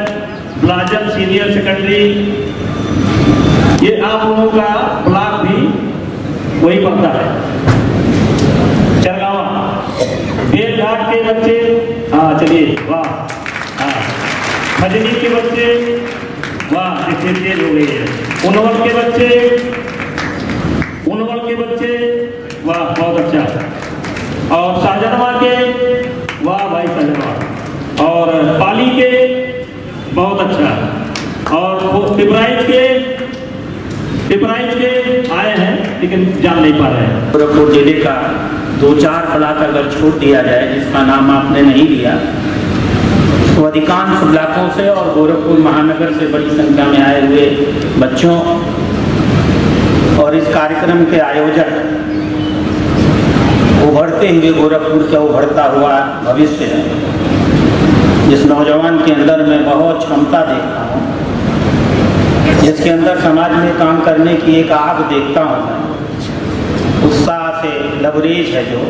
blossom senior secondary, ये आप लोगों का ब्लॉक भी वही पड़ता है चरगावा बेलघाट के बच्चे। हाँ चलिए, वाह। हाँ। खजनी के बच्चे। वाह देखिए तेज हो गई है। उनवल के बच्चे। उनवल के बच्चे। वाह, बहुत अच्छा। और शाहजनवा के। वाह भाई शाहजनवा और पाली के। बहुत अच्छा। और पिपराइज के। पिपराइज के आए हैं, लेकिन जान नहीं पा रहे हैं। गोरखपुर ज़िले का दो चार ब्लॉक अगर छोड़ दिया जाए, जिसका नाम आपने नहीं लिया तो अधिकांश ब्लॉकों से और गोरखपुर महानगर से बड़ी संख्या में आए हुए बच्चों और इस कार्यक्रम के आयोजक उभरते हुए गोरखपुर का उभरता हुआ भविष्य है? जिस नौजवान के अंदर मैं बहुत क्षमता देखता हूँ, जिसके अंदर समाज में काम करने की एक आग देखता हूँ मैं उत्साह से लबरेज है जो।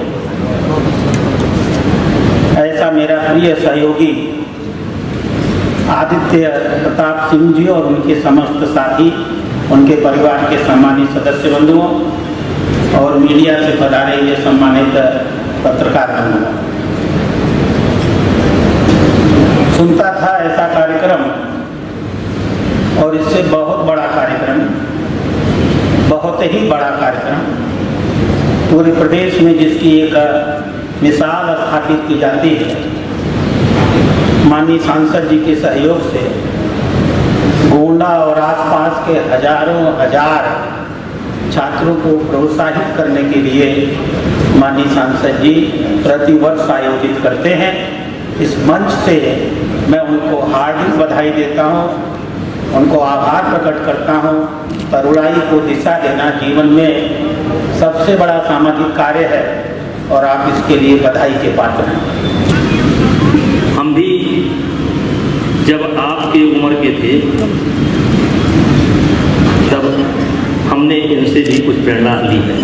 ऐसा मेरा प्रिय सहयोगी आदित्य प्रताप सिंह जी और उनके समस्त साथी, उनके परिवार के सम्मानित सदस्य बंधुओं और मीडिया से पधारे हुए सम्मानित पत्रकार बंधुओं। सुनता था ऐसा कार्यक्रम और इससे बहुत बड़ा कार्यक्रम, बहुत ही बड़ा कार्यक्रम। पूरे प्रदेश में जिसकी एक मिसाल स्थापित की जाती है, माननीय सांसद जी के सहयोग से गोंडा और आसपास के हज़ारों हज़ार छात्रों को प्रोत्साहित करने के लिए माननीय सांसद जी प्रतिवर्ष आयोजित करते हैं। इस मंच से मैं उनको हार्दिक बधाई देता हूँ, उनको आभार प्रकट करता हूँ। तरुणाई को दिशा देना जीवन में सबसे बड़ा सामाजिक कार्य है और आप इसके लिए बधाई के पात्र हैं। हम भी जब आपके उम्र के थे, तब हमने इनसे भी कुछ प्रेरणा ली है।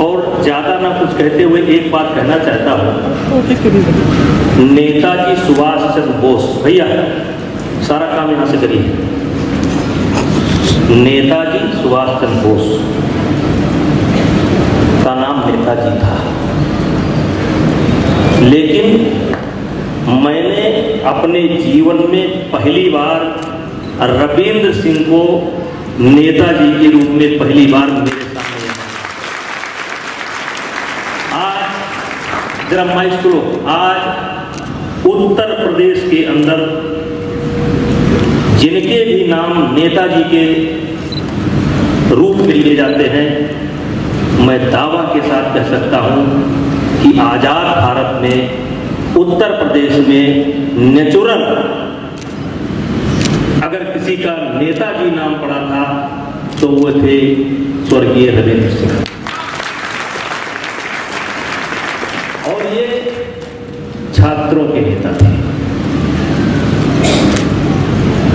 और ज़्यादा ना कुछ कहते हुए एक बात कहना चाहता हूँ। नेताजी सुभाष चंद्र बोस, भैया, सारा काम यहाँ से करिए। नेताजी सुभाष चंद्र बोस का नाम नेताजी था लेकिन मैंने अपने जीवन में पहली बार रविंद्र सिंह को नेताजी के रूप में पहली बार मेरे सामने। आज, जरा माइक सुनो आज उत्तर प्रदेश के अंदर जिनके भी नाम नेताजी के रूप में लिए जाते हैं, मैं दावा के साथ कह सकता हूँ कि आज़ाद भारत में, उत्तर प्रदेश में नेचुरल, अगर किसी का नेताजी नाम पड़ा था तो वो थे स्वर्गीय रविंद्र सिंह। और ये छात्रों के नेता थे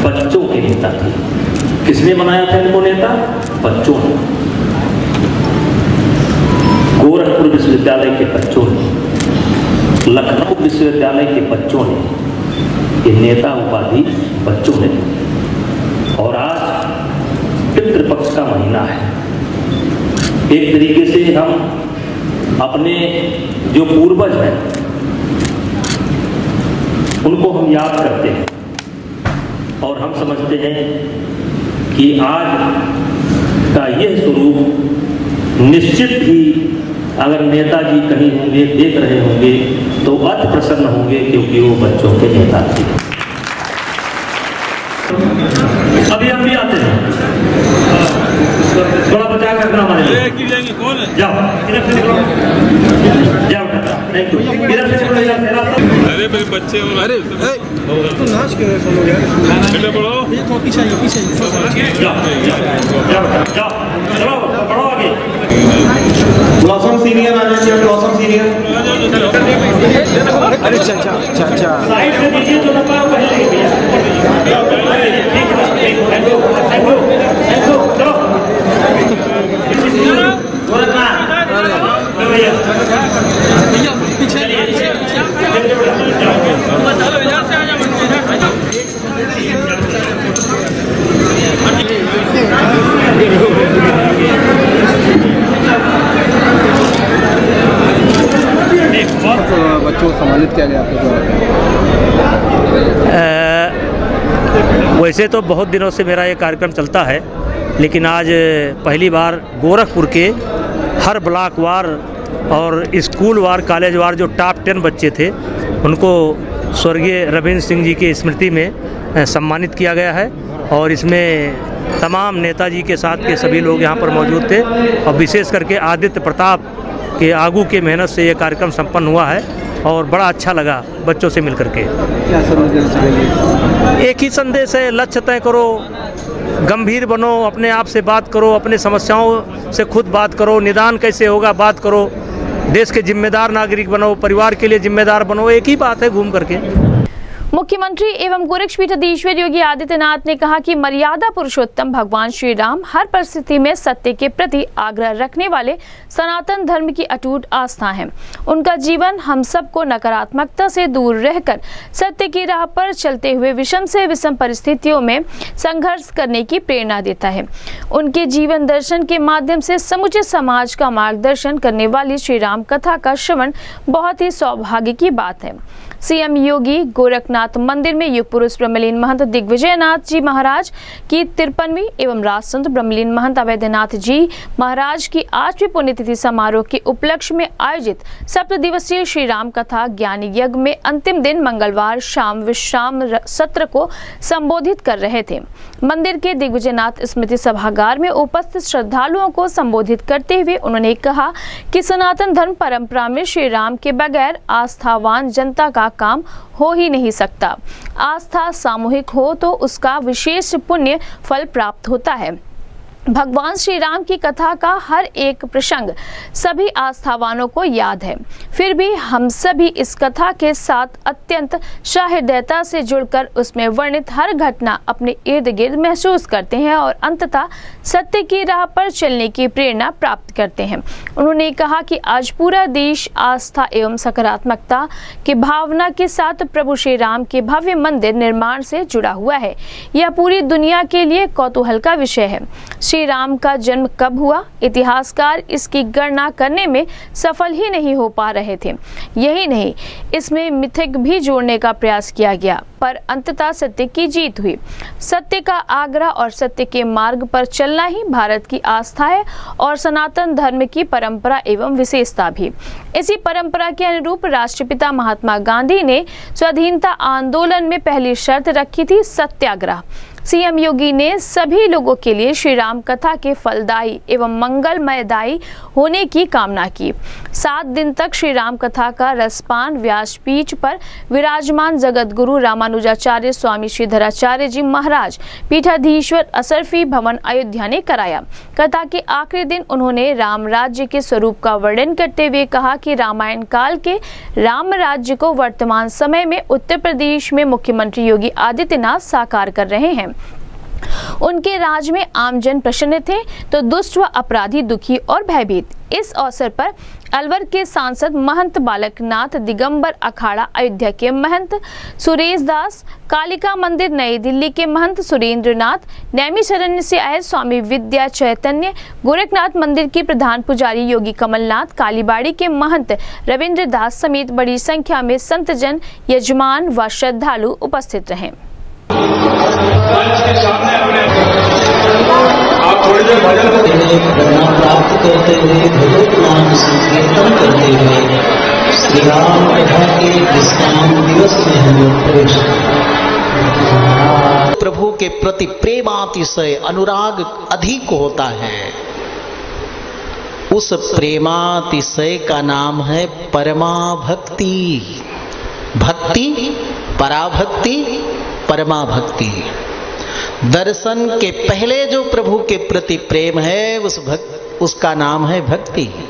बच्चों के नेता थे। किसने बनाया था इनको नेता? बच्चों ने। गोरखपुर विश्वविद्यालय के बच्चों ने। लखनऊ विश्वविद्यालय के बच्चों ने। ये नेता उपाधि बच्चों ने और आज पितृपक्ष का महीना है। एक तरीके से हम अपने जो पूर्वज हैं, उनको हम याद करते हैं। और हम समझते हैं कि आज का यह स्वरूप निश्चित ही अगर नेताजी कहीं होंगे, देख रहे होंगे तो अति प्रसन्न होंगे क्योंकि वो बच्चों के नेता थे अभी हम भी आते हैं। थोड़ा बचा करना हमारे लिए। जाओ इधर से निकलो जाओ थैंक यू इधर से निकलो इधर से अरे मेरे बच्चे हो। अरे तो नाच के सब लोग यार। बेटा पढ़ो ये कॉपी चाहिए पीछे जाओ जाओ जाओ चलो पढ़ो आगे। ब्लॉसम सीनियर आ जाइए ब्लॉसम सीनियर अरे चाचा चाचा साइड से दीजिए तो नंबर पहले ही भैया। ठीक है thank you thank you thank you चलो। बच्चों को सम्मानित किया गया आपके वैसे तो बहुत दिनों से मेरा ये कार्यक्रम चलता है, लेकिन आज पहली बार गोरखपुर के हर ब्लॉक वार और स्कूल वार कॉलेज वार जो टॉप टेन बच्चे थे उनको स्वर्गीय रविंद्र सिंह जी की स्मृति में सम्मानित किया गया है। और इसमें तमाम नेताजी के साथ के सभी लोग यहाँ पर मौजूद थे। और विशेष करके आदित्य प्रताप के आगू के मेहनत से ये कार्यक्रम संपन्न हुआ है और बड़ा अच्छा लगा बच्चों से मिल करके क्या संदेश एक ही संदेश है लक्ष्य तय करो गंभीर बनो, अपने आप से बात करो, अपने समस्याओं से खुद बात करो, निदान कैसे होगा बात करो। देश के जिम्मेदार नागरिक बनो, परिवार के लिए जिम्मेदार बनो, एक ही बात है घूम करके। मुख्यमंत्री एवं गोरक्षपीठाधीश्वर योगी आदित्यनाथ ने कहा कि मर्यादा पुरुषोत्तम भगवान श्री राम हर परिस्थिति में सत्य के प्रति आग्रह रखने वाले सनातन धर्म की अटूट आस्था है। उनका जीवन हम सबको नकारात्मकता से दूर रहकर सत्य की राह पर चलते हुए विषम से विषम परिस्थितियों में संघर्ष करने की प्रेरणा देता है। उनके जीवन दर्शन के माध्यम से समुचे समाज का मार्गदर्शन करने वाली श्री राम कथा का श्रवण बहुत ही सौभाग्य की बात है। सीएम योगी गोरखनाथ मंदिर में युग पुरुष ब्रह्मलीन महंत दिग्विजयनाथ जी महाराज की तिरपनवी एवं राजसंत ब्रह्मलीन महंत अवैधनाथ जी महाराज की आठवीं पुण्यतिथि समारोह के उपलक्ष्य में आयोजित सप्त दिवसीय श्री राम कथा ज्ञान यज्ञ में अंतिम दिन मंगलवार शाम विश्राम सत्र को संबोधित कर रहे थे। मंदिर के दिग्विजयनाथ स्मृति सभागार में उपस्थित श्रद्धालुओं को संबोधित करते हुए उन्होंने कहा कि सनातन धर्म परंपरा में श्री राम के बगैर आस्थावान जनता का काम हो ही नहीं सकता। आस्था सामूहिक हो तो उसका विशेष पुण्य फल प्राप्त होता है। भगवान श्री राम की कथा का हर एक प्रसंग सभी आस्थावानों को याद है। फिर भी हम सभी इस कथा के साथ अत्यंत सहृदयता से जुड़कर उसमें वर्णित हर घटना अपने इर्द गिर्द महसूस करते हैं और अंततः सत्य की राह पर चलने की प्रेरणा प्राप्त करते हैं। उन्होंने कहा कि आज पूरा देश आस्था एवं सकारात्मकता की भावना के साथ प्रभु श्री राम के भव्य मंदिर निर्माण से जुड़ा हुआ है। यह पूरी दुनिया के लिए कौतूहल का विषय है। श्री राम का जन्म कब हुआ? इतिहासकार इसकी गणना करने में सफल ही नहीं हो पा रहे थे। यही नहीं, इसमें मिथिक भी जोड़ने का प्रयास किया गया, पर अंततः सत्य की जीत हुई। सत्य का आग्रह और सत्य के मार्ग पर चलना ही भारत की आस्था है और सनातन धर्म की परंपरा एवं विशेषता भी। इसी परंपरा के अनुरूप राष्ट्रपिता महात्मा गांधी ने स्वाधीनता आंदोलन में पहली शर्त रखी थी सत्याग्रह। सीएम योगी ने सभी लोगों के लिए श्री राम कथा के फलदायी एवं मंगलमयदायी होने की कामना की। सात दिन तक श्री राम कथा का रसपान व्यासपीठ पर विराजमान जगत गुरु रामानुजाचार्य स्वामी श्रीधराचार्य जी महाराज, पीठाधीश्वर असरफी भवन अयोध्या ने कराया। कथा के आखिरी दिन उन्होंने राम राज्य के स्वरूप का वर्णन करते हुए कहा कि रामायण काल के राम राज्य को वर्तमान समय में उत्तर प्रदेश में मुख्यमंत्री योगी आदित्यनाथ साकार कर रहे हैं। उनके राज में आमजन प्रसन्न थे तो दुष्ट व अपराधी, दुखी और भयभीत। इस अवसर पर अलवर के सांसद महंत बालकनाथ, दिगंबर अखाड़ा, अयोध्या के महंत सुरेश दास, कालिका मंदिर, नई दिल्ली के महंत सुरेंद्र नाथ नैमी शरण्य से आए स्वामी विद्या चैतन्य, गोरखनाथ मंदिर के प्रधान पुजारी योगी कमलनाथ, कालीबाड़ी के महंत रविंद्र दास समेत बड़ी संख्या में संत जन यजमान व श्रद्धालु उपस्थित रहे। प्राप्त करते हुए भगवत नाम संकीर्तन करते हुए श्री राम कथा के विश्राम दिवस में हम लोग प्रवेश प्रभु के प्रति प्रेमातिशय अनुराग अधिक होता है। उस प्रेमातिशय का नाम है परमा भक्ति भक्ति, पराभक्ति परमा भक्ति दर्शन के पहले जो प्रभु के प्रति प्रेम है, उस भक्त उसका नाम है भक्ति।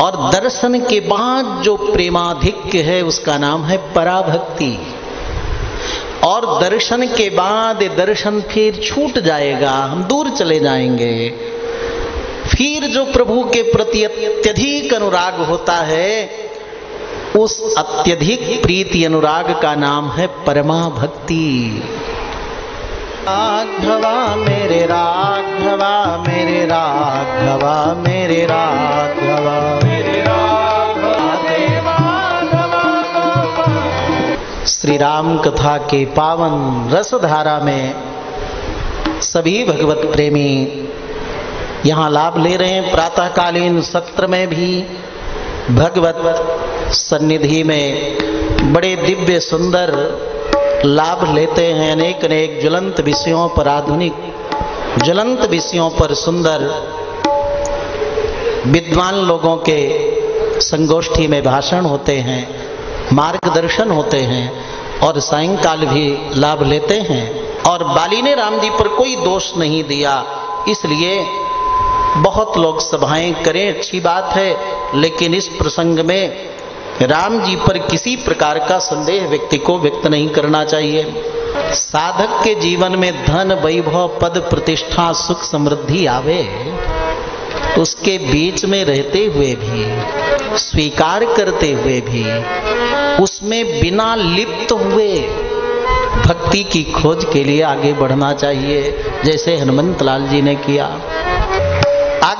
और दर्शन के बाद जो प्रेमाधिक्य है, उसका नाम है पराभक्ति। और दर्शन के बाद दर्शन फिर छूट जाएगा, हम दूर चले जाएँगे। फिर जो प्रभु के प्रति अत्यधिक अनुराग होता है उस अत्यधिक प्रीति अनुराग का नाम है परमा भक्ति राघवा मेरे राघवा मेरे राघवा मेरे राघवा मेरे श्री राम कथा के पावन रसधारा में सभी भगवत प्रेमी यहाँ लाभ ले रहे हैं। प्रातःकालीन सत्र में भी भगवत सन्निधि में बड़े दिव्य सुंदर लाभ लेते हैं अनेक अनेक ज्वलंत विषयों पर आधुनिक ज्वलंत विषयों पर सुंदर विद्वान लोगों के संगोष्ठी में भाषण होते हैं, मार्गदर्शन होते हैं और सायंकाल भी लाभ लेते हैं। और बाली ने राम जी पर कोई दोष नहीं दिया, इसलिए बहुत लोग सभाएँ करें, अच्छी बात है, लेकिन इस प्रसंग में राम जी पर किसी प्रकार का संदेह व्यक्ति को व्यक्त नहीं करना चाहिए। साधक के जीवन में धन, वैभव, पद, प्रतिष्ठा, सुख समृद्धि आवे, उसके बीच में रहते हुए भी, स्वीकार करते हुए भी, उसमें बिना लिप्त हुए भक्ति की खोज के लिए आगे बढ़ना चाहिए, जैसे हनुमंत लाल जी ने किया।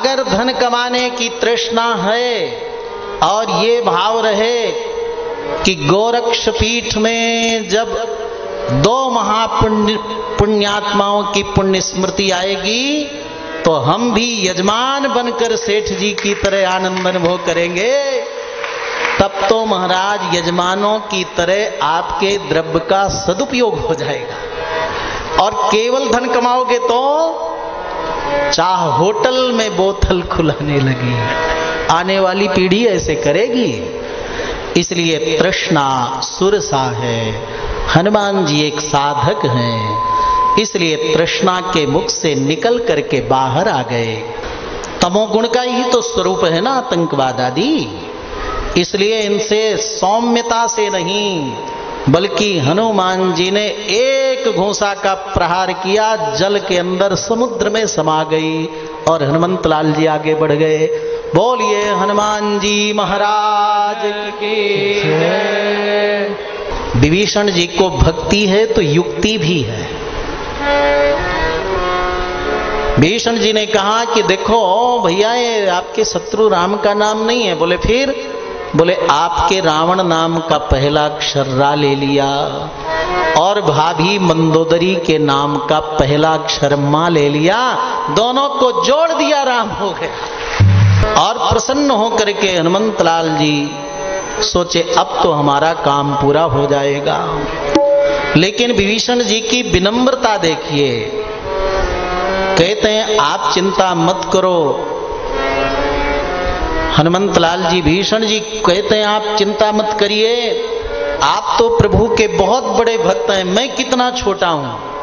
अगर धन कमाने की तृष्णा है और ये भाव रहे कि गोरक्ष पीठ में जब दो महापुण्य पुण्यात्माओं की पुण्य स्मृति आएगी तो हम भी यजमान बनकर सेठ जी की तरह आनंद अनुभव करेंगे। तब तो महाराज, यजमानों की तरह आपके द्रव्य का सदुपयोग हो जाएगा। और केवल धन कमाओगे तो चाह होटल में बोतल खुलाने लगी। आने वाली पीढ़ी ऐसे करेगी? इसलिए तृष्णा सुरसा है। हनुमान जी एक साधक हैं। इसलिए तृष्णा के मुख से निकल करके बाहर आ गए। तमोगुण का ही तो स्वरूप है ना, आतंकवाद आदि। इसलिए इनसे सौम्यता से नहीं बल्कि हनुमान जी ने एक घोसा का प्रहार किया, जल के अंदर समुद्र में समा गई और हनुमंत लाल जी आगे बढ़ गए। बोलिए, हनुमान जी महाराज की विभीषण जी को भक्ति है तो युक्ति भी है। भीषण जी ने कहा कि देखो, भैया, ये आपके शत्रु राम का नाम नहीं है। बोले, फिर? बोले, आपके रावण नाम का पहला अक्षर रा ले लिया और भाभी मंदोदरी के नाम का पहला अक्षर माँ ले लिया। दोनों को जोड़ दिया, राम हो गया। और प्रसन्न होकर के हनुमंत लाल जी सोचे, अब तो हमारा काम पूरा हो जाएगा। लेकिन विभीषण जी की विनम्रता देखिए, कहते हैं, आप चिंता मत करो हनुमंत लाल जी, भीषण जी कहते हैं, आप चिंता मत करिए। आप तो प्रभु के बहुत बड़े भक्त हैं। मैं कितना छोटा हूँ?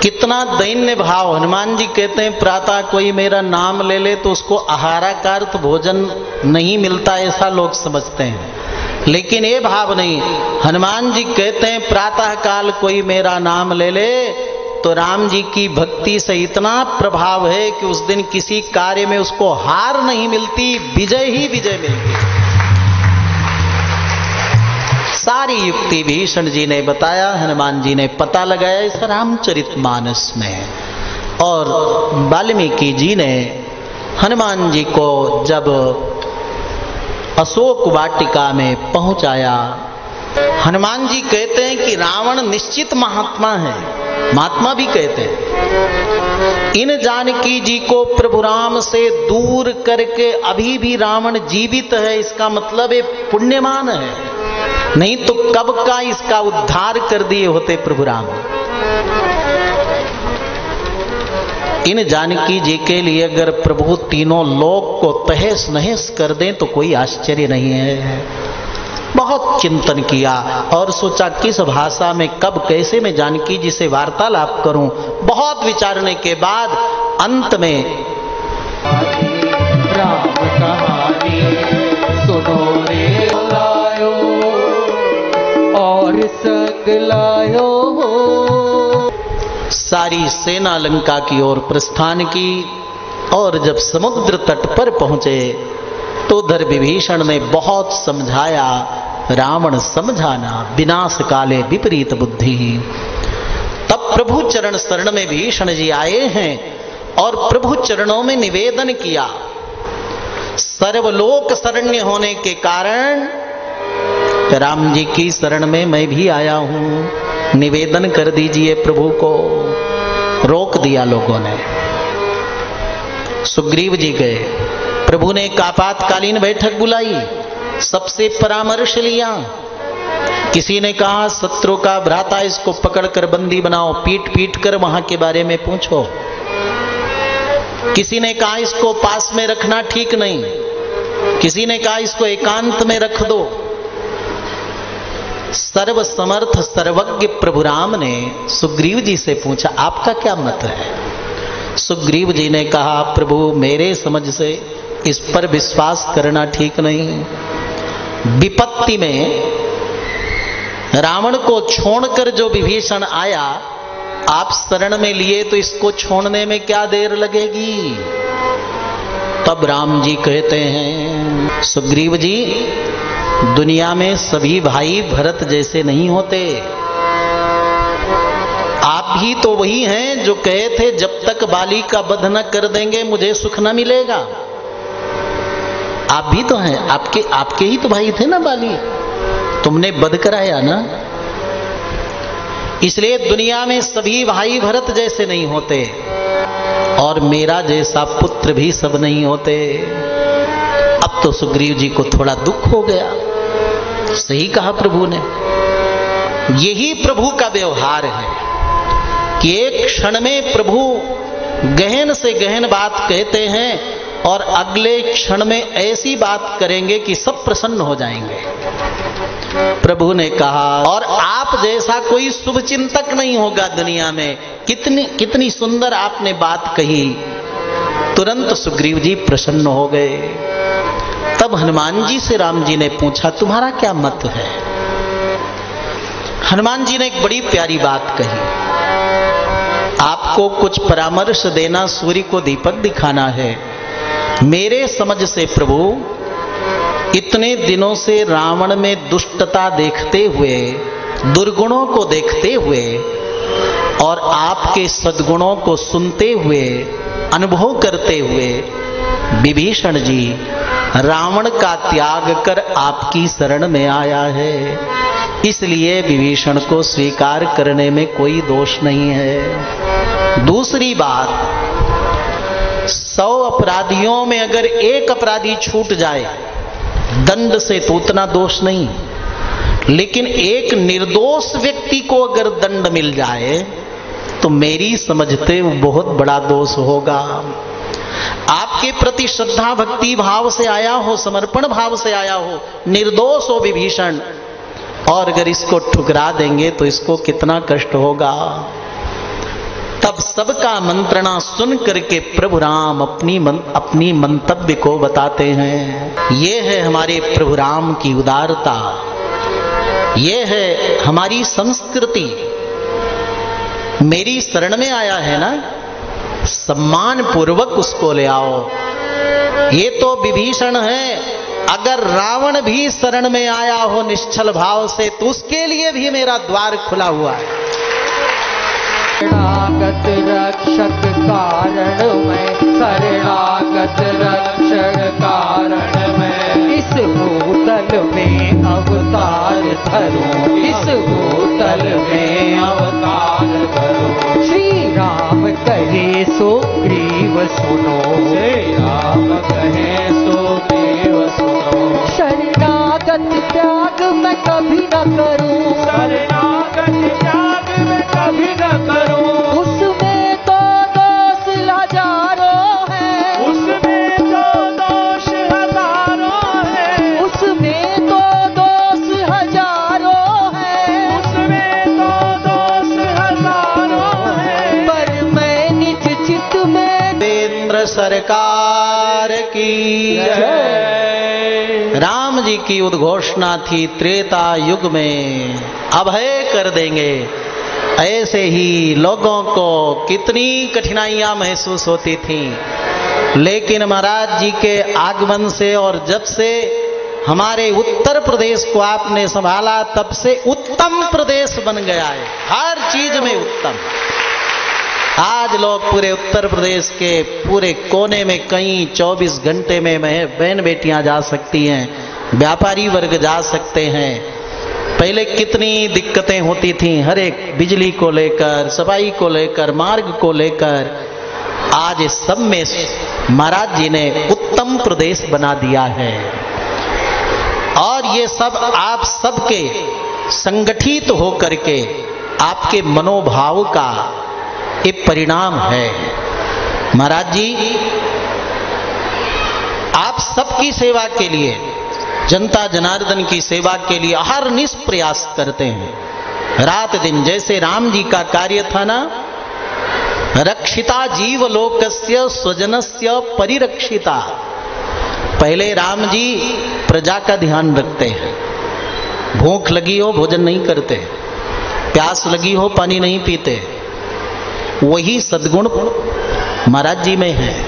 कितना दैन्य भाव। हनुमान जी कहते हैं, प्रातः कोई मेरा नाम ले ले तो उसको आहाराकार भोजन नहीं मिलता, ऐसा लोग समझते हैं। लेकिन ये भाव नहीं। हनुमान जी कहते हैं, प्रातः काल कोई मेरा नाम ले ले तो राम जी की भक्ति से इतना प्रभाव है कि उस दिन किसी कार्य में उसको हार नहीं मिलती, विजय ही विजय मिलती। सारी युक्ति भीषण जी ने बताया, हनुमान जी ने पता लगाया इस रामचरित मानस में। और वाल्मीकि जी ने हनुमान जी को जब अशोक वाटिका में पहुँचाया हनुमान जी कहते हैं कि रावण निश्चित महात्मा है। महात्मा भी कहते हैं। इन जानकी जी को प्रभु राम से दूर करके अभी भी रावण जीवित है, इसका मतलब पुण्यमान है। नहीं तो कब का इसका उद्धार कर दिए होते प्रभु राम? इन जानकी जी के लिए अगर प्रभु तीनों लोक को तहस नहस कर दें तो कोई आश्चर्य नहीं है। बहुत चिंतन किया और सोचा किस भाषा में, कब, कैसे मैं जानकी जी से वार्तालाप करूँ। बहुत विचारने के बाद अंत में सारी सेना लंका की ओर प्रस्थान की और जब समुद्र तट पर पहुँचे तो उधर विभीषण ने बहुत समझाया रावण समझाना, विनाश काले विपरीत बुद्धि। तब प्रभु चरण शरण में भीषण जी आए हैं और प्रभु चरणों में निवेदन किया। सर्वलोक शरण्य होने के कारण राम जी की शरण में मैं भी आया हूँ। निवेदन कर दीजिए प्रभु को। रोक दिया लोगों ने। सुग्रीव जी गए। प्रभु ने एक आपातकालीन बैठक बुलाई। सबसे परामर्श लिया। किसी ने कहा, शत्रु का भ्राता, इसको पकड़कर बंदी बनाओ, पीट पीट कर वहाँ के बारे में पूछो। किसी ने कहा, इसको पास में रखना ठीक नहीं। किसी ने कहा, इसको एकांत में रख दो। सर्व समर्थ सर्वज्ञ प्रभु राम ने सुग्रीव जी से पूछा, आपका क्या मत है? सुग्रीव जी ने कहा, प्रभु मेरे समझ से इस पर विश्वास करना ठीक नहीं। विपत्ति में रावण को छोड़कर जो विभीषण आया, आप शरण में लिए तो इसको छोड़ने में क्या देर लगेगी? तब राम जी कहते हैं, सुग्रीव जी, दुनिया में सभी भाई भरत जैसे नहीं होते। आप ही तो वही हैं जो कहे थे, जब तक बाली का बध न कर देंगे, मुझे सुख न मिलेगा। आप भी तो हैं। आपके आपके ही तो भाई थे ना बाली। तुमने वध कराया ना। इसलिए दुनिया में सभी भाई भरत जैसे नहीं होते। और मेरा जैसा पुत्र भी सब नहीं होते। अब तो सुग्रीव जी को थोड़ा दुख हो गया। सही कहा प्रभु ने। यही प्रभु का व्यवहार है कि एक क्षण में प्रभु गहन से गहन बात कहते हैं। और अगले क्षण में ऐसी बात करेंगे कि सब प्रसन्न हो जाएँगे। प्रभु ने कहा, और आप जैसा कोई शुभ चिंतक नहीं होगा दुनिया में। कितनी कितनी सुंदर आपने बात कही। तुरंत सुग्रीव जी प्रसन्न हो गए। तब हनुमान जी से राम जी ने पूछा, तुम्हारा क्या मत है? हनुमान जी ने एक बड़ी प्यारी बात कही, आपको कुछ परामर्श देना सूर्य को दीपक दिखाना है। मेरे समझ से प्रभु, इतने दिनों से रावण में दुष्टता देखते हुए, दुर्गुणों को देखते हुए, और आपके सद्गुणों को सुनते हुए, अनुभव करते हुए, विभीषण जी, रावण का त्याग कर आपकी शरण में आया है। इसलिए विभीषण को स्वीकार करने में कोई दोष नहीं है। दूसरी बात सौ अपराधियों में अगर एक अपराधी छूट जाए, दंड से तो उतना दोष नहीं। लेकिन एक निर्दोष व्यक्ति को अगर दंड मिल जाए तो मेरी समझते वो बहुत बड़ा दोष होगा। आपके प्रति श्रद्धा भक्ति भाव से आया हो, समर्पण भाव से आया हो, निर्दोष हो विभीषण, और अगर इसको ठुकरा देंगे तो इसको कितना कष्ट होगा। तब सबका मंत्रणा सुन करके प्रभु राम अपनी मन, अपनी मंतव्य को बताते हैं। ये है हमारे प्रभु राम की उदारता। ये है हमारी संस्कृति। मेरी शरण में आया है ना? सम्मान पूर्वक उसको ले आओ। ये तो विभीषण है। अगर रावण भी शरण में आया हो निश्चल भाव से तो उसके लिए भी मेरा द्वार खुला हुआ है। शरणागत रक्षक कारण में शरणागत रक्षक कारण में। इस भूतल में अवतार धरो इस भूतल में अवतार धरो। श्री राम कहे सो ग्रीव सुनो। श्री राम कहे सो ग्रीव सुनो। शरणागत त्याग मैं कभी न करूँ। शरणागत कभी न करूँ। उसमें तो दोष हज़ारों है। उसमें तो दोष हज़ारों है। उसमें तो दोष हज़ारों है। उसमें तो दोष हज़ारों है। पर मैं निज चित्त में केंद्र सरकार की राम जी की उद्घोषणा थी त्रेता युग में। अभय कर देंगे। ऐसे ही लोगों को कितनी कठिनाइयाँ महसूस होती थी। लेकिन महाराज जी के आगमन से और जब से हमारे उत्तर प्रदेश को आपने संभाला, तब से उत्तम प्रदेश बन गया है। हर चीज़ में उत्तम। आज लोग पूरे उत्तर प्रदेश के पूरे कोने में कई 24 घंटे में बहन बेटियाँ जा सकती हैं, व्यापारी वर्ग जा सकते हैं। पहले कितनी दिक्कतें होती थी, हर एक बिजली को लेकर, सफ़ाई को लेकर, मार्ग को लेकर। आज सब में महाराज जी ने उत्तम प्रदेश बना दिया है। और ये सब आप सबके संगठित होकर के आपके मनोभाव का ये परिणाम है। महाराज जी, आप सबकी सेवा के लिए जनता जनार्दन की सेवा के लिए हर निष्प्रयास करते हैं। रात दिन जैसे राम जी का कार्य था ना, रक्षिता जीव लोकस्य स्वजनस्य परिरक्षिता। पहले राम जी प्रजा का ध्यान रखते हैं। भूख लगी हो, भोजन नहीं करते। प्यास लगी हो, पानी नहीं पीते। वही सदगुण महाराज जी में है।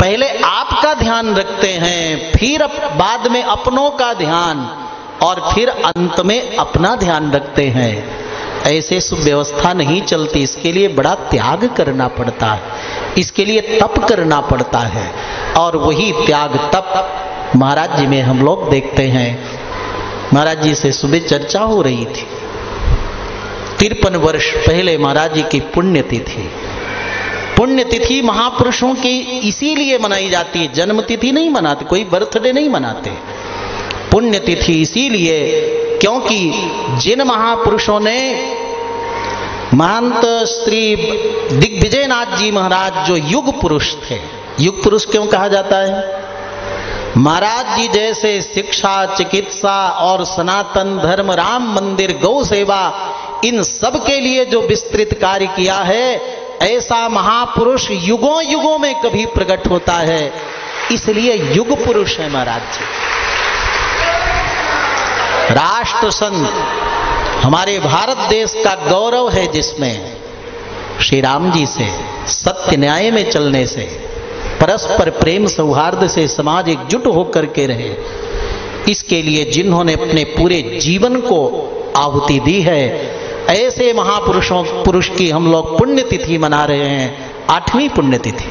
पहले आपका ध्यान रखते हैं, फिर बाद में अपनों का ध्यान और फिर अंत में अपना ध्यान रखते हैं। ऐसे सुव्यवस्था नहीं चलती, इसके लिए बड़ा त्याग करना पड़ता है। इसके लिए तप करना पड़ता है। और वही त्याग, तप महाराज जी में हम लोग देखते हैं। महाराज जी से सुबह चर्चा हो रही थी। तिरपन वर्ष पहले महाराज जी की पुण्यतिथि। पुण्यतिथि महापुरुषों की इसीलिए मनाई जाती है। जन्म तिथि नहीं मनाते, कोई बर्थडे नहीं मनाते। पुण्यतिथि इसीलिए क्योंकि जिन महापुरुषों ने महंत श्री दिग्विजयनाथ जी महाराज जो युग पुरुष थे, युग पुरुष क्यों कहा जाता है? महाराज जी जैसे शिक्षा, चिकित्सा और सनातन धर्म, राम मंदिर, गौ सेवा, इन सब के लिए जो विस्तृत कार्य किया है ऐसा महापुरुष युगों युगों में कभी प्रकट होता है। इसलिए युग पुरुष है महाराज जी। राष्ट्र संत हमारे भारत देश का गौरव है जिसमें श्री राम जी से, सत्य न्याय में चलने से, परस्पर प्रेम सौहार्द से समाज एकजुट होकर के रहे। इसके लिए जिन्होंने अपने पूरे जीवन को आहुति दी है ऐसे महापुरुषों, पुरुष की हम लोग पुण्यतिथि मना रहे हैं। आठवीं पुण्यतिथि।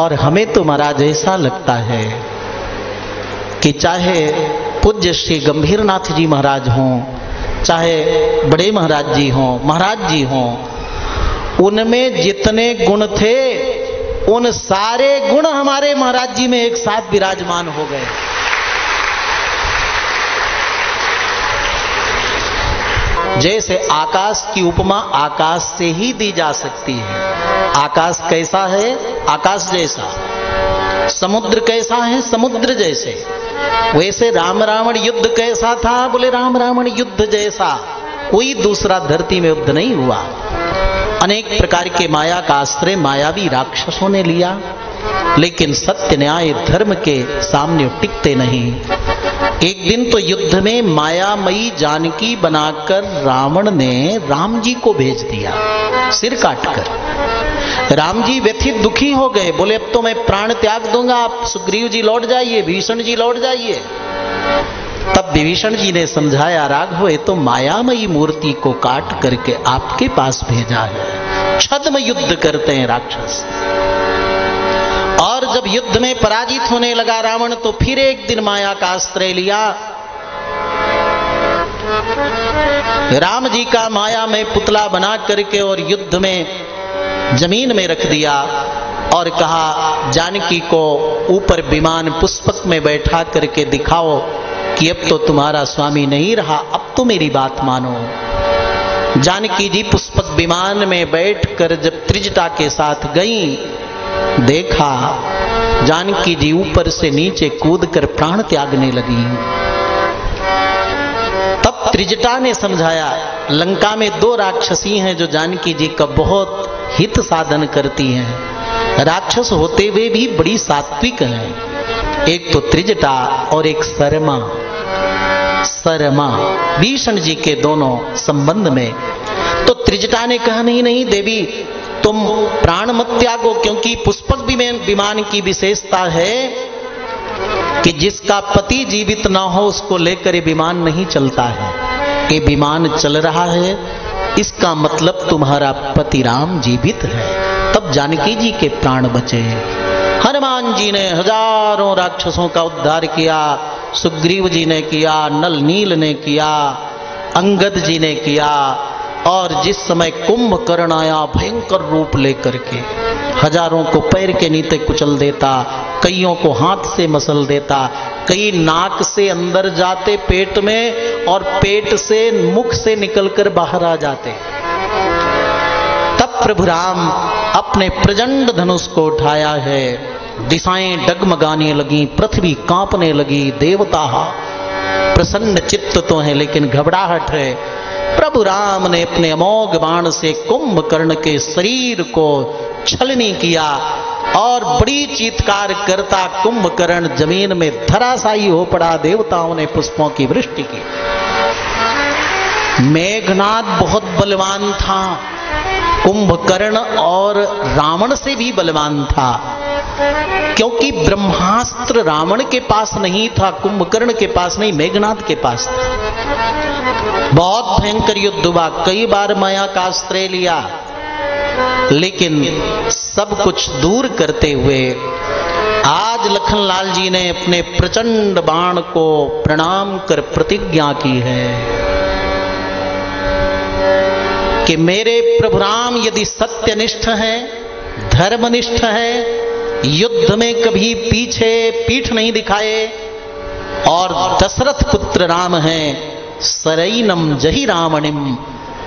और हमें तो महाराज ऐसा लगता है कि चाहे पूज्य श्री गंभीरनाथ जी महाराज हों, चाहे बड़े महाराज जी हों, महाराज जी हों, उनमें जितने गुण थे, उन सारे गुण हमारे महाराज जी में एक साथ विराजमान हो गए। जैसे आकाश की उपमा आकाश से ही दी जा सकती है। आकाश कैसा है? आकाश जैसा। समुद्र कैसा है? समुद्र जैसे। वैसे राम रावण युद्ध कैसा था? बोले, राम रावण युद्ध जैसा। कोई दूसरा धरती में युद्ध नहीं हुआ। अनेक प्रकार के माया का आश्रय मायावी राक्षसों ने लिया। लेकिन सत्य न्याय धर्म के सामने टिकते नहीं। एक दिन तो युद्ध में मायामयी जानकी बनाकर रावण ने राम जी को भेज दिया, सिर काटकर। राम जी व्यथित दुखी हो गए, बोले, अब तो मैं प्राण त्याग दूँगा, आप सुग्रीव जी लौट जाइए, भीषण जी लौट जाइए। तब विभीषण जी ने समझाया, राघव तो मायामयी मूर्ति को काट करके आपके पास भेजा है। छद्म युद्ध करते हैं, राक्षस। जब युद्ध में पराजित होने लगा रावण तो फिर एक दिन माया का आश्रय लिया। राम जी का माया में पुतला बना करके और युद्ध में ज़मीन में रख दिया और कहा, जानकी को ऊपर विमान पुष्पक में बैठा करके दिखाओ कि अब तो तुम्हारा स्वामी नहीं रहा। अब तो मेरी बात मानो। जानकी जी पुष्पक विमान में बैठकर जब त्रिजटा के साथ गई देखा, जानकी जी ऊपर से नीचे कूद कर प्राण त्यागने लगी। तब त्रिजटा ने समझाया, लंका में दो राक्षसी हैं जो जानकी जी का बहुत हित साधन करती हैं। राक्षस होते हुए भी बड़ी सात्विक हैं। एक तो त्रिजटा और एक सरमा सरमा भीषण जी के दोनों संबंध में। तो त्रिजटा ने कहा, नहीं नहीं, देवी तुम प्राण मत त्यागो, क्योंकि पुष्पक विमान की विशेषता है कि जिसका पति जीवित ना हो, उसको लेकर ये विमान नहीं चलता है। ये विमान चल रहा है, इसका मतलब तुम्हारा पति राम जीवित है। तब जानकी जी के प्राण बचे। हनुमान जी ने हज़ारों राक्षसों का उद्धार किया, सुग्रीव जी ने किया, नल नील ने किया, अंगद जी ने किया और जिस समय कुंभकर्ण आया, भयंकर रूप लेकर के हज़ारों को पैर के नीचे कुचल देता, कईयों को हाथ से मसल देता, कई नाक से अंदर जाते पेट में और पेट से मुख से निकलकर बाहर आ जाते। तब प्रभु राम अपने प्रचंड धनुष को उठाया है। दिशाएँ डगमगाने लगी, पृथ्वी कांपने लगी, देवता प्रसन्न चित्त तो है, लेकिन घबराहट है। प्रभु राम ने अपने अमोघ बाण से कुंभकर्ण के शरीर को छलनी किया और बड़ी चीतकार करता कुंभकर्ण ज़मीन में धराशायी हो पड़ा, देवताओं ने पुष्पों की वृष्टि की। मेघनाथ बहुत बलवान था, कुंभकर्ण और रावण से भी बलवान था। क्योंकि ब्रह्मास्त्र रावण के पास नहीं था, कुंभकर्ण के पास नहीं मेघनाथ के पास था। बहुत भयंकर युद्ध हुआ, कई बार माया का आश्रय लिया। लेकिन सब कुछ दूर करते हुए आज लखनलाल जी ने अपने प्रचंड बाण को प्रणाम कर प्रतिज्ञा की है कि मेरे प्रभु राम यदि सत्यनिष्ठ हैं, धर्मनिष्ठ हैं युद्ध में कभी पीछे पीठ नहीं दिखाए। और दशरथ पुत्र राम हैं, सरईनम जही रावणिम।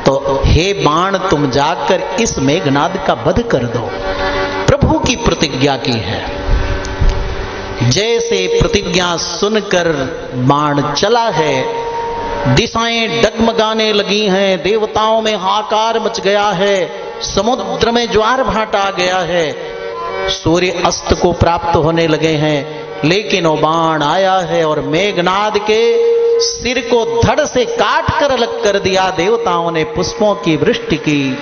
तो हे बाण, तुम जाकर इस मेघनाद का वध कर दो। प्रभु की प्रतिज्ञा की है। जैसे प्रतिज्ञा सुनकर बाण चला है, दिशाएँ डगमगाने लगी हैं, देवताओं में हाकार मच गया है, समुद्र में ज्वार भाट आ गया है सूर्य अस्त को प्राप्त होने लगे हैं, लेकिन वो बाण आया है और मेघनाद के सिर को धड़ से काट कर अलग कर दिया। देवताओं ने पुष्पों की वृष्टि की।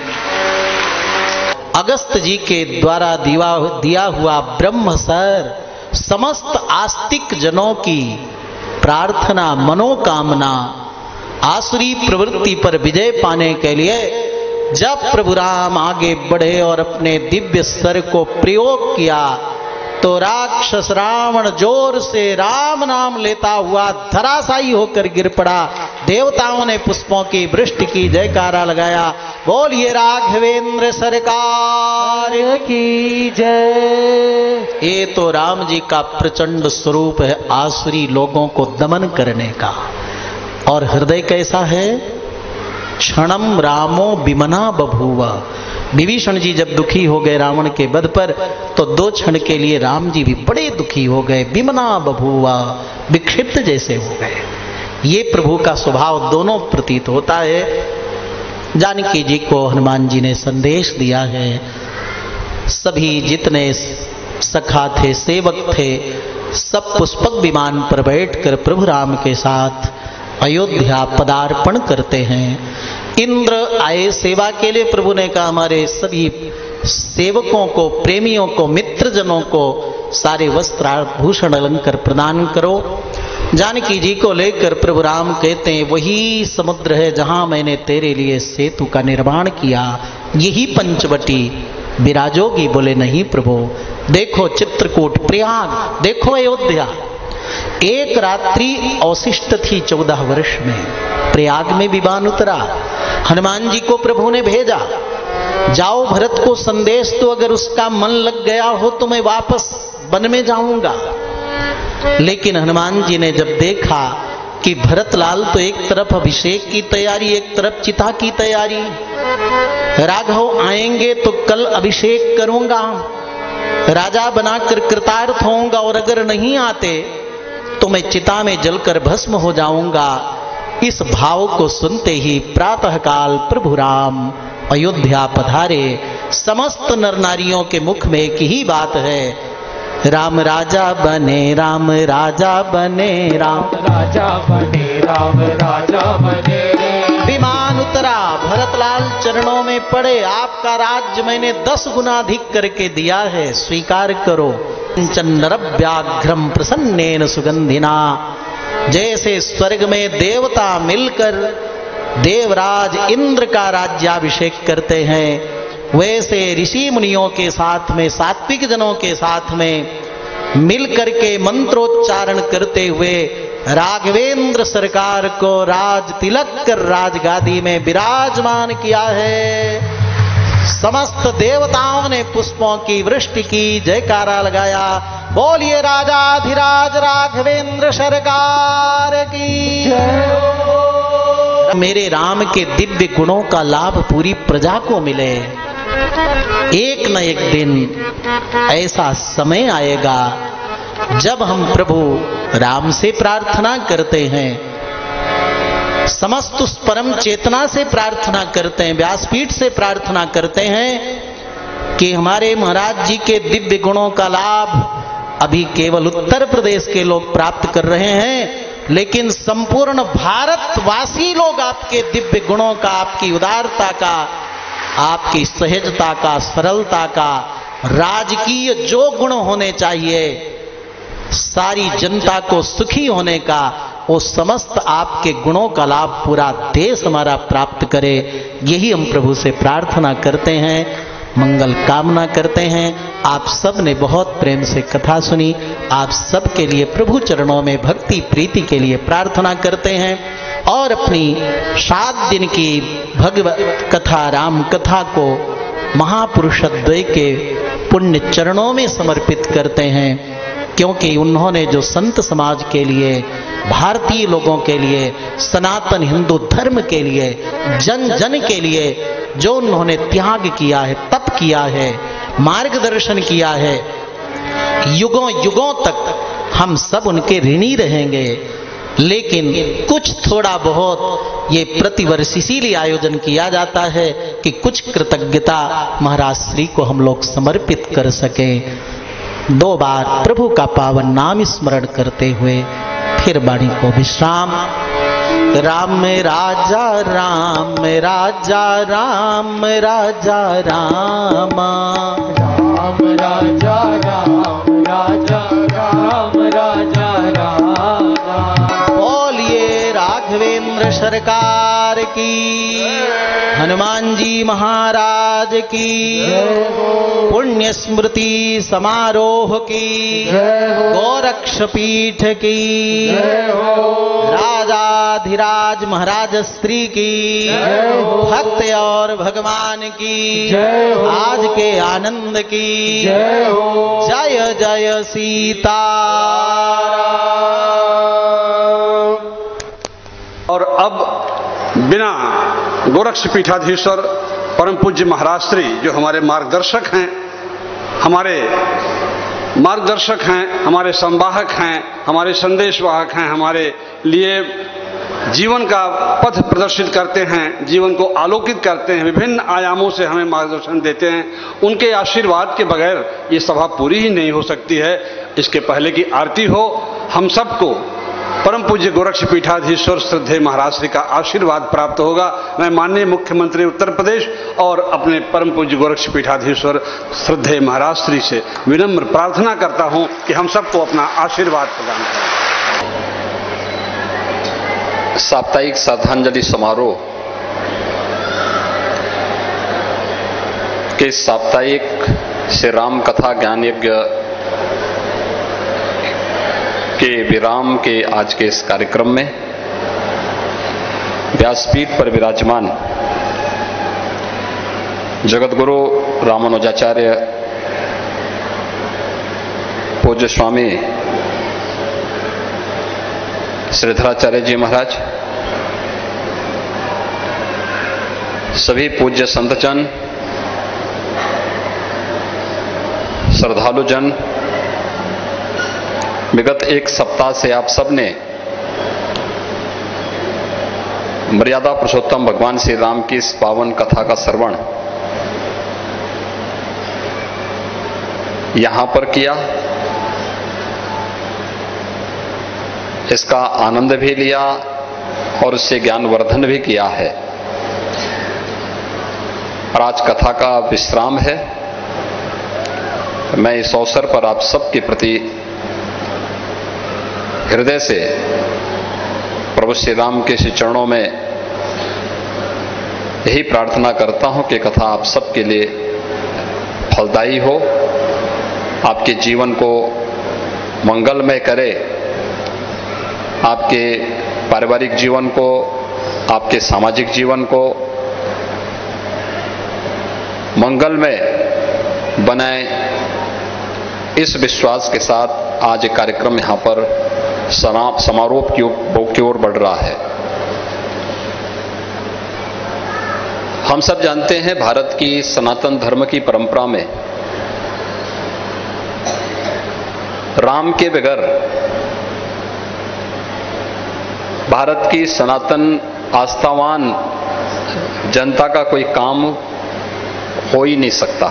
अगस्त जी के द्वारा दिया दिया हुआ ब्रह्म सर, समस्त आस्तिक जनों की प्रार्थना, मनोकामना, आसुरी प्रवृत्ति पर विजय पाने के लिए जब प्रभु राम आगे बढ़े और अपने दिव्य स्तर को प्रयोग किया तो राक्षस रावण ज़ोर से राम नाम लेता हुआ धराशायी होकर गिर पड़ा। देवताओं ने पुष्पों की वृष्टि की जयकारा लगाया। बोलिए राघवेंद्र सरकार। की जय। ये तो राम जी का प्रचंड स्वरूप है आसुरी लोगों को दमन करने का। और हृदय कैसा है? क्षणम रामो बिमना बभुआ विभीषण जी जब दुखी हो गए रावण के वध पर तो दो क्षण के लिए राम जी भी बड़े दुखी हो गए, बिमना बभुआ विक्षिप्त जैसे हो गए। ये प्रभु का स्वभाव दोनों प्रतीत होता है। जानकी जी को हनुमान जी ने संदेश दिया है, सभी जितने सखा थे, सेवक थे, सब पुष्पक विमान पर बैठकर प्रभु राम के साथ अयोध्या पदार्पण करते हैं। इंद्र आए सेवा के लिए, प्रभु ने कहा, हमारे सभी सेवकों को, प्रेमियों को, मित्रजनों को सारे वस्त्र भूषण अलंकर प्रदान करो। जानकी जी को लेकर प्रभु राम कहते हैं, वही समुद्र है जहाँ मैंने तेरे लिए सेतु का निर्माण किया। यही पंचवटी विराजोगी बोले, नहीं प्रभु, देखो चित्रकूट प्रयाग, देखो अयोध्या। एक रात्रि अवशिष्ट थी चौदह वर्ष में। प्रयाग में विमान उतरा। हनुमान जी को प्रभु ने भेजा। जाओ भरत को संदेश तो अगर उसका मन लग गया हो तो मैं वापस वन में जाऊँगा। लेकिन हनुमान जी ने जब देखा कि भरतलाल तो एक तरफ़, अभिषेक की तैयारी, एक तरफ़ चिता की तैयारी, राघव आएँगे तो कल अभिषेक करूँगा। राजा बनाकर कृतार्थ होऊँगा और अगर नहीं आते तो मैं चिता में जलकर भस्म हो जाऊँगा। इस भाव को सुनते ही प्रातःकाल प्रभु राम, अयोध्या पधारे। समस्त नर नारियों के मुख में एक ही बात है, राम राजा बने, राम राजा बने, राम राजा बने, राम राजा बने। विमान भरतलाल चरणों में पड़े, आपका राज्य मैंने दस गुना अधिक करके दिया है, स्वीकार करो। चंद्र व्याघ्रम प्रसन्नेन सुगंधिना जैसे स्वर्ग में देवता मिलकर देवराज इंद्र का राज्याभिषेक करते हैं, वैसे ऋषि मुनियों के साथ में, सात्विक जनों के साथ में मिलकर के मंत्रोच्चारण करते हुए राघवेंद्र सरकार को राज तिलक कर राजगादी में विराजमान किया है। समस्त देवताओं ने पुष्पों की वृष्टि की, जयकारा लगाया। बोलिए राजाधिराज राघवेंद्र सरकार की। मेरे राम के दिव्य गुणों का लाभ पूरी प्रजा को मिले। एक न एक दिन ऐसा समय आएगा जब हम प्रभु राम से प्रार्थना करते हैं, समस्त उस परम चेतना से प्रार्थना करते हैं, व्यासपीठ से प्रार्थना करते हैं कि हमारे महाराज जी के दिव्य गुणों का लाभ अभी केवल उत्तर प्रदेश के लोग प्राप्त कर रहे हैं, लेकिन संपूर्ण भारतवासी लोग आपके दिव्य गुणों का, आपकी उदारता का, आपकी सहजता का, सरलता का, राजकीय जो गुण होने चाहिए सारी जनता को सुखी होने का वो समस्त आपके गुणों का लाभ पूरा देश हमारा प्राप्त करे, यही हम प्रभु से प्रार्थना करते हैं, मंगल कामना करते हैं। आप सबने बहुत प्रेम से कथा सुनी, आप सब के लिए प्रभु चरणों में भक्ति प्रीति के लिए प्रार्थना करते हैं और अपनी सात दिन की भगवत कथा, राम कथा को महापुरुषद्वय के पुण्य चरणों में समर्पित करते हैं। क्योंकि उन्होंने जो संत समाज के लिए, भारतीय लोगों के लिए, सनातन हिंदू धर्म के लिए, जन जन के लिए जो उन्होंने त्याग किया है, तप किया है, मार्गदर्शन किया है, युगों युगों तक हम सब उनके ऋणी रहेंगे। लेकिन कुछ थोड़ा बहुत ये प्रतिवर्ष इसीलिए आयोजन किया जाता है कि कुछ कृतज्ञता महाराज श्री को हम लोग समर्पित कर सके। दो बार प्रभु का पावन नाम स्मरण करते हुए फिर वाणी को विश्राम। राम राजा राम राजा राम राजा, राम। राम राजा राम राजा। राघवेंद्र सरकार की, हनुमान जी महाराज की पुण्य स्मृति समारोह की गोरक्ष पीठ की, राजाधिराज महाराज स्त्री की, भक्त और भगवान की, आज के आनंद की, जय जय सीता। अब बिना गोरक्ष पीठाधीश्वर परम पूज्य महाराज श्री जो हमारे मार्गदर्शक हैं, हमारे मार्गदर्शक हैं, हमारे संवाहक हैं, हमारे संदेशवाहक हैं, हमारे लिए जीवन का पथ प्रदर्शित करते हैं, जीवन को आलोकित करते हैं, विभिन्न आयामों से हमें मार्गदर्शन देते हैं, उनके आशीर्वाद के बगैर ये सभा पूरी ही नहीं हो सकती है। इसके पहले की आरती हो, हम सबको परम पूज्य गोरक्ष पीठाधीश्वर श्रद्धे महाराज श्री का आशीर्वाद प्राप्त होगा। मैं माननीय मुख्यमंत्री उत्तर प्रदेश और अपने परम पूज्य गोरक्ष पीठाधीश्वर श्रद्धे महाराज श्री से विनम्र प्रार्थना करता हूँ कि हम सबको अपना आशीर्वाद प्रदान करें। साप्ताहिक श्रद्धांजलि समारोह के साप्ताहिक श्री राम कथा ज्ञान यज्ञ के विराम के आज के इस कार्यक्रम में व्यासपीठ पर विराजमान जगतगुरु रामानुजाचार्य पूज्य स्वामी श्रीधराचार्य जी महाराज, सभी पूज्य संतजन, श्रद्धालुजन जन विगत एक सप्ताह से आप सबने मर्यादा पुरुषोत्तम भगवान श्री राम की इस पावन कथा का श्रवण यहाँ पर किया। इसका आनंद भी लिया और उससे ज्ञानवर्धन भी किया है। आज कथा का विश्राम है। मैं इस अवसर पर आप सबके प्रति हृदय से प्रभु श्री राम के श्री चरणों में यही प्रार्थना करता हूँ कि कथा आप सबके लिए फलदायी हो, आपके जीवन को मंगलमय करे, आपके पारिवारिक जीवन को, आपके सामाजिक जीवन को मंगलमय बनाए। इस विश्वास के साथ आज एक कार्यक्रम यहाँ पर समारोह की ओर बढ़ रहा है। हम सब जानते हैं भारत की सनातन धर्म की परंपरा में राम के बगैर भारत की सनातन आस्थावान जनता का कोई काम हो ही नहीं सकता।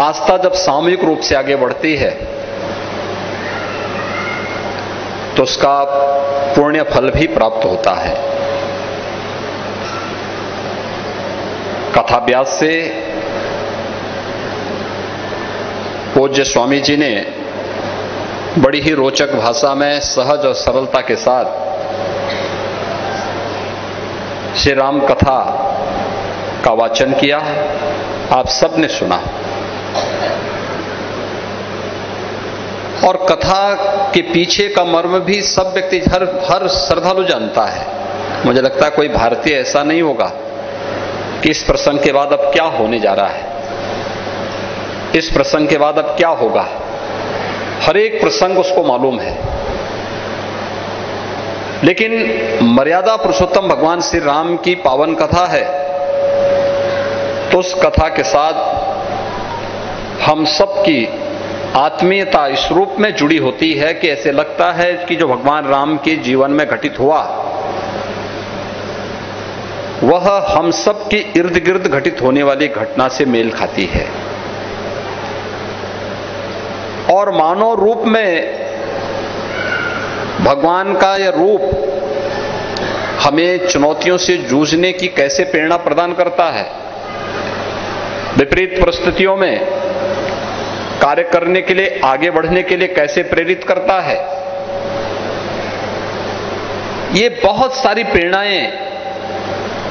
आस्था जब सामूहिक रूप से आगे बढ़ती है तो उसका पुण्य फल भी प्राप्त होता है। कथाभ्यास से पूज्य स्वामी जी ने बड़ी ही रोचक भाषा में सहज और सरलता के साथ श्री राम कथा का वाचन किया। आप सबने सुना। और कथा के पीछे का मर्म भी सब व्यक्ति हर हर श्रद्धालु जानता है। मुझे लगता है कोई भारतीय ऐसा नहीं होगा कि इस प्रसंग के बाद अब क्या होने जा रहा है। इस प्रसंग के बाद अब क्या होगा? हर एक प्रसंग उसको मालूम है। लेकिन मर्यादा पुरुषोत्तम भगवान श्री राम की पावन कथा है तो उस कथा के साथ हम सबकी आत्मीयता इस रूप में जुड़ी होती है कि ऐसे लगता है कि जो भगवान राम के जीवन में घटित हुआ, वह हम सब के इर्द गिर्द घटित होने वाली घटना से मेल खाती है। और मानव रूप में भगवान का यह रूप हमें चुनौतियों से जूझने की कैसे प्रेरणा प्रदान करता है? विपरीत परिस्थितियों में कार्य करने के लिए, आगे बढ़ने के लिए कैसे प्रेरित करता है? ये बहुत सारी प्रेरणाएँ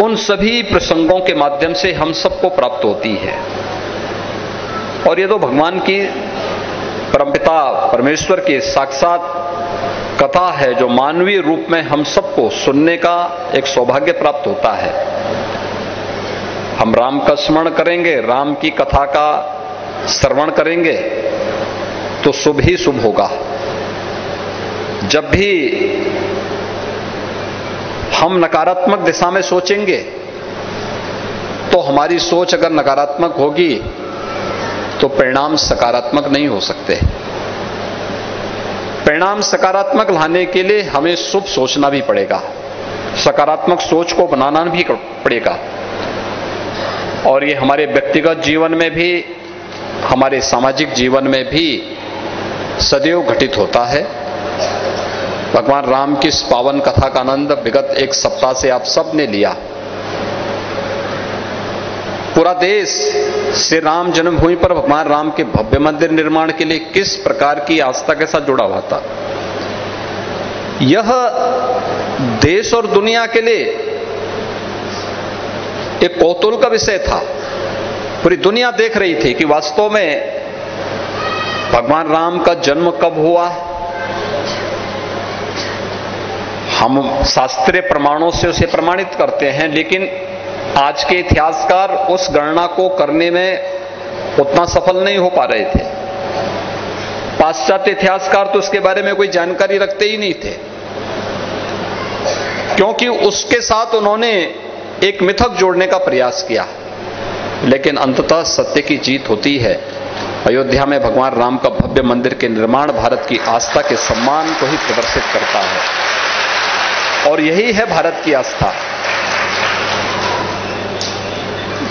उन सभी प्रसंगों के माध्यम से हम सबको प्राप्त होती है। और ये तो भगवान की परमपिता परमेश्वर के साक्षात कथा है, जो मानवीय रूप में हम सबको सुनने का एक सौभाग्य प्राप्त होता है। हम राम का स्मरण करेंगे, राम की कथा का श्रवण करेंगे तो शुभ ही शुभ होगा। जब भी हम नकारात्मक दिशा में सोचेंगे तो हमारी सोच अगर नकारात्मक होगी तो परिणाम सकारात्मक नहीं हो सकते। परिणाम सकारात्मक लाने के लिए हमें शुभ सोचना भी पड़ेगा। सकारात्मक सोच को बनाना भी पड़ेगा। और ये हमारे व्यक्तिगत जीवन में भी हमारे सामाजिक जीवन में भी सदैव घटित होता है। भगवान राम की इस पावन कथा का आनंद विगत एक सप्ताह से आप सबने लिया। पूरा देश श्री राम जन्मभूमि पर भगवान राम के भव्य मंदिर निर्माण के लिए किस प्रकार की आस्था के साथ जुड़ा हुआ था? यह देश और दुनिया के लिए एक कौतूल का विषय था। पूरी दुनिया देख रही थी कि वास्तव में भगवान राम का जन्म कब हुआ? हम शास्त्रीय प्रमाणों से उसे प्रमाणित करते हैं, लेकिन आज के इतिहासकार उस गणना को करने में उतना सफल नहीं हो पा रहे थे। पाश्चात्य इतिहासकार तो उसके बारे में कोई जानकारी रखते ही नहीं थे। क्योंकि उसके साथ उन्होंने एक मिथक जोड़ने का प्रयास किया। लेकिन अंततः सत्य की जीत होती है। अयोध्या में भगवान राम का भव्य मंदिर के निर्माण भारत की आस्था के सम्मान को ही प्रदर्शित करता है। और यही है भारत की आस्था।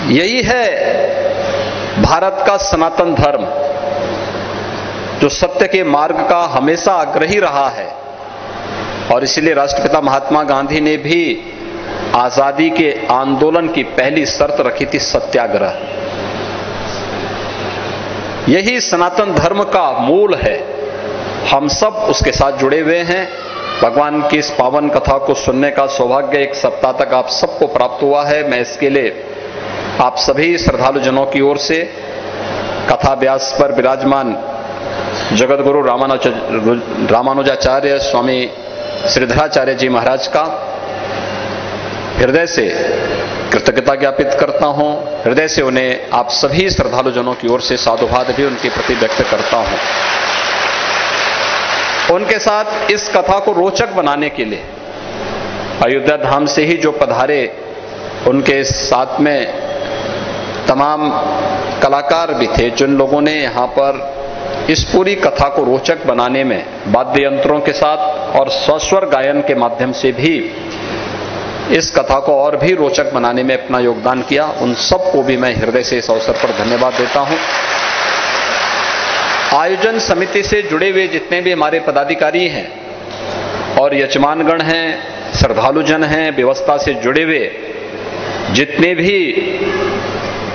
यही है भारत का सनातन धर्म, जो सत्य के मार्ग का हमेशा आग्रही रहा है। और इसलिए राष्ट्रपिता महात्मा गांधी ने भी आज़ादी के आंदोलन की पहली शर्त रखी थी सत्याग्रह। यही सनातन धर्म का मूल है। हम सब उसके साथ जुड़े हुए हैं। भगवान की इस पावन कथा को सुनने का सौभाग्य एक सप्ताह तक आप सबको प्राप्त हुआ है। मैं इसके लिए आप सभी श्रद्धालु जनों की ओर से कथा व्यास पर विराजमान जगत गुरु रामानुज रामानुजाचार्य स्वामी श्रीधराचार्य जी महाराज का हृदय से कृतज्ञता ज्ञापित करता हूँ। हृदय से उन्हें आप सभी श्रद्धालु जनों की ओर से साधुवाद भी उनके प्रति व्यक्त करता हूँ। उनके साथ इस कथा को रोचक बनाने के लिए अयोध्या धाम से ही जो पधारे उनके साथ में तमाम कलाकार भी थे, जिन लोगों ने यहाँ पर इस पूरी कथा को रोचक बनाने में वाद्य यंत्रों के साथ और स्वस्वर गायन के माध्यम से भी इस कथा को और भी रोचक बनाने में अपना योगदान किया। उन सबको भी मैं हृदय से इस अवसर पर धन्यवाद देता हूँ। आयोजन समिति से जुड़े हुए जितने भी हमारे पदाधिकारी हैं और यजमानगण हैं, श्रद्धालुजन हैं, व्यवस्था से जुड़े हुए, जितने भी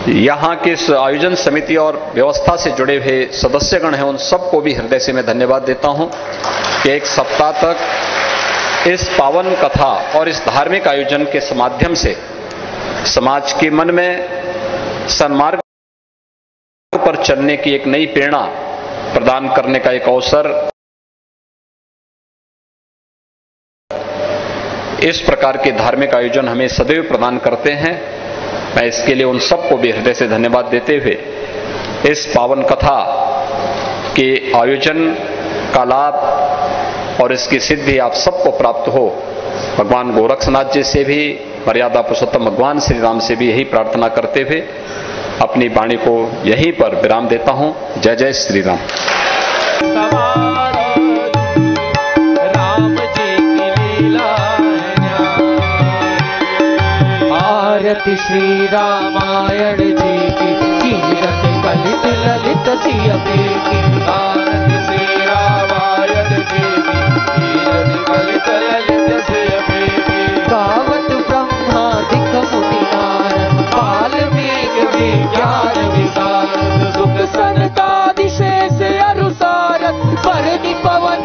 यहाँ के आयोजन समिति और व्यवस्था से जुड़े हुए सदस्यगण हैं, उन सबको भी हृदय से मैं धन्यवाद देता हूँ कि एक सप्ताह तक इस पावन कथा और इस धार्मिक आयोजन के माध्यम से समाज के मन में सन्मार्ग पर चलने की एक नई प्रेरणा प्रदान करने का एक अवसर इस प्रकार के धार्मिक आयोजन हमें सदैव प्रदान करते हैं। मैं इसके लिए उन सबको भी हृदय से धन्यवाद देते हुए इस पावन कथा के आयोजन का लाभ और इसकी सिद्धि आप सबको प्राप्त हो। भगवान गोरक्षनाथ जी से भी, मर्यादा पुरुषोत्तम भगवान श्री राम से भी यही प्रार्थना करते हुए अपनी वाणी को यहीं पर विराम देता हूँ। जय जय श्री राम आरती श्री रामायण जी की ललित सियपे की आरती गावत ब्रह्मादिक मुनि नारद वाल्मीकि विज्ञान विशारद सुख सनकादिशेष अनुसारत परनि पवन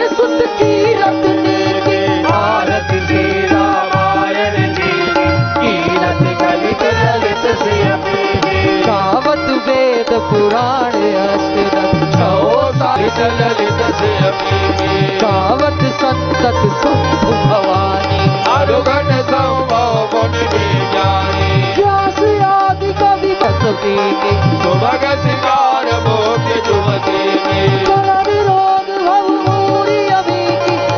रामायण जी गावत वेद पुराण ललित गावत संतत सुख भवानी अनुगण संभव व्यास आदि कवि बस पीति सुभग सिकार मोक्ष जुमती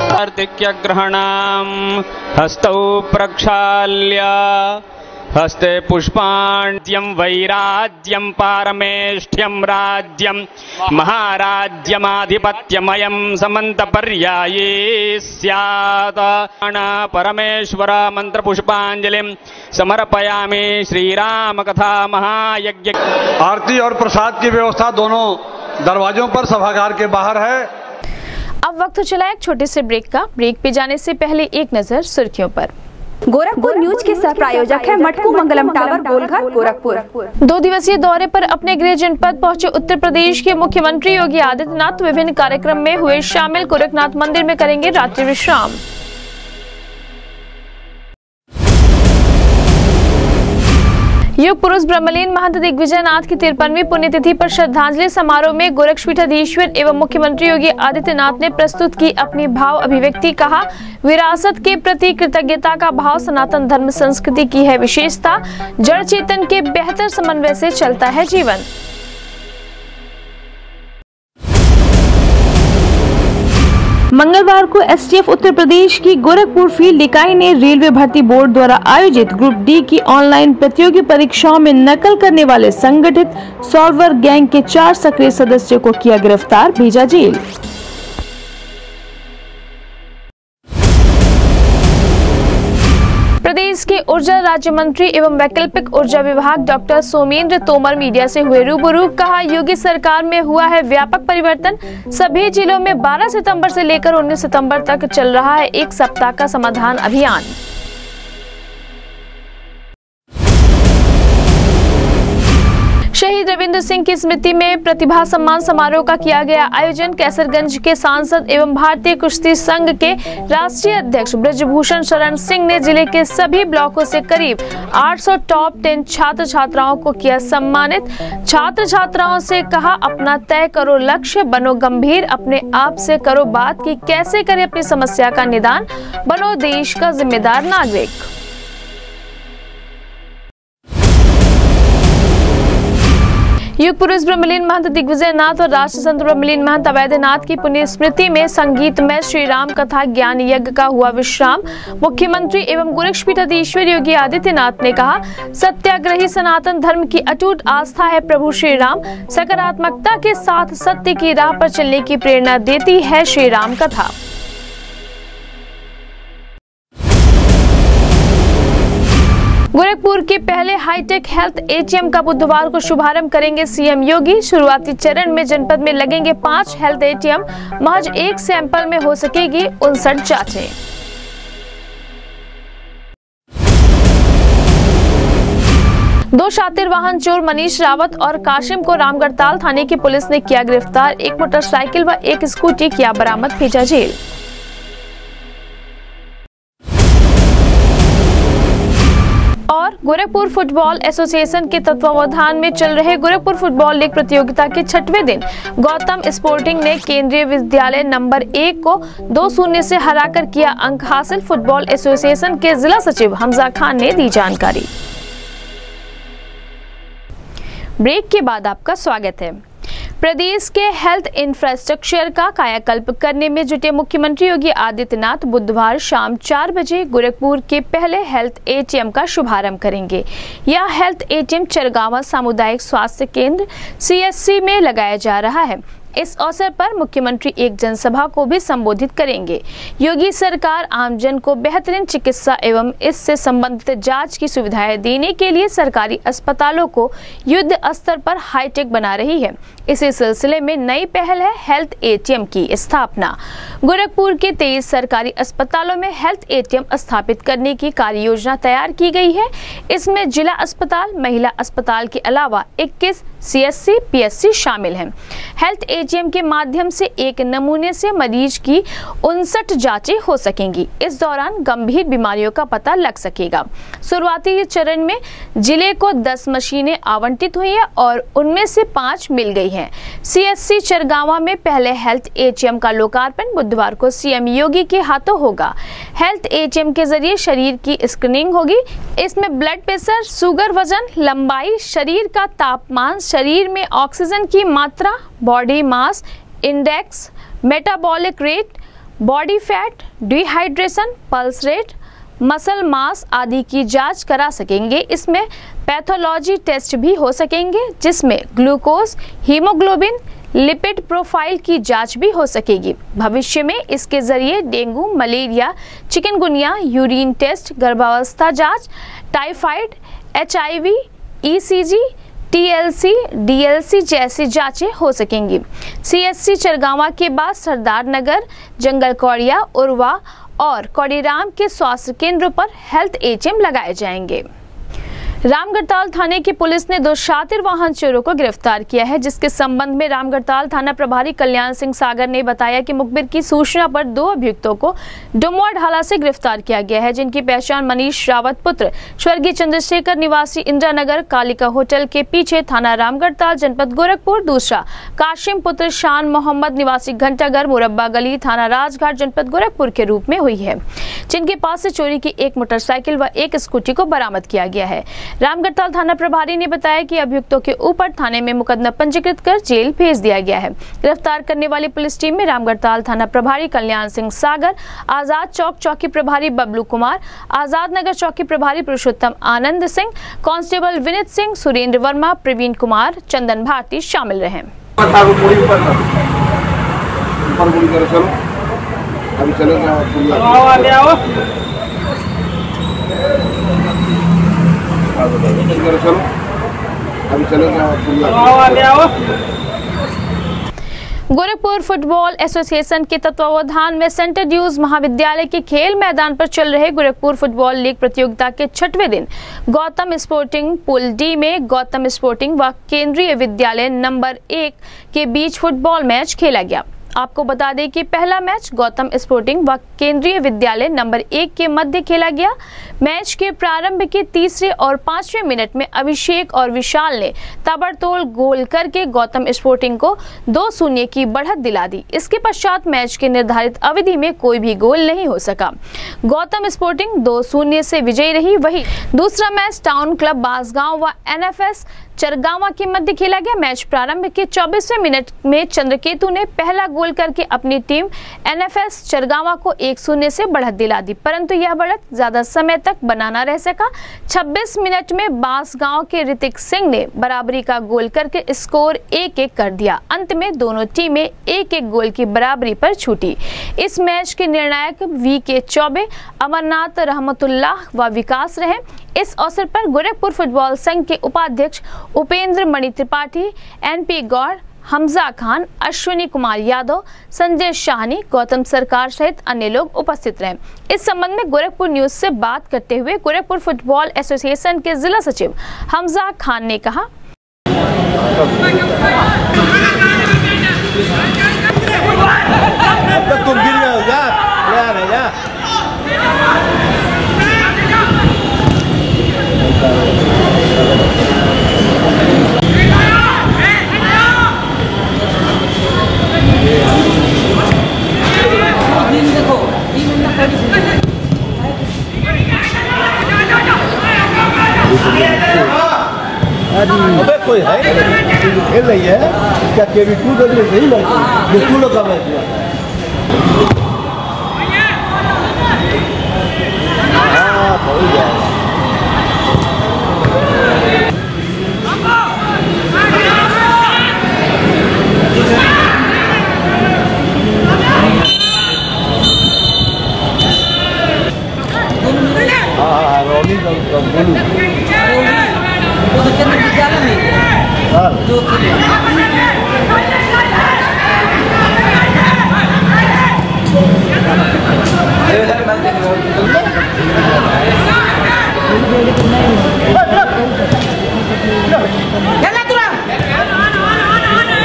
कार्तिक्यग्रहणाम् हस्तौ प्रक्षाल्य। हस्ते पुष्पाण्ड्यं वैराज्यं पारमेष्ठ्यं राज्यं महाराज्यमाधिपत्यमयं समन्तपर्याये स्यात्। परमेश्वर मन्त्रपुष्पाञ्जलिं समर्पयामि श्रीरामकथा महायज्ञ आरती और प्रसाद की व्यवस्था दोनों दरवाजों पर सभागार के बाहर है। अब वक्त चला एक छोटे से ब्रेक का। ब्रेक पे जाने से पहले एक नज़र सुर्खियों पर। गोरखपुर न्यूज़ के सह प्रायोजक है मटकू मंगलम टावर गोलघर गोरखपुर। दो दिवसीय दौरे पर अपने गृह जनपद पहुँचे उत्तर प्रदेश के मुख्यमंत्री योगी आदित्यनाथ। विभिन्न कार्यक्रम में हुए शामिल। गोरखनाथ मंदिर में करेंगे रात्रि विश्राम। युग पुरुष ब्रह्मलीन महंत दिग्विजय नाथ की तिरपनवी पुण्यतिथि पर श्रद्धांजलि समारोह में गोरक्षपीठाधीश्वर एवं मुख्यमंत्री योगी आदित्यनाथ ने प्रस्तुत की अपनी भाव अभिव्यक्ति, कहा, विरासत के प्रति कृतज्ञता का भाव सनातन धर्म संस्कृति की है विशेषता। जड़ चेतन के बेहतर समन्वय से चलता है जीवन। मंगलवार को एसटीएफ उत्तर प्रदेश की गोरखपुर फ़ील्ड इकाई ने रेलवे भर्ती बोर्ड द्वारा आयोजित ग्रुप डी की ऑनलाइन प्रतियोगी परीक्षाओं में नकल करने वाले संगठित सॉल्वर गैंग के चार सक्रिय सदस्यों को किया गिरफ़्तार, भेजा जेल। ऊर्जा राज्य मंत्री एवं वैकल्पिक ऊर्जा विभाग डॉक्टर सोमेंद्र तोमर मीडिया से हुए रूबरू कहा, योगी सरकार में हुआ है व्यापक परिवर्तन। सभी जिलों में 12 सितंबर से लेकर 19 सितंबर तक चल रहा है एक सप्ताह का समाधान अभियान। शहीद रविंद्र सिंह की स्मृति में प्रतिभा सम्मान समारोह का किया गया आयोजन कैसरगंज के सांसद एवं भारतीय कुश्ती संघ के राष्ट्रीय अध्यक्ष ब्रजभूषण शरण सिंह ने ज़िले के सभी ब्लॉकों से करीब 800 टॉप 10 छात्र छात्राओं को किया सम्मानित। छात्र छात्राओं से कहा, अपना तय करो लक्ष्य, बनो गंभीर, अपने आप से करो बात की कैसे करें अपनी समस्या का निदान। बनो देश का जिम्मेदार नागरिक। युग पुरुष ब्रह्मलीन महंत, दिग्विजय नाथ और राष्ट्र संत ब्रह्मलीन महंत अवैधनाथ की पुण्य स्मृति में संगीत में श्री राम कथा ज्ञान यज्ञ का हुआ विश्राम। मुख्यमंत्री एवं गोरक्षपीठाधीश्वर योगी आदित्यनाथ ने कहा, सत्याग्रही सनातन धर्म की अटूट आस्था है प्रभु श्री राम सकारात्मकता के साथ सत्य की राह पर चलने की प्रेरणा देती है श्री राम कथा। गोरखपुर के पहले हाईटेक हेल्थ एटीएम का बुधवार को शुभारंभ करेंगे सीएम योगी। शुरुआती चरण में जनपद में लगेंगे पाँच हेल्थ एटीएम। महज एक सैंपल में हो सकेगी उनसठ जांचें। दो शातिर वाहन चोर मनीष रावत और काशिम को रामगढ़ताल थाने की पुलिस ने किया गिरफ़्तार। एक मोटरसाइकिल व एक स्कूटी किया बरामद भेजा जेल और गोरखपुर फुटबॉल एसोसिएशन के तत्वावधान में चल रहे गोरखपुर फुटबॉल लीग प्रतियोगिता के छठवें दिन गौतम स्पोर्टिंग ने केंद्रीय विद्यालय नंबर एक को दो शून्य से हराकर किया अंक हासिल। फुटबॉल एसोसिएशन के जिला सचिव हमजा खान ने दी जानकारी। ब्रेक के बाद आपका स्वागत है। प्रदेश के हेल्थ इंफ्रास्ट्रक्चर का कायाकल्प करने में जुटे मुख्यमंत्री योगी आदित्यनाथ बुधवार शाम चार बजे गोरखपुर के पहले हेल्थ एटीएम का शुभारंभ करेंगे। यह हेल्थ एटीएम चरगावा सामुदायिक स्वास्थ्य केंद्र सीएससी में लगाया जा रहा है। इस अवसर पर मुख्यमंत्री एक जनसभा को भी संबोधित करेंगे। योगी सरकार आमजन को बेहतरीन चिकित्सा एवं इससे संबंधित जाँच की सुविधाएँ देने के लिए सरकारी अस्पतालों को युद्ध स्तर पर हाईटेक बना रही है। इसी सिलसिले में नई पहल है हेल्थ एटीएम की स्थापना। गोरखपुर के तेईस सरकारी अस्पतालों में हेल्थ एटीएम स्थापित करने की कार्य योजना तैयार की गई है। इसमें जिला अस्पताल, महिला अस्पताल के अलावा 21 सीएससी, पीएससी शामिल हैं। हेल्थ एटीएम के माध्यम से एक नमूने से मरीज़ की उनसठ जांचें हो सकेंगी। इस दौरान गंभीर बीमारियों का पता लग सकेगा। शुरुआती चरण में ज़िले को 10 मशीनें आवंटित हुई है और उनमें से पाँच मिल गई हैं। सीएससी चरगावा में पहले हेल्थ एटीएम का लोकार्पण बुधवार को सीएम योगी के हाथों होगा। हेल्थ एटीएम के ज़रिए शरीर की स्क्रीनिंग होगी। इसमें ब्लड प्रेशर, शुगर वज़न, लंबाई, शरीर का तापमान शरीर में ऑक्सीजन की मात्रा body mass index metabolic rate body fat dehydration pulse rate muscle mass आदि की जाँच करा सकेंगे। इसमें पैथोलॉजी टेस्ट भी हो सकेंगे, जिसमें ग्लूकोज हीमोग्लोबिन लिपिड प्रोफ़ाइल की जाँच भी हो सकेगी। भविष्य में इसके ज़रिए dengue, malaria, chikungunya urine test गर्भावस्था जाँच typhoid HIV ECG TLC, DLC जैसी जांचें हो सकेंगी। सीएससी चरगावा के बाद सरदार नगर, जंगल कौड़िया, उर्वा और कौड़ीराम के स्वास्थ्य केंद्रों पर हेल्थ एटीएम लगाए जाएँगे। रामगढ़ताल थाने की पुलिस ने दो शातिर वाहन चोरों को गिरफ़्तार किया है, जिसके संबंध में रामगढ़ताल थाना प्रभारी कल्याण सिंह सागर ने बताया कि मुखबिर की सूचना पर दो अभियुक्तों को डुमवा ढाला से गिरफ़्तार किया गया है, जिनकी पहचान मनीष रावत पुत्र, स्वर्गीय चंद्रशेखर निवासी इंदिरा नगर कालिका होटल के पीछे थाना रामगढ़ताल, जनपद गोरखपुर, दूसरा काशिम पुत्र शान मोहम्मद निवासी घंटागर मुरब्बा गली थाना राजघाट, जनपद गोरखपुर के रूप में हुई है, जिनके पास से चोरी की एक मोटरसाइकिल व एक स्कूटी को बरामद किया गया है। रामगढ़ताल थाना प्रभारी ने बताया कि अभियुक्तों के ऊपर थाने में मुकदमा पंजीकृत कर जेल भेज दिया गया है। गिरफ़्तार करने वाली पुलिस टीम में रामगढ़ताल थाना प्रभारी कल्याण सिंह सागर, आज़ाद चौक चौकी प्रभारी बबलू कुमार आज़ाद नगर चौकी प्रभारी पुरुषोत्तम आनंद सिंह, कांस्टेबल विनित सिंह, सुरेंद्र वर्मा, प्रवीण कुमार, चंदन भारती शामिल रहे अभी चले चलो अभी चले गोरखपुर फुटबॉल एसोसिएशन के तत्वावधान में सेंटर ड्यूज महाविद्यालय के खेल मैदान पर चल रहे गोरखपुर फुटबॉल लीग प्रतियोगिता के छठवें दिन, गौतम स्पोर्टिंग पुल डी में गौतम स्पोर्टिंग व केंद्रीय विद्यालय नंबर एक के बीच फुटबॉल मैच खेला गया। आपको बता दें कि पहला मैच गौतम स्पोर्टिंग व केंद्रीय विद्यालय नंबर एक के मध्य खेला गया। मैच के प्रारंभ के तीसरे और पाँचवें मिनट में अभिषेक और विशाल ने ताबड़तोड़ गोल करके गौतम स्पोर्टिंग को दो शून्य की बढ़त दिला दी। इसके पश्चात मैच के निर्धारित अवधि में कोई भी गोल नहीं हो सका। गौतम स्पोर्टिंग दो शून्य से विजयी रही। वही दूसरा मैच टाउन क्लब बासगांव व एनएफएस चरगावा के मध्य खेला गया मैच प्रारंभ के 24वें मिनट में चंद्रकेतु ने पहला गोल करके अपनी टीम एनएफएस चरगावा को एक शून्य से बढ़त दिला दी। परंतु यह बढ़त ज़्यादा समय तक बनाना रह सका। 26 मिनट में बास गाँव के ऋतिक सिंह ने बराबरी का गोल करके स्कोर एक एक कर दिया। अंत में दोनों टीमें एक एक गोल की बराबरी पर छूटी। इस मैच के निर्णायक वी के चौबे, अमरनाथ रहमतुल्लाह व विकास रहे। इस अवसर पर गोरखपुर फुटबॉल संघ के उपाध्यक्ष उपेंद्र मणि त्रिपाठी, एनपी गौड़, हमजा खान, अश्विनी कुमार यादव, संजय शाहनी, गौतम सरकार सहित अन्य लोग उपस्थित रहे। इस संबंध में गोरखपुर न्यूज़ से बात करते हुए गोरखपुर फुटबॉल एसोसिएशन के जिला सचिव हमजा खान ने कहा तुम गिर गए हो जा जा रहे जा अबे कोई है? खेल रही है? क्या केवी टू तो नहीं मैच ये टू लोग का मैच है हाँ पहुँच हाँ। रोनी का का बोलू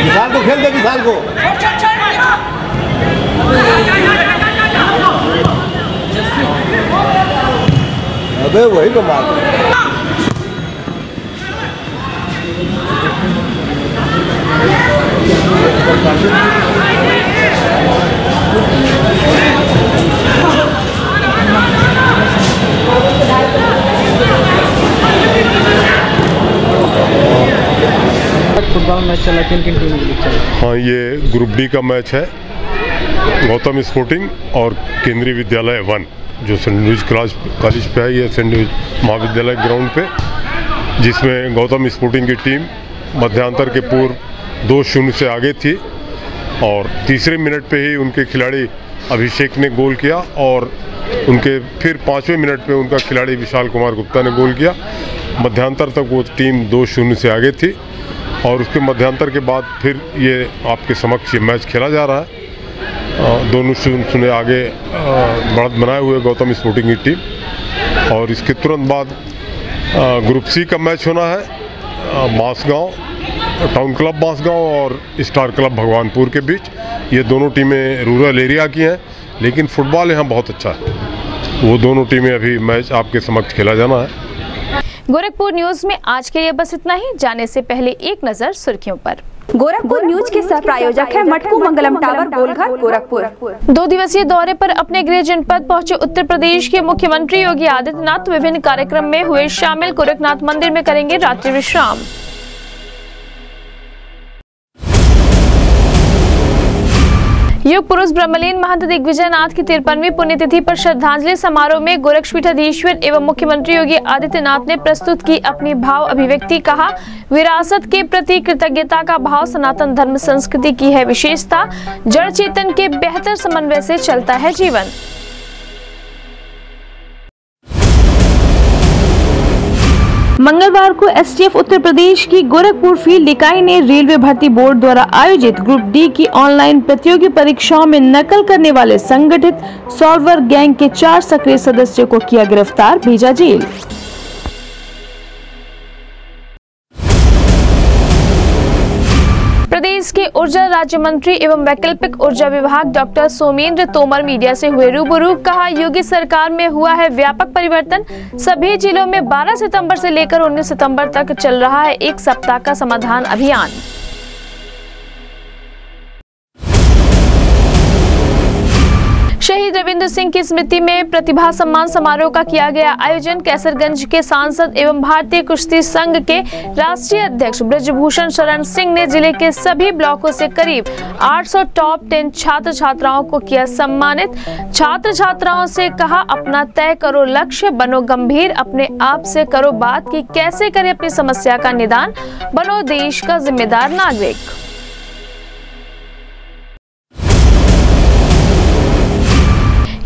विशाल को खेल दे विशाल को। अबे वही तो बात फुटबॉल मैच चला किन किन टीम के बीच हाँ ये ग्रुप डी का मैच है। गौतम स्पोर्टिंग और केंद्रीय विद्यालय वन, जो सेंट लुइस कॉलेज पे है, ये सेंट लुइस महाविद्यालय ग्राउंड पे, जिसमें गौतम स्पोर्टिंग की टीम मध्यांतर के पूर्व दो शून्य से आगे थी और तीसरे मिनट पे ही उनके खिलाड़ी अभिषेक ने गोल किया और उनके फिर पाँचवें मिनट पे उनका खिलाड़ी विशाल कुमार गुप्ता ने गोल किया। मध्यांतर तक वो टीम दो शून्य से आगे थी और उसके मध्यांतर के बाद फिर ये आपके समक्ष ये मैच खेला जा रहा है। दोनों शून्य आगे बढ़त बनाए हुए गौतम स्पोर्टिंग की टीम और इसके तुरंत बाद ग्रुप सी का मैच होना है बांसगांव टाउन क्लब बांसगांव और स्टार क्लब भगवानपुर के बीच ये दोनों टीमें रूरल एरिया की हैं लेकिन फुटबॉल यहाँ बहुत अच्छा है। वो दोनों टीमें अभी मैच आपके समक्ष खेला जाना है। गोरखपुर न्यूज़ में आज के लिए बस इतना ही। जाने से पहले एक नज़र सुर्खियों पर। गोरखपुर न्यूज़ के सह प्रायोजक है मटकू मंगलम टावर गोलघर गोरखपुर। दो दिवसीय दौरे पर अपने गृह जनपद पहुँचे उत्तर प्रदेश के मुख्यमंत्री योगी आदित्यनाथ। विभिन्न कार्यक्रम में हुए शामिल गोरखनाथ मंदिर में करेंगे रात्रि विश्राम। युग पुरुष ब्रह्मलीन महंत दिग्विजय नाथ की तिरपनवी पुण्यतिथि पर श्रद्धांजलि समारोह में गोरक्षपीठाधीश्वर एवं मुख्यमंत्री योगी आदित्यनाथ ने प्रस्तुत की अपनी भाव अभिव्यक्ति, कहा, विरासत के प्रति कृतज्ञता का भाव सनातन धर्म संस्कृति की है विशेषता। जड़ चेतन के बेहतर समन्वय से चलता है जीवन। मंगलवार को एसटीएफ उत्तर प्रदेश की गोरखपुर फ़ील्ड इकाई ने रेलवे भर्ती बोर्ड द्वारा आयोजित ग्रुप डी की ऑनलाइन प्रतियोगी परीक्षाओं में नकल करने वाले संगठित सॉल्वर गैंग के चार सक्रिय सदस्यों को किया गिरफ़्तार, भेजा जेल। प्रदेश के ऊर्जा राज्य मंत्री एवं वैकल्पिक ऊर्जा विभाग डॉक्टर सोमेंद्र तोमर मीडिया से हुए रूबरू कहा, योगी सरकार में हुआ है व्यापक परिवर्तन। सभी जिलों में 12 सितंबर से लेकर 19 सितंबर तक चल रहा है एक सप्ताह का समाधान अभियान। शहीद रविंद्र सिंह की स्मृति में प्रतिभा सम्मान समारोह का किया गया आयोजन कैसरगंज के सांसद एवं भारतीय कुश्ती संघ के राष्ट्रीय अध्यक्ष ब्रजभूषण शरण सिंह ने ज़िले के सभी ब्लॉकों से करीब 800 टॉप 10 छात्र छात्राओं को किया सम्मानित। छात्र छात्राओं से कहा, अपना तय करो लक्ष्य, बनो गंभीर, अपने आप से करो बात की कैसे करें अपनी समस्या का निदान। बनो देश का जिम्मेदार नागरिक।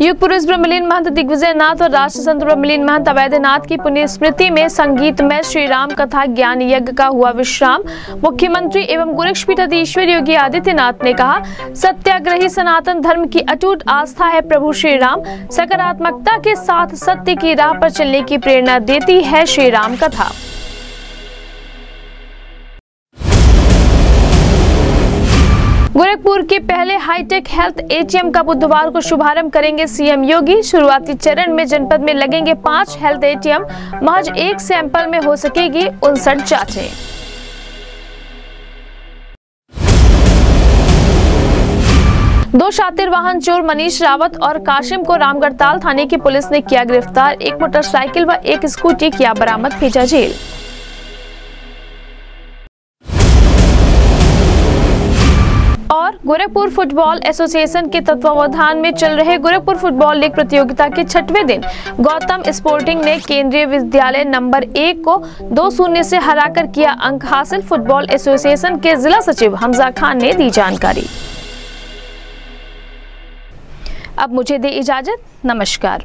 युग पुरुष ब्रह्मलीन महंत दिग्विजय नाथ और राष्ट्र संत ब्रह्मलीन महंत अवैधनाथ की पुण्य स्मृति में संगीत में श्री राम कथा ज्ञान यज्ञ का हुआ विश्राम। मुख्यमंत्री एवं गोरक्षपीठाधीश्वर योगी आदित्यनाथ ने कहा, सत्याग्रही सनातन धर्म की अटूट आस्था है प्रभु श्री राम सकारात्मकता के साथ सत्य की राह पर चलने की प्रेरणा देती है श्री राम कथा। गोरखपुर के पहले हाईटेक हेल्थ एटीएम का बुधवार को शुभारंभ करेंगे सीएम योगी। शुरुआती चरण में जनपद में लगेंगे पाँच हेल्थ एटीएम। महज एक सैंपल में हो सकेगी उनसठ जांचें। दो शातिर वाहन चोर मनीष रावत और काशिम को रामगढ़ताल थाने की पुलिस ने किया गिरफ़्तार। एक मोटरसाइकिल व एक स्कूटी किया बरामद भेजा जेल और गोरखपुर फुटबॉल एसोसिएशन के तत्वावधान में चल रहे गोरखपुर फुटबॉल लीग प्रतियोगिता के छठवें दिन गौतम स्पोर्टिंग ने केंद्रीय विद्यालय नंबर एक को दो शून्य से हराकर किया अंक हासिल। फुटबॉल एसोसिएशन के जिला सचिव हमजा खान ने दी जानकारी। अब मुझे दे इजाज़त। नमस्कार।